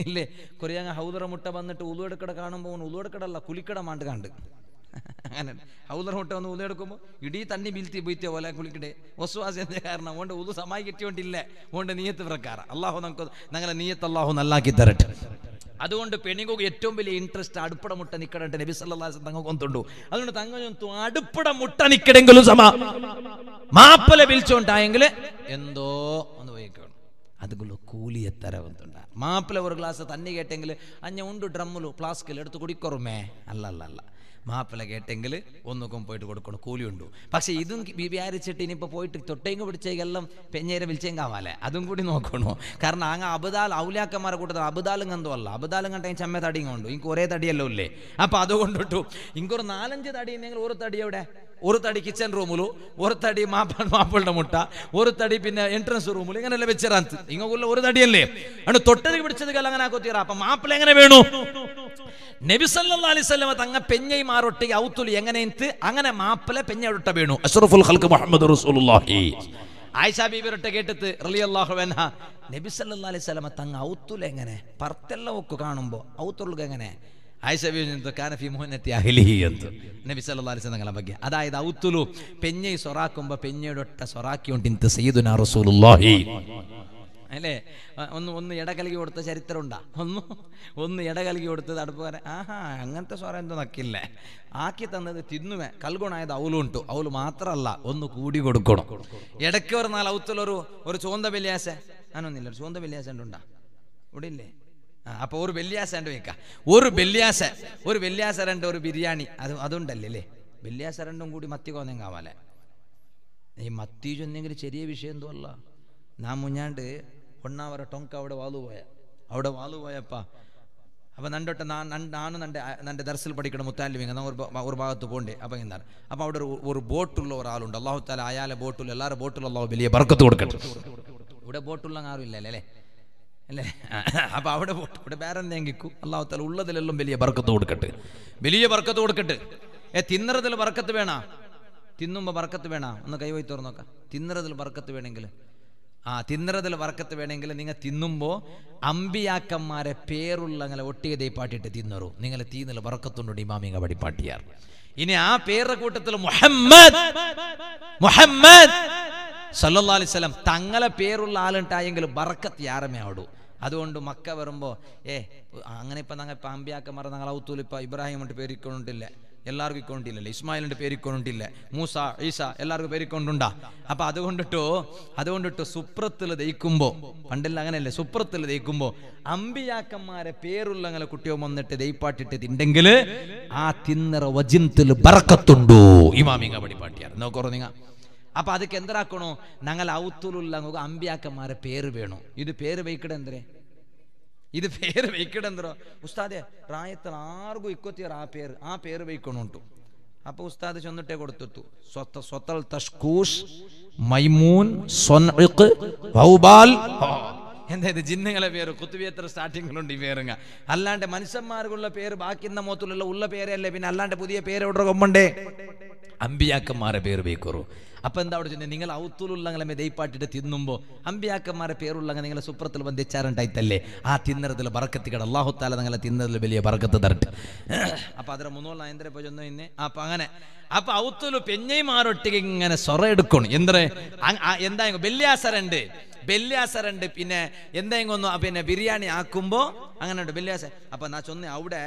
ഇല്ലേ? കൊറിയാങ്ങ ഹൗദറ മുട്ട വന്നിട്ട് ഉളുവെടുക്കട കാണുമ്പോൾ ഉളുവെടുക്കടല്ല കുലിക്കട മാണ്ട് കണ്ട്. അങ്ങനെ. ഹൗദറ മുട്ട വന്ന് ഉളുവെടുക്കുമ്പോൾ ഇടീ തണ്ണി ബിൽത്തി ബീത്തിയ പോലെ കുളിക്കടെ എന്ന കാരണം? അതുകൊണ്ട് ഉളു സമായി കിട്ടിയോണ്ടില്ല. അതുകൊണ്ട് നീയത്ത് പ്രക്കാറ അള്ളാഹു നമുക്ക് ഞങ്ങളെ നീയത്ത് അള്ളാഹു നല്ലാക്കി തരട്ടെ. അതുകൊണ്ട് പെണിങ്ങൾക്ക് ഏറ്റവും വലിയ ഇൻട്രസ്റ്റ് അടുപ്പട മുട്ട നിക്കടട്ടെ നബി സല്ലാസ് തങ്ങൾക്ക് കൊണ്ടുണ്ടു അതുകൊണ്ട് തങ്ങ അടുപ്പട മുട്ട നിക്കടെങ്കിലും സമാ മാപ്പല വിളിച്ചോണ്ടായെങ്കിൽ എന്തോ അതുകൊണ്ട് കൂലി എത്തര വന്നുണ്ട മാപ്പിള ഒരു ഗ്ലാസ് തന്നെ കേട്ടെങ്കിൽ അഞ്ഞ ഉണ്ട് ഡ്രമ്മിലു ഫ്ലാസ്കിൽ എടുത്ത് കുടിക്കൊറുമേ? അല്ല അല്ല അല്ല മാപ്പിള കേട്ടെങ്കിൽ ഒന്നുക്കും പോയിട്ട് കൊടുക്കണം കൂലിയുണ്ട് പക്ഷേ ഇതും വിചാരിച്ചിട്ട് ഇനിയിപ്പോൾ പോയിട്ട് തൊട്ടേങ്ങ് പിടിച്ചേക്കെല്ലാം പെഞ്ഞേരെ വിളിച്ചേങ്കാവാലേ അതും കൂടി നോക്കണോ? കാരണം അങ്ങ് അബുദാൽ ഔലാക്കന്മാരെ കൂട്ടത്തിൽ അബുദാലും കന്തോ അല്ല. അബുദാലും കണ്ടെങ്കിൽ ചമ്മ തടിയും കൊണ്ടു. ഇങ്ങ് ഒരേ തടിയല്ലോ ഇല്ലേ അപ്പം അതുകൊണ്ടിട്ടു. ഇങ്ങൊരു നാലഞ്ച് തടി ഉണ്ടെങ്കിൽ ഒരു തടി എവിടെ? ഒരു തടി കിച്ചൺ റൂമിലു ഒരു തടി മാപ്പ മാപ്പിളുടെ മുട്ട ഒരു തടി പിന്നെ എൻട്രൻസ് റൂമിൽ ഇങ്ങനെയല്ല വെച്ചിറാന്ത് ഇങ്ങനെ ഒരു തടിയല്ലേ? ആണ് തൊട്ടത് പിടിച്ചത് അങ്ങനെ കൊത്തിയറ. അപ്പൊ മാപ്പിള എങ്ങനെ വേണു? നബി സല്ലല്ലാഹു അലൈഹി വസല്ലം തങ്ങ പെഞ്ഞൈ മാറൊട്ടി ഔത്തുലി എങ്ങനെ അങ്ങനെ മാപ്പിള പെഞ്ഞ ഒട്ട വീണു. അഷ്റഫുൽ ഖൽഖ് മുഹമ്മദ് റസൂലുള്ളാഹി. ആയിഷ ബീബി കേട്ടത് റളിയല്ലാഹു അൻഹ നബി സല്ലല്ലാഹു അലൈഹി വസല്ലം തങ്ങ ഔത്തുൽ എങ്ങനെ? പർത്തെല്ലാം ഒക്കെ കാണുമ്പോൾ ഔത്തുള്ളുക എങ്ങനെ? ಆಯ್ಸಬಿಂದು ಕಾನಫಿ ಮೊಹನ್ನತಿ ಅಹಿಲಿಹಿ ಎಂದು ನಬಿಸಲ್ಲಾಲಿಸ ತಂಗಳ ಬಗ್ಗೆ ಅದಾಯದ ಅವತ್ತುಲು ಪೆನ್ಯೈ ಸೊರಾಕೊಂಬ ಪೆನ್ಯಡೊಟ್ಟ ಸೊರಾಕಿ ಉಂಟಿಂತ ಸೈದುನ ರಸೂಲುಲ್ಲಾಹಿ അല്ലേ? ഒന്ന് ഒന്ന് ഇടകലകി കൊടുത്ത ചരിത്രമുണ്ടാ? ഒന്ന് ഒന്ന് ഇടകലകി കൊടുത്തത് അടുപ്പുകാരൻ ആഹാ അങ്ങനത്തെ സ്വരം എന്തോ നക്കില്ലേ? ആക്കി തന്നത് തിന്നുമേ കൽഗുണായത് അവലുണ്ടു അവൽ മാത്രമല്ല ഒന്ന് കൂടി കൊടുക്കണം. ഇടയ്ക്ക് പറഞ്ഞാൽ അവത്തിലൊരു ഒരു ചോന്ത ബല്യാസ ഞാനൊന്നില്ല ഒരു ചോന്ത ബല്യാസ ഉണ്ടുണ്ടാ ഇവിടെ ഇല്ലേ അപ്പോൾ ഒരു വെള്ളിയാസ ഉണ്ട് വെക്കാം. ഒരു വെള്ളിയാസ ഒരു വെള്ളിയാസ രണ്ട് ഒരു ബിരിയാണി അത് അതുണ്ടല്ലേ വെല്ലിയാസ രണ്ടും കൂടി മത്തി കോന്നേം കാവാലേ. ഈ മത്തി ചൊന്നെങ്കിൽ ചെറിയ വിഷയം എന്തോ അല്ല. നാ മുഞ്ഞാണ്ട് ഒന്നാമര ടൊങ്ക അവിടെ വാലു പോയ അവിടെ വാലു പോയപ്പാ അപ്പൊ നണ്ടൊട്ട് നാ നാനും നന്റെ ദർസിൽ പഠിക്കണം മുത്താലിമിങ്ങ ഒരു ഭാഗത്ത് പോണ്ടേ. അപ്പം എന്താണ്? അപ്പൊ അവിടെ ഒരു ഒരു ബോട്ടുള്ള ഒരാളുണ്ട്. അള്ളാഹു താല അയാളെ ബോട്ടുള്ള എല്ലാവരും ബോട്ടുള്ള അള്ളാഹു വലിയ ബർക്കത്ത് കൊടുക്കട്ടെ. ഇവിടെ ബോട്ടുള്ള ആരും ഇല്ലല്ലേ? അല്ലേ അല്ലേ? അപ്പൊ അവിടെ പോട്ട് ഇവിടെ വേറെ എന്തെങ്കിലും അള്ളാഹു താല ഉള്ളതിലെല്ലാം വലിയ ബർക്കത്ത് കൊടുക്കട്ടെ. വലിയ ബർക്കത്ത് കൊടുക്കട്ടെ. ഏ തിന്നറതിൽ ബർക്കത്ത് വേണ? തിന്നുമ്പോ ബർക്കത്ത് വേണ? ഒന്ന് കൈവയി തുറന്നോക്കാം തിന്നറതിൽ ബർക്കത്ത് വേണമെങ്കിൽ. ആ തിന്നറതിൽ ബർക്കത്ത് വേണമെങ്കിൽ നിങ്ങൾ തിന്നുമ്പോ അമ്പിയാക്കന്മാരെ പേരുള്ള അങ്ങനെ ഒട്ടിയതേ പാട്ടിട്ട് തിന്നറു. നിങ്ങൾ തീന്നൽ വറക്കത്തുണ്ട് ഇമാമിങ്ങ പടി പാട്ടിയാർ. ഇനി ആ പേരുടെ കൂട്ടത്തിൽ മുഹമ്മദ് മുഹമ്മദ് സല്ലല്ലാഹു അലൈഹി വസല്ലം തങ്ങളെ പേരുള്ള ആളുണ്ടായെങ്കിൽ ബറക്കത്ത് യാറമേ ആടൂ അതുകൊണ്ട് മക്ക വരുമ്പോൾ ഏ അങ്ങനെ ഇപ്പം ഞങ്ങൾ ഇപ്പം അമ്പിയാക്കന്മാർ ഞങ്ങൾ ഔത്തൂൽ ഇപ്പം ഇബ്രാഹിം കൊണ്ട് പേരിക്കൊണ്ടില്ല എല്ലാവർക്കും ഇക്കൊണ്ടില്ലല്ലേ. ഇസ്മായിലിന്റെ പേരിക്കൊണ്ടില്ല മൂസ ഈസ എല്ലാവർക്കും പേരിക്കൊണ്ടുണ്ടാ അപ്പം അതുകൊണ്ടിട്ടോ അതുകൊണ്ടിട്ട് സുപ്രത്തിൽ ദയിക്കുമ്പോൾ പണ്ടില്ല അങ്ങനെയല്ലേ സുപ്രത്തിൽ ദയിക്കുമ്പോൾ അമ്പിയാക്കന്മാരെ പേരുള്ള അങ്ങനെ കുട്ടിയോ വന്നിട്ട് ദയിപ്പാട്ടിട്ട് തിണ്ടെങ്കിൽ ആ തിന്നറ വജിന്തിൽ ബറക്കത്തുണ്ടോ ഇമാമിങ്ങ പടിപ്പാട്ടിയാർ നോക്കറോ നിങ്ങ. അപ്പൊ ಅದಕ್ಕೆ ಎಂದರಾಕೋಣ ഞങ്ങൾ ഔത്തുലുള്ള അമ്പിയാക്കന്മാരെ പേര് വേണു ഇത് പേര് വയ്ക്കടെ എന്തരേ ഇത് പേര് വയ്ക്കടെ എന്തരോ ഉസ്താദെ പ്രായത്തിൽ ആർക്കും ഇക്കൊത്തിയർ ആ പേര് ആ പേര് വയ്ക്കണുണ്ടു അപ്പൊ ഉസ്താദ് ചെന്നിട്ടേ കൊടുത്തു സ്വത്ത സ്വത്തൽ തഷ്കൂഷ് മൈമൂൻ സൊൻഇഖ് വൗബാൽ എന്താ ഇത് ജിന്നുകളെ പേര് കുത്തുവിയത്ര സ്റ്റാർട്ടിങ്ങിലുണ്ട് ഈ പേരുങ്ങ അല്ലാണ്ട് മനുഷ്യന്മാർക്കുള്ള പേര് ബാക്കിന്ന മോത്തിലുള്ള ഉള്ള പേരല്ലേ പിന്നെ അല്ലാണ്ട് പുതിയ പേര് എവിടെ കൊമ്പണ്ടേ അമ്പിയാക്കന്മാരെ പേര് വയ്ക്കറു അപ്പൊ എന്താ അവിടെ ചെന്നെ നിങ്ങൾ ഔത്തുലുള്ള ദൈപ്പാട്ടിട്ട് തിന്നുമ്പോൾ അമ്പിയാക്കന്മാരെ പേരുള്ള നിങ്ങളെ സുപ്രത്തിൽ വന്നിച്ചാറുണ്ടായിത്തല്ലേ ആ തിന്നറത്തിൽ ബറക്കത്തിക്കട അള്ളാഹുത്താല നിങ്ങളെ തിന്നതിൽ വലിയ ബറക്കത്ത് തരട്ടെ. അപ്പൊ അതിലെ മൂന്നോളം എന്തിനെ പോയി ചെന്നു ഇന്ന് അപ്പൊ അങ്ങനെ. അപ്പൊ ഔത്തുലു പെഞ്ഞൈമാരൊട്ടിക്ക് ഇങ്ങനെ സൊറ എടുക്കണം. എന്തേ എന്താ വെള്ളിയാസരണ്ട് ബെല്യാസറുണ്ട് പിന്നെ എന്തെങ്കിലും ഒന്ന്? പിന്നെ ബിരിയാണി ആക്കുമ്പോ അങ്ങനെ ഉണ്ട്. ബെല്യാസ അപ്പൊ നാ ചൊന്ന അവിടെ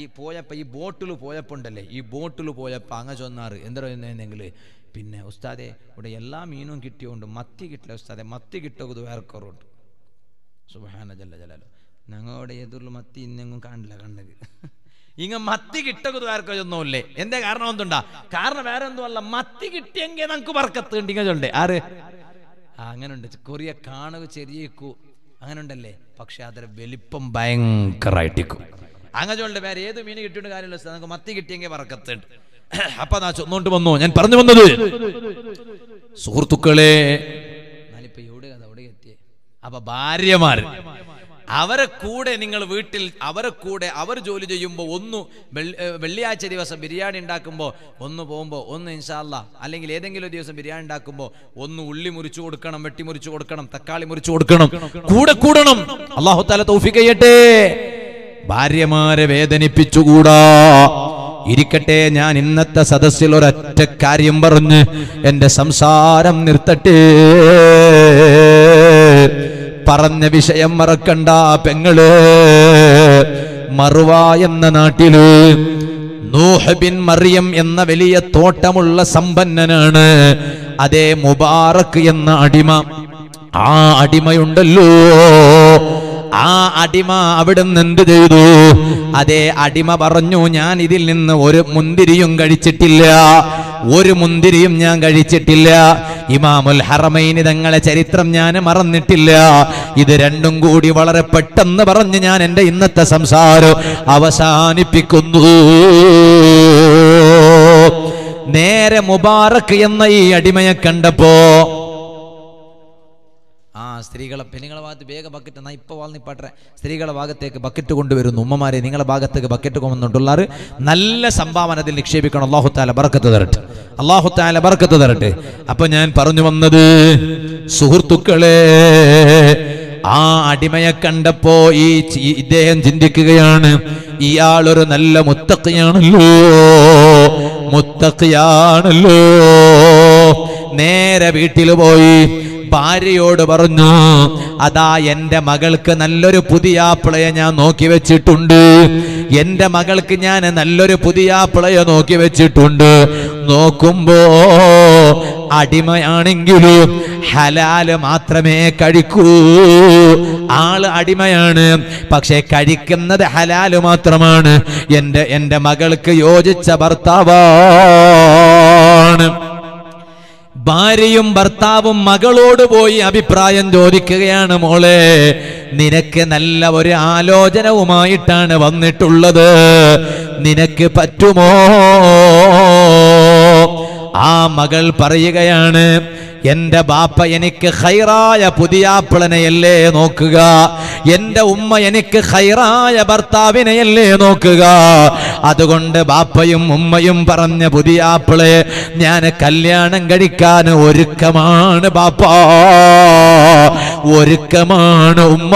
ഈ പോയപ്പോ ഈ ബോട്ടിൽ പോയപ്പോണ്ടല്ലേ? ഈ ബോട്ടിൽ പോയപ്പോ അങ്ങനെ ചൊന്നാറ്. എന്തോ എന്നെങ്കിൽ പിന്നെ ഉസ്താദെ ഇവിടെ എല്ലാ മീനും കിട്ടിയോണ്ട് മത്തി കിട്ടില്ല ഉസ്താദെ. മത്തി കിട്ടുന്നത് വേറെ കുറവുണ്ട് സുബഹാന ജല്ല ജലാലോ. ഞങ്ങളുടെ എതിർൽ മത്തി ഇന്നെങ്ങും കാണില്ല കണ്ടത് ഇങ്ങ മത്തി കിട്ടകുത് ഒന്നുമില്ലേ എന്തേ കാരണം എന്തുണ്ടാ? കാരണം വേറെ ഒന്നുമല്ല മത്തി കിട്ടിയെങ്കിൽ നമുക്ക് വർക്കത്ത് ഇങ്ങനെ ആര്? അങ്ങനെ ഉണ്ട് കൊറിയ കാണുക ചെറിയക്കു അങ്ങനെ ഉണ്ടല്ലേ പക്ഷെ അതിന്റെ വലിപ്പം ഭയങ്കരമായിട്ടിക്കും അങ്ങനെ ഉണ്ട് വേറെ ഏത് മീൻ കിട്ടിയിട്ട് കാര്യമില്ല. നമുക്ക് മത്തി കിട്ടിയെങ്കിൽ വറക്കത്തുണ്ട് അപ്പൊ നാ ചൊന്നോണ്ട് വന്നു. ഞാൻ പറഞ്ഞു വന്നത്. സുഹൃത്തുക്കളെ അപ്പൊ ഭാര്യമാര് അവരെ കൂടെ നിങ്ങൾ വീട്ടിൽ അവരെ കൂടെ അവർ ജോലി ചെയ്യുമ്പോൾ ഒന്ന് വെള്ളിയാഴ്ച ദിവസം ബിരിയാണി ഉണ്ടാക്കുമ്പോൾ ഒന്ന് പോകുമ്പോൾ ഒന്ന് ഇൻഷാല്ല അല്ലെങ്കിൽ ഏതെങ്കിലും ഒരു ദിവസം ബിരിയാണി ഉണ്ടാക്കുമ്പോൾ ഒന്ന് ഉള്ളി മുറിച്ചു കൊടുക്കണം വെട്ടി മുറിച്ചു കൊടുക്കണം തക്കാളി മുറിച്ചു കൊടുക്കണം. കൂടെ കൂടണം. അള്ളാഹു തല തൗഫീഖ് ചെയ്യട്ടെ. ഭാര്യമാരെ വേദനിപ്പിച്ചുകൂടാ. ഇരിക്കട്ടെ ഞാൻ ഇന്നത്തെ സദസ്സിൽ ഒരൊറ്റ കാര്യം പറഞ്ഞ് എന്റെ സംസാരം നിർത്തട്ടെ. പറഞ്ഞ വിഷയം മറക്കണ്ട പെങ്ങൾ. മറുവ എന്ന നാട്ടിൽ നൂഹബിൻ മറിയം എന്ന വലിയ തോട്ടമുള്ള സമ്പന്നനാണ്. അതേ മുബാറക് എന്ന അടിമ. ആ അടിമയുണ്ടല്ലോ. ആ അടിമ അവിടുന്ന് എന്ത് ചെയ്തു? അതേ അടിമ പറഞ്ഞു ഞാൻ ഇതിൽ നിന്ന് ഒരു മുന്തിരിയും കഴിച്ചിട്ടില്ല. ഒരു മുന്തിരിയും ഞാൻ കഴിച്ചിട്ടില്ല. ഇമാമുൽ ഹറമൈനി തങ്ങളെ ചരിത്രം ഞാൻ മറന്നിട്ടില്ല. ഇത് രണ്ടും കൂടി വളരെ പെട്ടെന്ന് പറഞ്ഞ് ഞാൻ എന്റെ ഇന്നത്തെ സംസാരം അവസാനിപ്പിക്കുന്നു. നേരെ മുബാറക് എന്ന ഈ അടിമയെ കണ്ടപ്പോ സ്ത്രീകളെ പെണ്ണുങ്ങളെ ഭാഗത്ത് വേഗം ബക്കറ്റ് എന്നാ ഇപ്പൊ വാൾന്നിപ്പാട്ടെ സ്ത്രീകളെ ഭാഗത്തേക്ക് ബക്കറ്റ് കൊണ്ടുവരുന്നു. ഉമ്മമാരെ നിങ്ങളെ ഭാഗത്തേക്ക് ബക്കറ്റ് കൊണ്ടുള്ളാർ നല്ല സംഭാവന അതിൽ നിക്ഷേപിക്കണം. അള്ളാഹുത്താല ബറക്കത്ത് തരട്ടെ. അള്ളാഹുത്താല ബറക്കത്ത് തരട്ടെ. അപ്പൊ ഞാൻ പറഞ്ഞു വന്നത് സുഹൃത്തുക്കളെ ആ അടിമയെ കണ്ടപ്പോ ഈ ഇദ്ദേഹം ചിന്തിക്കുകയാണ് ഇയാളൊരു നല്ല മുത്തക്കിയാണല്ലോ മുത്തക്കിയാണല്ലോ നേരെ വീട്ടിൽ പോയി ഭാര്യയോട് പറഞ്ഞു അതാ എന്റെ മകൾക്ക് നല്ലൊരു പുതിയ പുതിയാപ്പിളയെ ഞാൻ നോക്കി വെച്ചിട്ടുണ്ട്. എന്റെ മകൾക്ക് ഞാൻ നല്ലൊരു പുതിയ പുതിയാപ്പിളയെ നോക്കി വെച്ചിട്ടുണ്ട്. നോക്കുമ്പോ അടിമയാണെങ്കിലും ഹലാൽ മാത്രമേ കഴിക്കൂ. ആൾ അടിമയാണ് പക്ഷെ കഴിക്കുന്നത് ഹലാൽ മാത്രമാണ്. എന്റെ എന്റെ മകൾക്ക് യോജിച്ച ഭർത്താവാണ്. ഭാര്യയും ഭർത്താവും മകളോട് പോയി അഭിപ്രായം ചോദിക്കുകയാണ് മോളെ. നിനക്ക് നല്ല ഒരു ആലോചനവുമായിട്ടാണ് വന്നിട്ടുള്ളത്. നിനക്ക് പറ്റുമോ? ആ മകൾ പറയുകയാണ് എന്റെ ബാപ്പ എനിക്ക് ഹൈറായ പുതിയാപ്പിളനെയല്ലേ നോക്കുക? എന്റെ ഉമ്മ എനിക്ക് ഹൈറായ ഭർത്താവിനെയല്ലേ നോക്കുക? അതുകൊണ്ട് ബാപ്പയും ഉമ്മയും പറഞ്ഞ പുതിയാപ്പിളെ ഞാൻ കല്യാണം കഴിക്കാൻ ഒരുക്കമാണ് ബാപ്പ. ഒരുക്കമാണ് ഉമ്മ.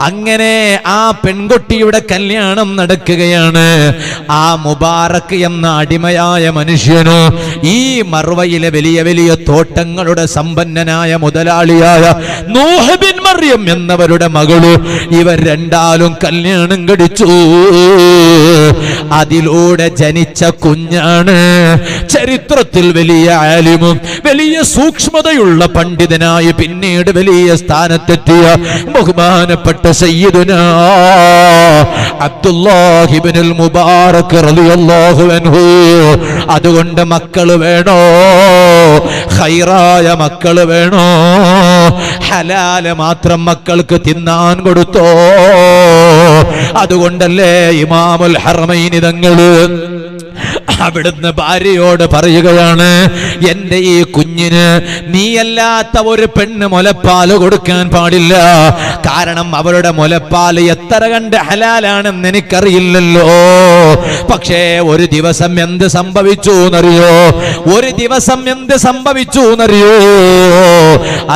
അങ്ങനെ ആ പെൺകുട്ടിയുടെ കല്യാണം നടക്കുകയാണ്. ആ മുബാറക്ക് എന്ന അടിമയായ മനുഷ്യനു ഈ മറുവയിലെ വലിയ വലിയ തോട്ടങ്ങളുടെ സമ്പന്നനായ മുതലാളിയായ നോഹബിൻ ബിൻ മറിയം എന്നവരുടെ മകൾ ഇവർ രണ്ടാലും കല്യാണം കടിച്ചു. അതിലൂടെ ജനിച്ച കുഞ്ഞാണ്. ചരിത്രത്തിൽ വലിയ ആലിമും വലിയ സൂക്ഷ്മതയുള്ള പണ്ഡിതനായി പിന്നീട് വലിയ സ്ഥാനത്തെത്തിയ ബഹുമാനപ്പെട്ട സയ്യിദുന അബ്ദുല്ലാഹിബിനുൽ മുബാറക് റളിയല്ലാഹു അൻഹു. അതുകൊണ്ട് മക്കൾ വേണോ? ഹൈറായ മക്കൾ വേണോ? ഹലാൽ മാത്രം മക്കൾക്ക് തിന്നാൻ കൊടുത്തോ? അതുകൊണ്ടല്ലേ ഇമാമുൽ ഹറമൈനി തങ്ങൾ അവിടുന്ന് ഭാര്യയോട് പറയുകയാണ് എന്റെ ഈ കുഞ്ഞിന് നീയല്ലാത്ത ഒരു പെണ്ണ് മുലപ്പാൽ കൊടുക്കാൻ പാടില്ല. കാരണം അവരുടെ മുലപ്പാൽ എത്ര കണ്ട് ഹലാലാണെന്ന് എനിക്കറിയില്ലല്ലോ. പക്ഷേ ഒരു ദിവസം എന്ത് സംഭവിച്ചു എന്നറിയോ? ഒരു ദിവസം എന്ത് സംഭവിച്ചു എന്നറിയോ?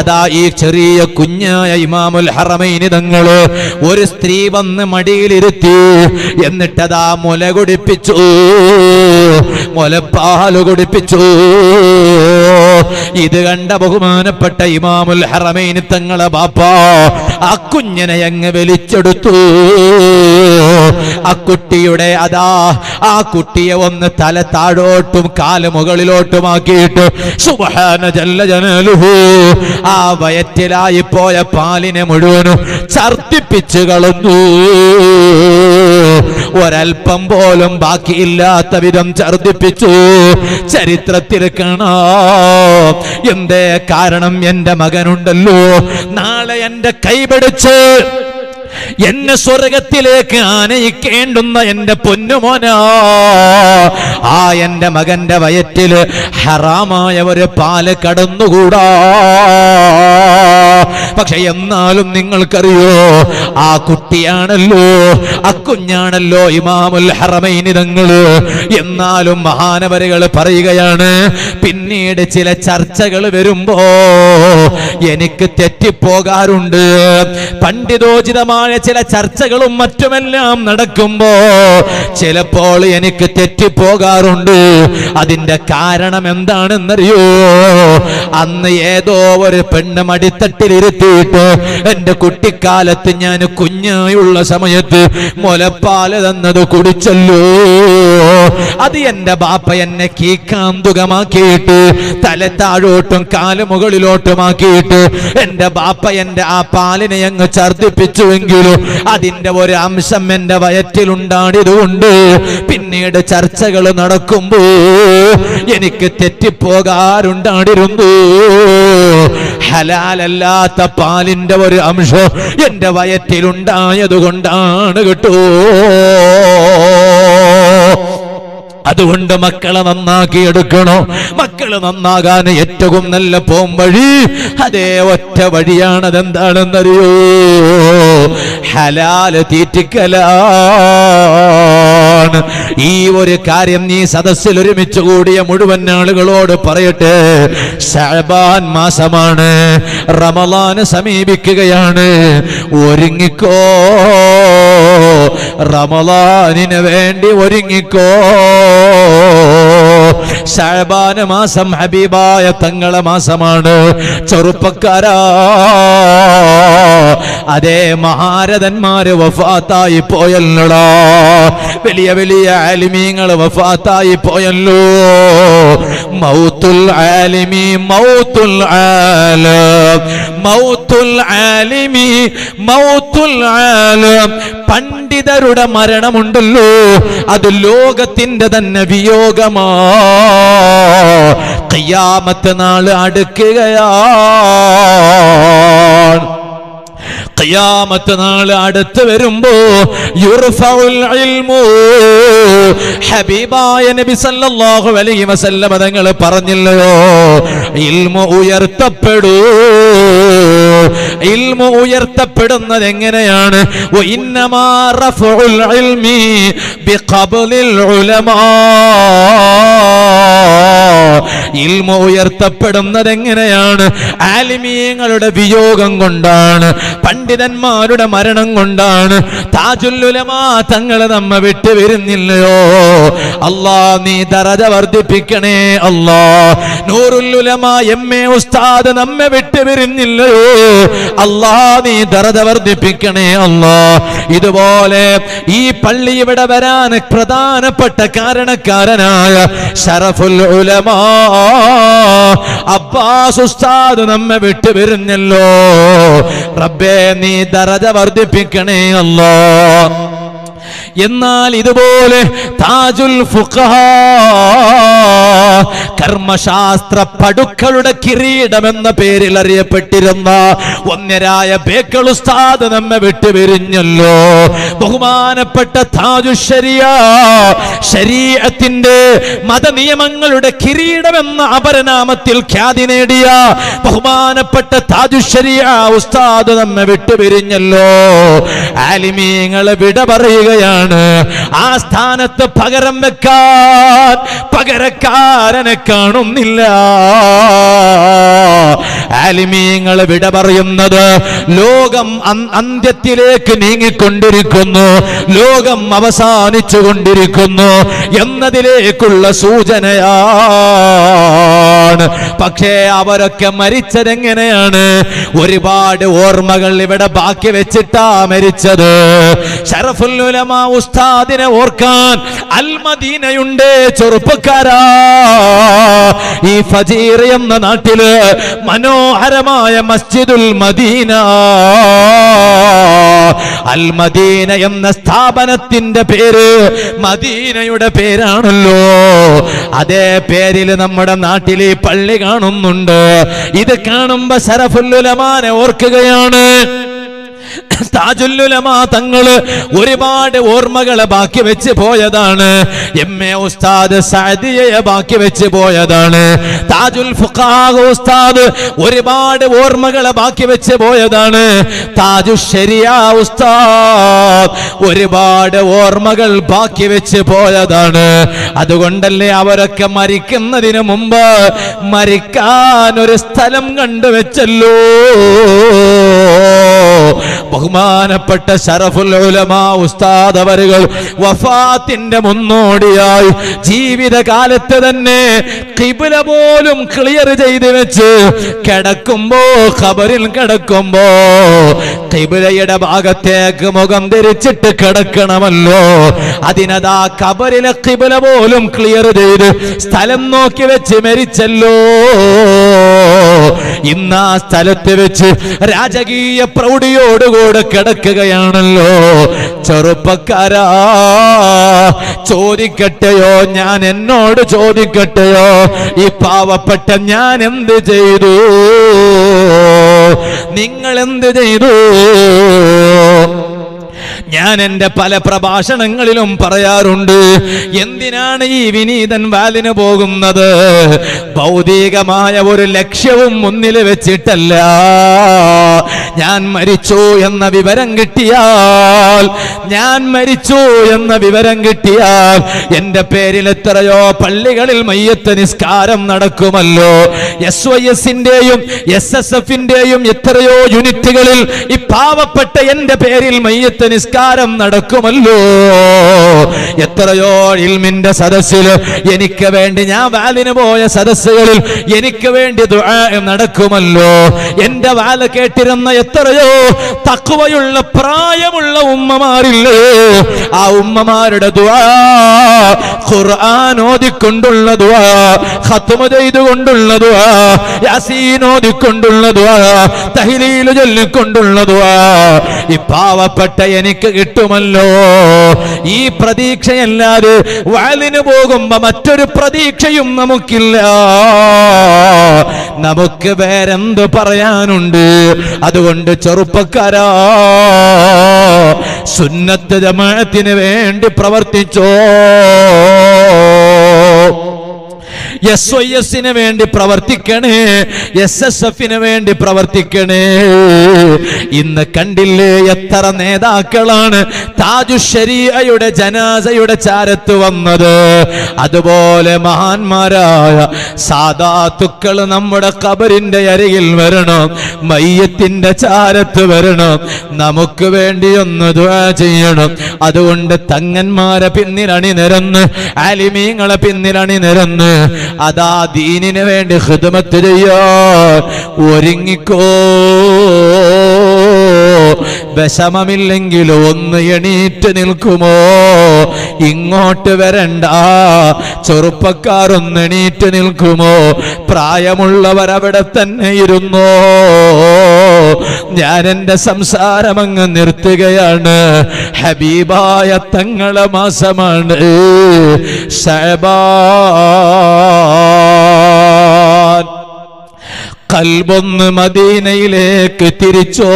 അതാ ഈ ചെറിയ കുഞ്ഞായ ഇമാമുൽ ഹറമൈനി തങ്ങൾ ഒരു സ്ത്രീ വന്ന് മടിയിലിരുത്തി എന്നിട്ടതാ മുല കുടിപ്പിച്ചു. മുലപ്പാൽ കുടിപ്പിച്ചു. ഇത് കണ്ട ബഹുമാനപ്പെട്ട ഇമാമുൽ ഹറമൈന് തങ്ങളെ ബാപ്പ ആ കുഞ്ഞിനെ അങ്ങ് വലിച്ചെടുത്തു. ആ കുട്ടിയുടെ അതാ ആ കുട്ടിയെ ഒന്ന് തല താഴോട്ടും കാൽ മുകളിലോട്ടുമാക്കിയിട്ട് സുബഹാന ജല്ല ജനലുഹു ആ വയറ്റിലായി പോയ പാലിനെ മുഴുവനും ഛർദിപ്പിച്ചു കളഞ്ഞു. ഒരൽപ്പം പോലും ബാക്കിയില്ലാത്ത വിധം ഛർദിപ്പിച്ചു ചരിത്രത്തിൽ കാണാം. എന്തേ കാരണം എന്റെ മകനുണ്ടല്ലോ? നാളെ എന്റെ കൈപിടിച്ച് എന്നെ സ്വർഗത്തിലേക്ക് ആനയിക്കേണ്ടുന്ന എന്റെ പൊന്നുമോനാ. ആ എന്റെ മകന്റെ വയറ്റിൽ ഹറാമായ ഒരു പാൽ കടന്നുകൂടാ. പക്ഷെ എന്നാലും നിങ്ങൾക്കറിയോ ആ കുട്ടിയാണല്ലോ ആ കുഞ്ഞാണല്ലോ ഇമാമുൽ ഹറമൈനിതങ്ങൾ എന്നാലും മഹാനവരുകൾ പറയുകയാണ് പിന്നീട് ചില ചർച്ചകൾ വരുമ്പോ എനിക്ക് തെറ്റിപ്പോകാറുണ്ട്. പണ്ഡിതോചിതമായ ചില ചർച്ചകളും മറ്റുമെല്ലാം നടക്കുമ്പോ ചിലപ്പോൾ എനിക്ക് തെറ്റിപ്പോകാറുണ്ട്. അതിന്റെ കാരണം എന്താണെന്നറിയോ അന്ന് ഏതോ ഒരു പെണ്ണ് മടിത്തട്ടിലിരുത്തിയിട്ട് എന്റെ കുട്ടിക്കാലത്ത് ഞാൻ കുഞ്ഞായുള്ള സമയത്ത് മുലപ്പാൽ തന്നത് കുടിച്ചല്ലോ. അത് എന്റെ ബാപ്പ എന്നെ കീക്കാന്തുകമാക്കിയിട്ട് തല താഴോട്ടും കാൽ മുകളിലോട്ടുമാക്കിയിട്ട് എന്റെ ബാപ്പ എന്റെ ആ പാലിനെ അങ്ങ് ഛർദിപ്പിച്ചുവെങ്കിലും അതിന്റെ ഒരു അംശം എന്റെ വയറ്റിലുണ്ടാണിതുകൊണ്ട് പിന്നീട് ചർച്ചകൾ നടക്കുമ്പോ എനിക്ക് തെറ്റിപ്പോകാറുണ്ടാടിരുന്നു ഹലാലല്ലാത്ത പാലിന്റെ ഒരു അംശം എന്റെ വയറ്റിലുണ്ടായത് കൊണ്ടാണ് കേട്ടോ. അതുകൊണ്ട് മക്കളെ നന്നാക്കി എടുക്കണോ മക്കൾ നന്നാകാൻ ഏറ്റവും നല്ല പോംവഴി അതേ ഒറ്റ വഴിയാണ് അതെന്താണെന്നറിയോ ഹലാൽ തീറ്റിക്കലാണ്. ഈ ഒരു കാര്യം നീ സദസ്സിൽ ഒരുമിച്ച് കൂടിയ മുഴുവൻ ആളുകളോട് പറയട്ടെ. ഷാബാൻ മാസമാണ്. റമലാന് സമീപിക്കുകയാണ്. ഒരുങ്ങിക്കോ. റമലാനിന് വേണ്ടി ഒരുങ്ങിക്കോ. ഷാബാന മാസം ഹബീബായ തങ്ങളെ മാസമാണ്. ചെറുപ്പക്കാരാ. അതേ മഹാരഥന്മാര് വഫാത്തായി പോയല്ലോടോ. വലിയ വലിയ ആലിമീങ്ങൾ വഫാത്തായി പോയല്ലോ. മൗത്തുൽ ആലിമി മൗത്തുൽ ആലം മൗത്തുൽ ആലിമി മൗത്തുൽ ആലം. പണ്ഡിതരുടെ മരണമുണ്ടല്ലോ. അത് ലോകത്തിന്റെ തന്നെ വിയോഗമാ. കയ്യാമത്തെ നാൾ അടുക്കുകയാണ്. ഖിയാമത്ത് നാൾ അടുത്ത് വരുമ്പോ ഹബീബായ നബി സല്ലല്ലാഹു അലൈഹി വസല്ലം തങ്ങൾ പറഞ്ഞില്ലയോ? ഇൽമു ഉയർത്തപ്പെടൂ. ഉയർത്തപ്പെടുന്നത് എങ്ങനെയാണ്? ഉയർത്തപ്പെടുന്നത് എങ്ങനെയാണ്? ആലിമീങ്ങളുടെ വിയോഗം കൊണ്ടാണ് പണ്ഡിതന്മാരുടെ മരണം കൊണ്ടാണ് താജുല്ലുലമാ തങ്ങളെ നമ്മ വിട്ടു വരുന്നില്ലയോ? അല്ലാ നീ ദറജ വർദ്ധിപ്പിക്കണേ അല്ലാ. നൂറുല്ലുലമാ എം എ ഉസ്താദ് നമ്മെ വിട്ടു വരുന്നില്ലയോ? അല്ലാ നീ ദറത വർദ്ധിപ്പിക്കണേ അല്ലാ ഇതുപോലെ ഈ പള്ളി ഇവിടെ വരാൻ പ്രധാനപ്പെട്ട കാരണക്കാരനായ ഷറഫുൽ ഉലമാ. അബ്ബാസ് ഉസ്താദ് നമ്മെ വിട്ടു വരുന്നല്ലോ. റബ്ബേ നീ ദറജ വർദ്ധിപ്പിക്കണേ അല്ലോ എന്നാൽ ഇതുപോലെ താജുൽ ഫുഖഹ കർമ്മശാസ്ത്ര പടുക്കളുടെ കിരീടം എന്ന പേരിൽ അറിയപ്പെട്ടിരുന്ന ഒന്നരായ ബേക്കൾ ഉസ്താദ് നമ്മെ വിട്ടുപിരിഞ്ഞല്ലോ ബഹുമാനപ്പെട്ട താജു ശരിയ ശരീരത്തിന്റെ മതനിയമങ്ങളുടെ കിരീടം എന്ന അപരനാമത്തിൽ ഖ്യാതി നേടിയ ബഹുമാനപ്പെട്ട താജു ശരിയ ഉസ്താദ് നമ്മെ വിട്ടുപിരിഞ്ഞല്ലോ ആലിമീങ്ങളെ വിട പറയുകയാണ്. വരികയാണ് ആ സ്ഥാനത്ത് പകരം വെക്കാൻ പകരക്കാരനെ കാണുന്നില്ല. ആലിമീങ്ങൾ വിട പറയുന്നത് ലോകം അന്ത്യത്തിലേക്ക് നീങ്ങിക്കൊണ്ടിരിക്കുന്നു. ലോകം അവസാനിച്ചു കൊണ്ടിരിക്കുന്നു എന്നതിലേക്കുള്ള സൂചനയാണ്. പക്ഷേ അവരൊക്കെ മരിച്ചതെങ്ങനെയാണ്? ഒരുപാട് ഓർമ്മകൾ ഇവിടെ ബാക്കി വെച്ചിട്ടാ മരിച്ചത്. ഷറഫുൽ ഉലമ ഉസ്താദിനെ ഓർക്കാൻ അൽമദീനയുണ്ട് ചെറുപ്പക്കാരാ. ഈ ഫജീർ എന്ന നാട്ടിൽ മനോഹരമായ മസ്ജിദുൽ മദീന. അൽ മദീന എന്ന സ്ഥാപനത്തിന്റെ പേര് മദീനയുടെ പേരാണല്ലോ. അതേ പേരിൽ നമ്മുടെ നാട്ടിൽ ഈ പള്ളി കാണുന്നുണ്ട്. ഇത് കാണുമ്പോ സരഫുല്ലുലമാനെ ഓർക്കുകയാണ്. താജുല്ലുലമാ തങ്ങൾ ഒരുപാട് ഓർമ്മകളെ ബാക്കി വെച്ച് പോയതാണ്. എം എ ഉസ്താദ് സഅദിയെ ബാക്കി വെച്ച് പോയതാണ്. താജുൽ ഫുഖാഹ് ഉസ്താദ് ഒരുപാട് ഓർമ്മകളെ ബാക്കി വെച്ച് പോയതാണ്. താജു ശരിയ ഉസ്താദ് ഒരുപാട് ഓർമ്മകൾ ബാക്കി വെച്ച് പോയതാണ്. അതുകൊണ്ടല്ലേ അവരൊക്കെ മരിക്കുന്നതിന് മുമ്പ് മരിക്കാൻ ഒരു സ്ഥലം കണ്ടുവെച്ചല്ലോ. ബഹുമാനപ്പെട്ട ഷറഫുൽ ഉലമാ ഉസ്താദ് അവരുകൾ വഫാത്തിന്റെ മുന്നോടിയായി ജീവിതകാലത്ത് തന്നെ കിബില പോലും ക്ലിയർ ചെയ്ത് വെച്ച് കിടക്കുമ്പോ ഖബറിൽ കിടക്കുമ്പോ കിബിലയുടെ ഭാഗത്തേക്ക് മുഖം ധരിച്ചിട്ട് കിടക്കണമല്ലോ. അതിനതാ കബറിലെ കിബില പോലും ക്ലിയർ ചെയ്ത് സ്ഥലം നോക്കി വെച്ച് മരിച്ചല്ലോ. ഇന്ന് ആ സ്ഥലത്ത് വെച്ച് രാജകീയ പ്രൗഢിയോടുകൂടെ കിടക്കുകയാണല്ലോ. ചെറുപ്പക്കാരാ ചോദിക്കട്ടെയോ? ഞാൻ എന്നോട് ചോദിക്കട്ടെയോ? ഈ പാവപ്പെട്ട ഞാൻ എന്ത് ചെയ്തു? നിങ്ങൾ എന്ത് ചെയ്തു? ഞാൻ എന്റെ പല പ്രഭാഷണങ്ങളിലും പറയാറുണ്ട്. എന്തിനാണ് ഈ വിനീതൻ വാലിന് പോകുന്നത്? ഭൗതികമായ ഒരു ലക്ഷ്യവും മുന്നിൽ വെച്ചിട്ടല്ല. ഞാൻ മരിച്ചു എന്ന വിവരം കിട്ടിയാൽ ഞാൻ മരിച്ചു എന്ന വിവരം കിട്ടിയാൽ എന്റെ പേരിൽ എത്രയോ പള്ളികളിൽ മയ്യത്ത് നിസ്കാരം നടക്കുമല്ലോ. എസ് വൈ എസിന്റെയും എസ് എസ് എഫിന്റെയും എത്രയോ യൂണിറ്റുകളിൽ ഈ പാവപ്പെട്ട എന്റെ പേരിൽ മയ്യത്ത് നിസ്കാരം നടക്കുമല്ലോ. എത്രയോ ഇൽമിന്റെ സദസ്സിൽ എനിക്ക് വേണ്ടി ഞാൻ വാലിന് പോയ സദസ്സുകളിൽ എനിക്ക് വേണ്ടി നടക്കുമല്ലോ. എന്റെ വാല കേട്ടിരുന്ന എത്രയോ തക്കുവയുള്ള പ്രായമുള്ള ഉമ്മമാരില്ലേ? ആ ഉമ്മമാരുടെ ദുആ ഖത്മ ചെയ്തുകൊണ്ടുള്ള ദുആ തഹ്ലീൽ ചൊല്ലിക്കൊണ്ടുള്ള ഈ പാവപ്പെട്ട എനിക്ക് കിട്ടുമല്ലോ. ഈ പ്രതീക്ഷയല്ലാതെ വാലിന് പോകുമ്പോ മറ്റൊരു പ്രതീക്ഷയും നമുക്കില്ല. നമുക്ക് വേറെന്ത് പറയാനുണ്ട്? അതുകൊണ്ട് ചെറുപ്പക്കാരാ സുന്നത്ത് ജമാഅത്തിന് വേണ്ടി പ്രവർത്തിച്ചോ. എസ് ഐ എസിന് വേണ്ടി പ്രവർത്തിക്കണേ എസ് എസ് എഫിന് വേണ്ടി പ്രവർത്തിക്കണേ ഇന്ന് കണ്ടില്ലേ എത്ര നേതാക്കളാണ് താജു ഷരിയയുടെ ജനാസയുടെ ചാരത്ത് വന്നത് അതുപോലെ മഹാന്മാരായ സാധാത്തുക്കൾ നമ്മുടെ കബറിന്റെ അരികിൽ വരണം മയ്യത്തിന്റെ ചാരത്ത് വരണം നമുക്ക് വേണ്ടി ഒന്ന് ചെയ്യണം അതുകൊണ്ട് തങ്ങന്മാരെ പിന്നിലണി നിരന്ന് ആലിമീങ്ങളെ പിന്നിലണി നിരന്ന് അതാ ദീനിന് വേണ്ടി ഹൃദമത്ത് ചെയ്യോ ഒരുങ്ങിക്കോ. വിഷമമില്ലെങ്കിൽ ഒന്ന് എണീറ്റ് നിൽക്കുമോ? ഇങ്ങോട്ട് വരണ്ട. ചെറുപ്പക്കാരൊന്ന് എണീറ്റ് നിൽക്കുമോ? പ്രായമുള്ളവർ അവിടെ തന്നെ ഇരുന്നോ? ഞാൻ എന്റെ സംസാരം അങ്ങ് നിർത്തുകയാണ്. ഹബീബായ തങ്ങളെ മാസമാണ്. ഷബാൻ കൽബൊന്ന് മദീനയിലേക്ക് തിരിച്ചോ?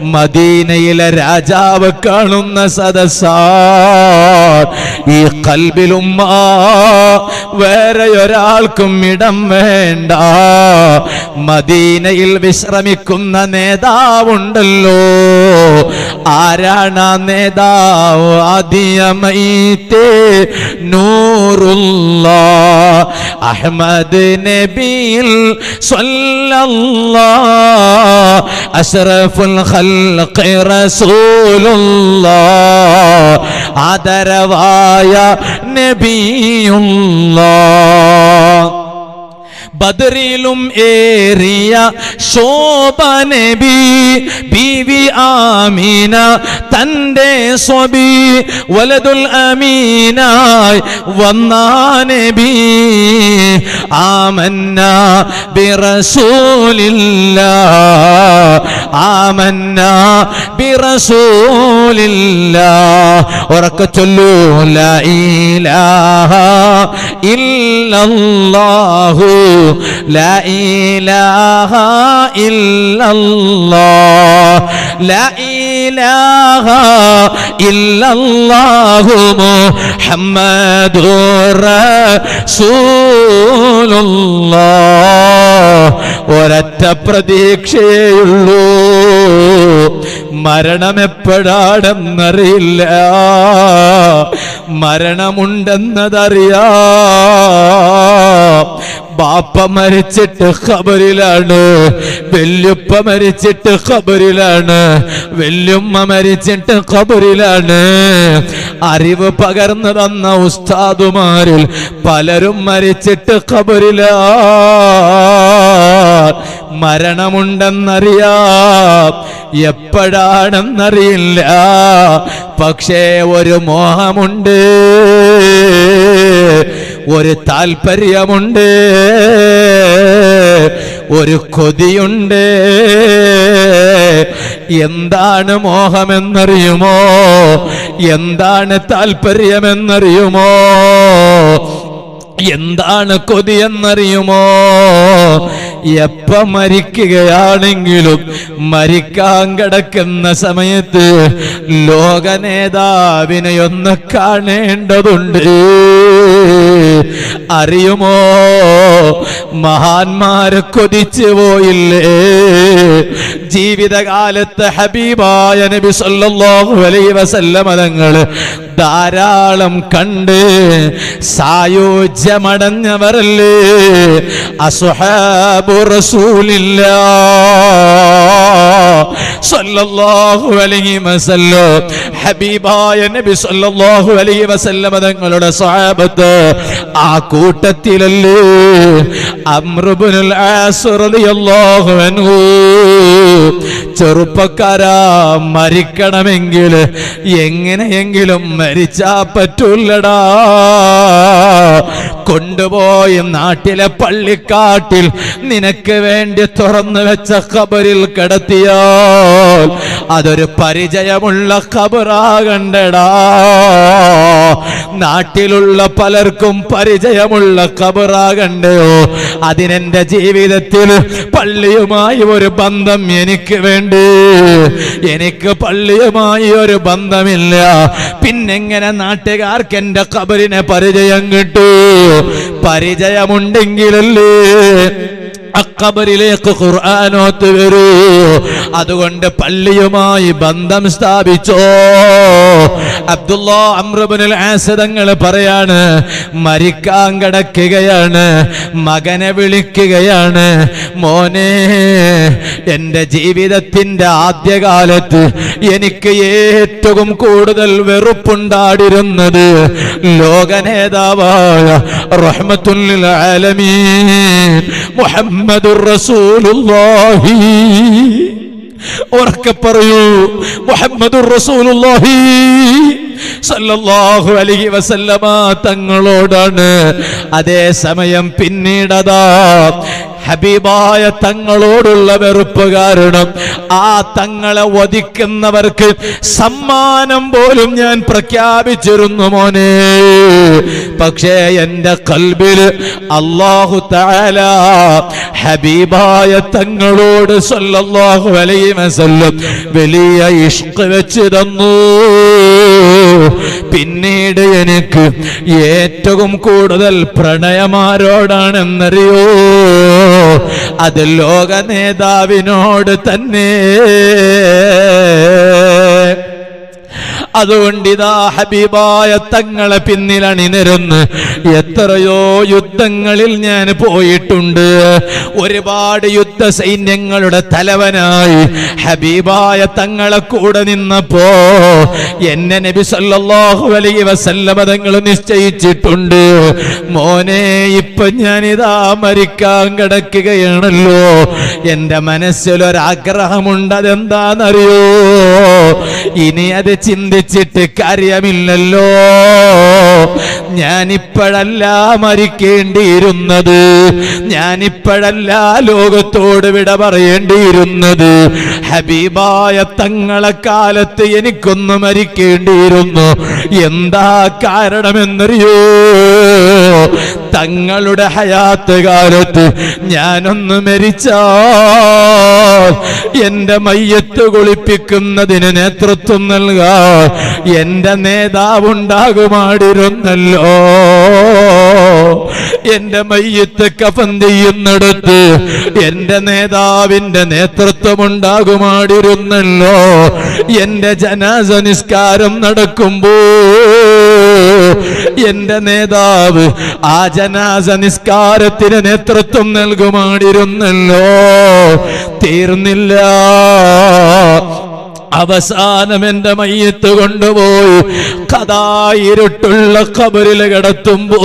മദീനയിലെ രാജാവ് കാണുന്ന സദസ്സാ. ഈ കൽബിലുമ്മ വേറെ ഒരാൾക്കും ഇടം വേണ്ട. മദീനയിൽ വിശ്രമിക്കുന്ന നേതാവുണ്ടല്ലോ. ആരാണ് ആ നേതാവ്? ആദ്യമൈത്തേ നൂറുള്ള അഹമ്മദ് നബിയിൽ സ്വല്ലല്ലാ. അഷ്റഫുൽ ഖൽഖി റസൂലുള്ളാ ആദരവായ നബിയുള്ളാ ബദറിലും ഏറിയ ശോഭനബി ബീവി ആമീന തന്റെ സ്വബി വലതുൽ അമീനായി വന്ന നബി. ആമന്ന ബിറസൂലില്ല ആമന്ന ബിറസൂലില്ല. ഉറക്ക ചൊല്ലൂ ലാ ഇലാഹ ഇല്ലല്ലാഹു لا إله إلا الله لا إله إلا الله محمد رسول الله ഒരൊറ്റ പ്രതീക്ഷയുള്ളൂ മരണം എപ്പോഴാണെന്നറിയില്ല മരണമുണ്ടെന്നതറിയാം. ബാപ്പ മരിച്ചിട്ട് ഖബറിലാണ് വെല്ലുപ്പ മരിച്ചിട്ട് ഖബറിലാണ് വെല്ലുമ്മ മരിച്ചിട്ട് ഖബറിലാണ്. അറിവ് പകർന്നു തന്ന ഉസ്താദുമാരിൽ പലരും മരിച്ചിട്ട് ഖബറിലാ. മരണമുണ്ടെന്നറിയാം. എപ്പോഴാണെന്നറിയില്ല. പക്ഷേ ഒരു മോഹമുണ്ട്. ഒരു താല്പര്യമുണ്ട് ഒരു കൊതിയുണ്ട്. എന്താണ് മോഹമെന്നറിയുമോ? എന്താണ് താല്പര്യമെന്നറിയുമോ എന്താണ് കൊതി എന്നറിയുമോ എപ്പ മരിക്കുകയാണെങ്കിലും മരിക്കാൻ കിടക്കുന്ന സമയത്ത് ലോക നേതാവിനെ ഒന്ന് കാണേണ്ടതുണ്ട്. അറിയുമോ? മഹാന്മാരെ കൊതിച്ചു പോയില്ലേ? ജീവിതകാലത്ത് ഹബീബായ നബി സല്ലല്ലാഹു അലൈഹി വസല്ലമ തങ്ങൾ ധാരാളം കണ്ട് സായോജ്യമടഞ്ഞവരല്ലേ? അസുഹാബു റസൂലില്ല സല്ലല്ലാഹു അലൈഹി വസല്ലം. ഹബീബായ നബി സല്ലല്ലാഹു അലൈഹി വസല്ലം തങ്ങളുടെ സ്വഹാബത്ത് ആ കൂട്ടത്തിലല്ലേ അംറുബുൽ ആസ് റളിയല്ലാഹു അൻഹു. ചെറുപ്പക്കാരാ മരിക്കണമെങ്കിൽ എങ്ങനെയെങ്കിലും മരിച്ചാ പറ്റൂലടാ കൊണ്ടുപോയി നാട്ടിലെ പള്ളിക്കാട്ടിൽ നിനക്ക് വേണ്ടി തുറന്നു വെച്ച ഖബറിൽ കിടത്തിയാൽ അതൊരു പരിചയമുള്ള കബറാകണ്ടടാ നാട്ടിലുള്ള പലർക്കും പരിചയമുള്ള കബറാകണ്ടയോ അതിനെന്റെ ജീവിതത്തിൽ പള്ളിയുമായി ഒരു ബന്ധം എനിക്ക് വേണ്ടി. എനിക്ക് പള്ളിയുമായി ഒരു ബന്ധമില്ല. പിന്നെങ്ങനെ നാട്ടുകാർക്ക് എന്റെ കബറിനെ പരിചയം കിട്ടൂ? പരിചയമുണ്ടെങ്കിലല്ലേ അക്കബറിലേക്ക് ഖുർആാനോത്ത് വരൂ. അതുകൊണ്ട് പള്ളിയുമായി ബന്ധം സ്ഥാപിച്ചോ. അബ്ദുല്ലാ അമ്രബുനിൽ ആസദങ്ങൾ പറയാണ് മരിക്കാൻ കിടക്കുകയാണ് മകനെ വിളിക്കുകയാണ്. മോനെ എന്റെ ജീവിതത്തിന്റെ ആദ്യകാലത്ത് എനിക്ക് ഏറ്റവും കൂടുതൽ വെറുപ്പുണ്ടാടിരുന്നത് ലോക റഹ്മത്തുൽ ആലമീൻ മുഹമ്മദുർ റസൂലുള്ളാഹി. ഉറക്കെ പറയൂ മുഹമ്മദുർ റസൂലുള്ളാഹി. സല്ലല്ലാഹു അലൈഹി വസല്ലമ തങ്ങളോടാണ് അതേ സമയം പിന്നീടതാ ഹബീബായ തങ്ങളോടുള്ള വെറുപ്പ് കാരണം ആ തങ്ങളെ വധിക്കുന്നവർക്ക് സമ്മാനം പോലും ഞാൻ പ്രഖ്യാപിച്ചിരുന്നു മോനെ. പക്ഷേ എന്റെ കൽബിൽ അള്ളാഹു താല ഹബീബായ തങ്ങളോട് സല്ലല്ലാഹു അലൈഹി വസല്ലം വലിയ ഇഷ്ക് വെച്ച് തന്നു. പിന്നീട് എനിക്ക് ഏറ്റവും കൂടുതൽ പ്രണയമാരോടാണെന്നറിയോ? അത് ലോക നേതാവിനോട് തന്നെ. അതുകൊണ്ട് ഇതാ ഹബീബായ തങ്ങളെ പിന്നിൽ എത്രയോ യുദ്ധങ്ങളിൽ ഞാൻ പോയിട്ടുണ്ട്. ഒരുപാട് യുദ്ധ സൈന്യങ്ങളുടെ തലവനായി ഹബീബായ തങ്ങളെ കൂടെ നിന്നപ്പോ എന്നെ നബി സല്ലാഹു അലൈ വസല്ലമ തങ്ങൾ നിശ്ചയിച്ചിട്ടുണ്ട്. മോനെ ഇപ്പൊ ഞാനിതാ മരിക്കാൻ കിടക്കുകയാണല്ലോ. എന്റെ മനസ്സിലൊരാഗ്രഹമുണ്ട്. അതെന്താണെന്നറിയോ? ഇനി അത് ചിന്തിച്ചിട്ട് കാര്യമില്ലല്ലോ. ഞാനിപ്പോഴല്ല മരിക്കേണ്ടിയിരുന്നത്. ഞാനിപ്പോഴല്ല ലോകത്തോട് വിട പറയേണ്ടിയിരുന്നത്. ഹബീബായ തങ്ങളെ കാലത്ത് എനിക്കൊന്ന് മരിക്കേണ്ടിയിരുന്നു. എന്താ കാരണമെന്നറിയോ? തങ്ങളുടെ ഹയാത്ത് കാലത്ത് ഞാനൊന്ന് മരിച്ചാൽ എന്റെ മയ്യത്ത് കുളിപ്പിക്കുന്നതിന് നേതൃത്വം നൽകാൻ എന്റെ നേതാവുണ്ടാകുമാടിരുന്നല്ലോ. എന്റെ മയ്യത്ത് കഫൻ ചെയ്യുന്നിടത്ത് എന്റെ നേതാവിന്റെ നേതൃത്വം ഉണ്ടാകുമാടിരുന്നല്ലോ എന്റെ ജനാസ നിസ്കാരം നടക്കുമ്പോ എന്റെ നേതാവ് ആ ജനാസ നിസ്കാരത്തിന് നേതൃത്വം നൽകുമായിരുന്നല്ലോ തീർന്നില്ല. അവസാനം എന്റെ മയ്യത്ത് കൊണ്ടുപോയി. കഥാ ഇരുട്ടുള്ള കബറിൽ കിടത്തുമ്പോ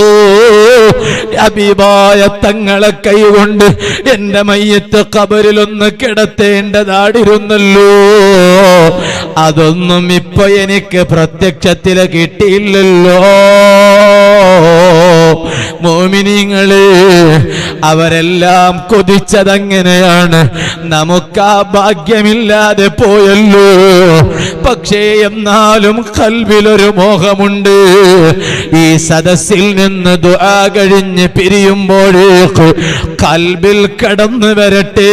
അഭിപായ തങ്ങളെ കൈകൊണ്ട് എന്റെ മയ്യത്ത് കബറിലൊന്ന് കിടത്തേണ്ടതാടിരുന്നല്ലോ. അതൊന്നും ഇപ്പൊ എനിക്ക് പ്രത്യക്ഷത്തിൽ കിട്ടിയില്ലല്ലോ. മോമിനിങ്ങളെ അവരെല്ലാം കൊതിച്ചതങ്ങനെയാണ്. നമുക്ക് ആ ഭാഗ്യമില്ലാതെ പോയല്ലോ. പക്ഷേ എന്നാലും കൽവിലൊരു മോഹമുണ്ട്. ഈ സദസ്സിൽ നിന്ന് ദുആ കഴിഞ്ഞ് പിരിയുമ്പോഴേക്ക് കൽബിൽ കടന്നു വരട്ടെ.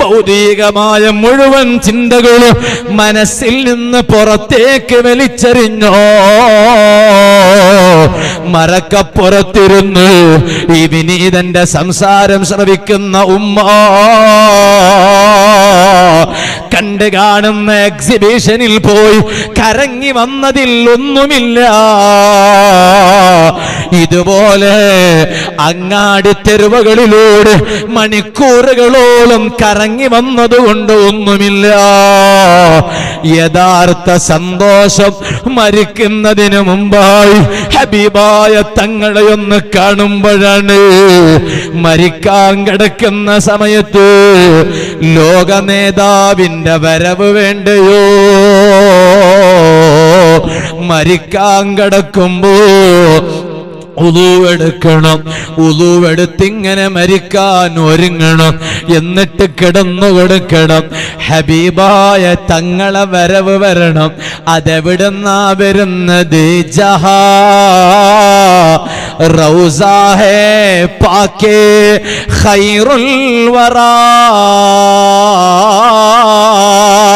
ഭൗതികമായ മുഴുവൻ ചിന്തകളും മനസ്സിൽ നിന്ന് പുറത്തേക്ക് വലിച്ചെറിഞ്ഞോ. മറക്കപ്പുറത്തിരുന്ന് ഈ വിനീതന്റെ സംസാരം ശ്രവിക്കുന്ന ഉമ്മ. കണ്ട് കാണുന്ന എക്സിബിഷനിൽ പോയി. കരങ്ങി വന്നതിൽ ഒന്നുമില്ല. ഇതുപോലെ അങ്ങാടി തെരുവുകളിലൂടെ മണിക്കൂറുകളോളം കറങ്ങി വന്നതുകൊണ്ട് ഒന്നുമില്ല. യഥാർത്ഥ സന്തോഷം മരിക്കുന്നതിന് മുമ്പായി ഹബീബായ തങ്ങളെ ഒന്ന് കാണുമ്പോഴാണ് മരിക്കാൻ കിടക്കുന്ന സമയത്ത് ലോക നേതാവിന്റെ വരവ് വേണ്ടയോ? മരിക്കാൻ കിടക്കുമ്പോ ഉളുവെടുക്കണം ഉളുവെടുത്തിങ്ങനെ മരിക്കാൻ ഒരുങ്ങണം. എന്നിട്ട് കിടന്നു കൊടുക്കണം. ഹബീബായ തങ്ങളെ വരവ് വരണം. അതെവിടുന്നാ വരുന്നത്? ജഹാ. പാക്കേ. ഖൈറുൽ വറാ.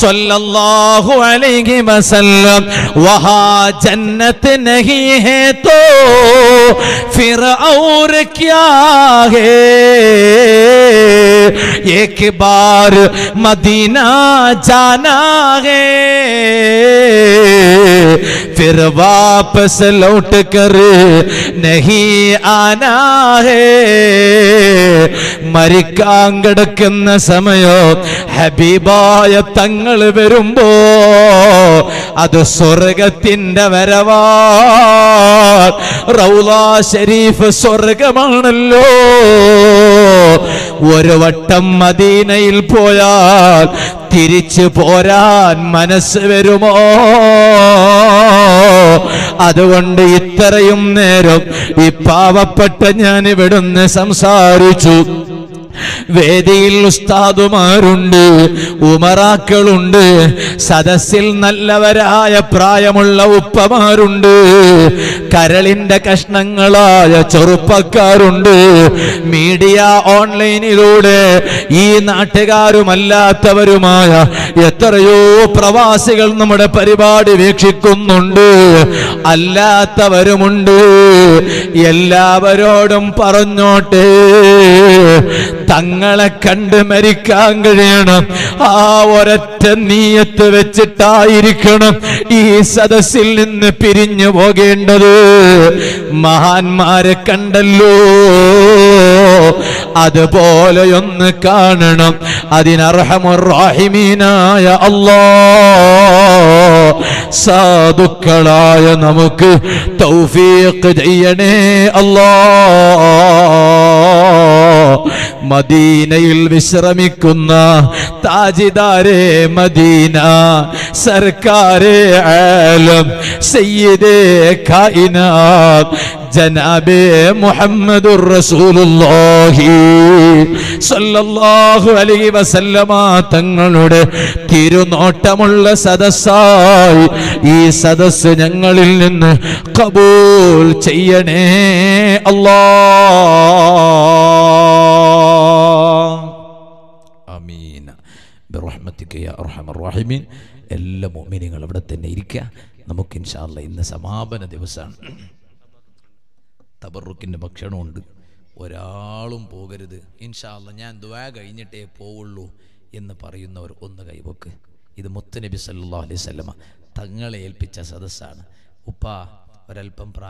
सल्लल्लाहु अलैहि वसल्लम वहाँ जन्नत नहीं है तो फिर और क्या है एक बार मदीना जाना है फिर वापस लौट कर नहीं आना है മരിക്കാൻ കിടക്കുന്ന സമയം ഹബീബായ തങ്ങൾ വരുമ്പോ അത് സ്വർഗത്തിന്റെ വരവാ. ഷരീഫ് സ്വർഗമാണല്ലോ. ഒരു വട്ടം മദീനയിൽ പോയാൽ തിരിച്ചു പോരാൻ മനസ്സ് വരുമോ? അതുകൊണ്ട് ഇത്രയും നേരം ഈ പാവപ്പെട്ട ഞാൻ ഇവിടുന്ന് സംസാരിച്ചു. വേദിയിൽ ഉസ്താദുമാരുണ്ട് ഉമറാക്കളുണ്ട് സദസ്സിൽ നല്ലവരായ പ്രായമുള്ള ഉപ്പമാരുണ്ട് കരളിന്റെ കഷ്ണങ്ങളായ ചെറുപ്പക്കാരുണ്ട്. മീഡിയ ഓൺലൈനിലൂടെ ഈ നാട്ടുകാരുമല്ലാത്തവരുമായ എത്രയോ പ്രവാസികൾ നമ്മുടെ പരിപാടി വീക്ഷിക്കുന്നുണ്ട്. അല്ലാത്തവരുമുണ്ട്. എല്ലാവരോടും പറഞ്ഞോട്ടെ. തങ്ങളെ കണ്ട് മരിക്കാൻ കഴിയണം. ആ ഒരൊറ്റ നീയത്ത് വെച്ചിട്ടായിരിക്കണം ഈ സദസ്സിൽ നിന്ന് പിരിഞ്ഞു പോകേണ്ടത്. മഹാന്മാരെ കണ്ടല്ലോ. അതുപോലെയൊന്ന് കാണണം. അതിനർഹമുറാഹിമീനായ അല്ലോ സാധുക്കളായ നമുക്ക് തൗഫീഖ് ചെയ്യണേ അല്ലോ മദീനയിൽ വിശ്രമിക്കുന്ന താജിദാരെ മദീന സർക്കാരെ ആലം സയ്യിദേ കായിനാത്ത് ജനാബേ മുഹമ്മദുർ റസൂലുള്ളാഹി സല്ലല്ലാഹു അലൈഹി വസല്ലമ തങ്ങളുടെ തിരുനോട്ടമുള്ള സദസ്സായി ഈ സദസ്സ് ഞങ്ങളിൽ നിന്ന് കബൂൽ ചെയ്യണേ. അല്ലാ. യാ അർഹമർ റഹീമീൻ. എല്ലാ മുഅ്മിനീങ്ങളും അവിടെ തന്നെ ഇരിക്കുക നമുക്ക് ഇൻഷാല്ല ഇന്ന് സമാപന ദിവസമാണ് തബറുക്കിന്റെ ഭക്ഷണമുണ്ട്. ഒരാളും പോകരുത്. ഇൻഷാല്ല ഞാൻ ദ്വാ കഴിഞ്ഞിട്ടേ പോവുള്ളൂ എന്ന് പറയുന്നവർ ഒന്ന് കൈവക്ക്. ഇത് മുത്തുനബി സല്ലാ അലൈഹി സ്വലമ തങ്ങളെ ഏൽപ്പിച്ച സദസ്സാണ്. ഉപ്പ ഒരൽപ്പം പ്രാ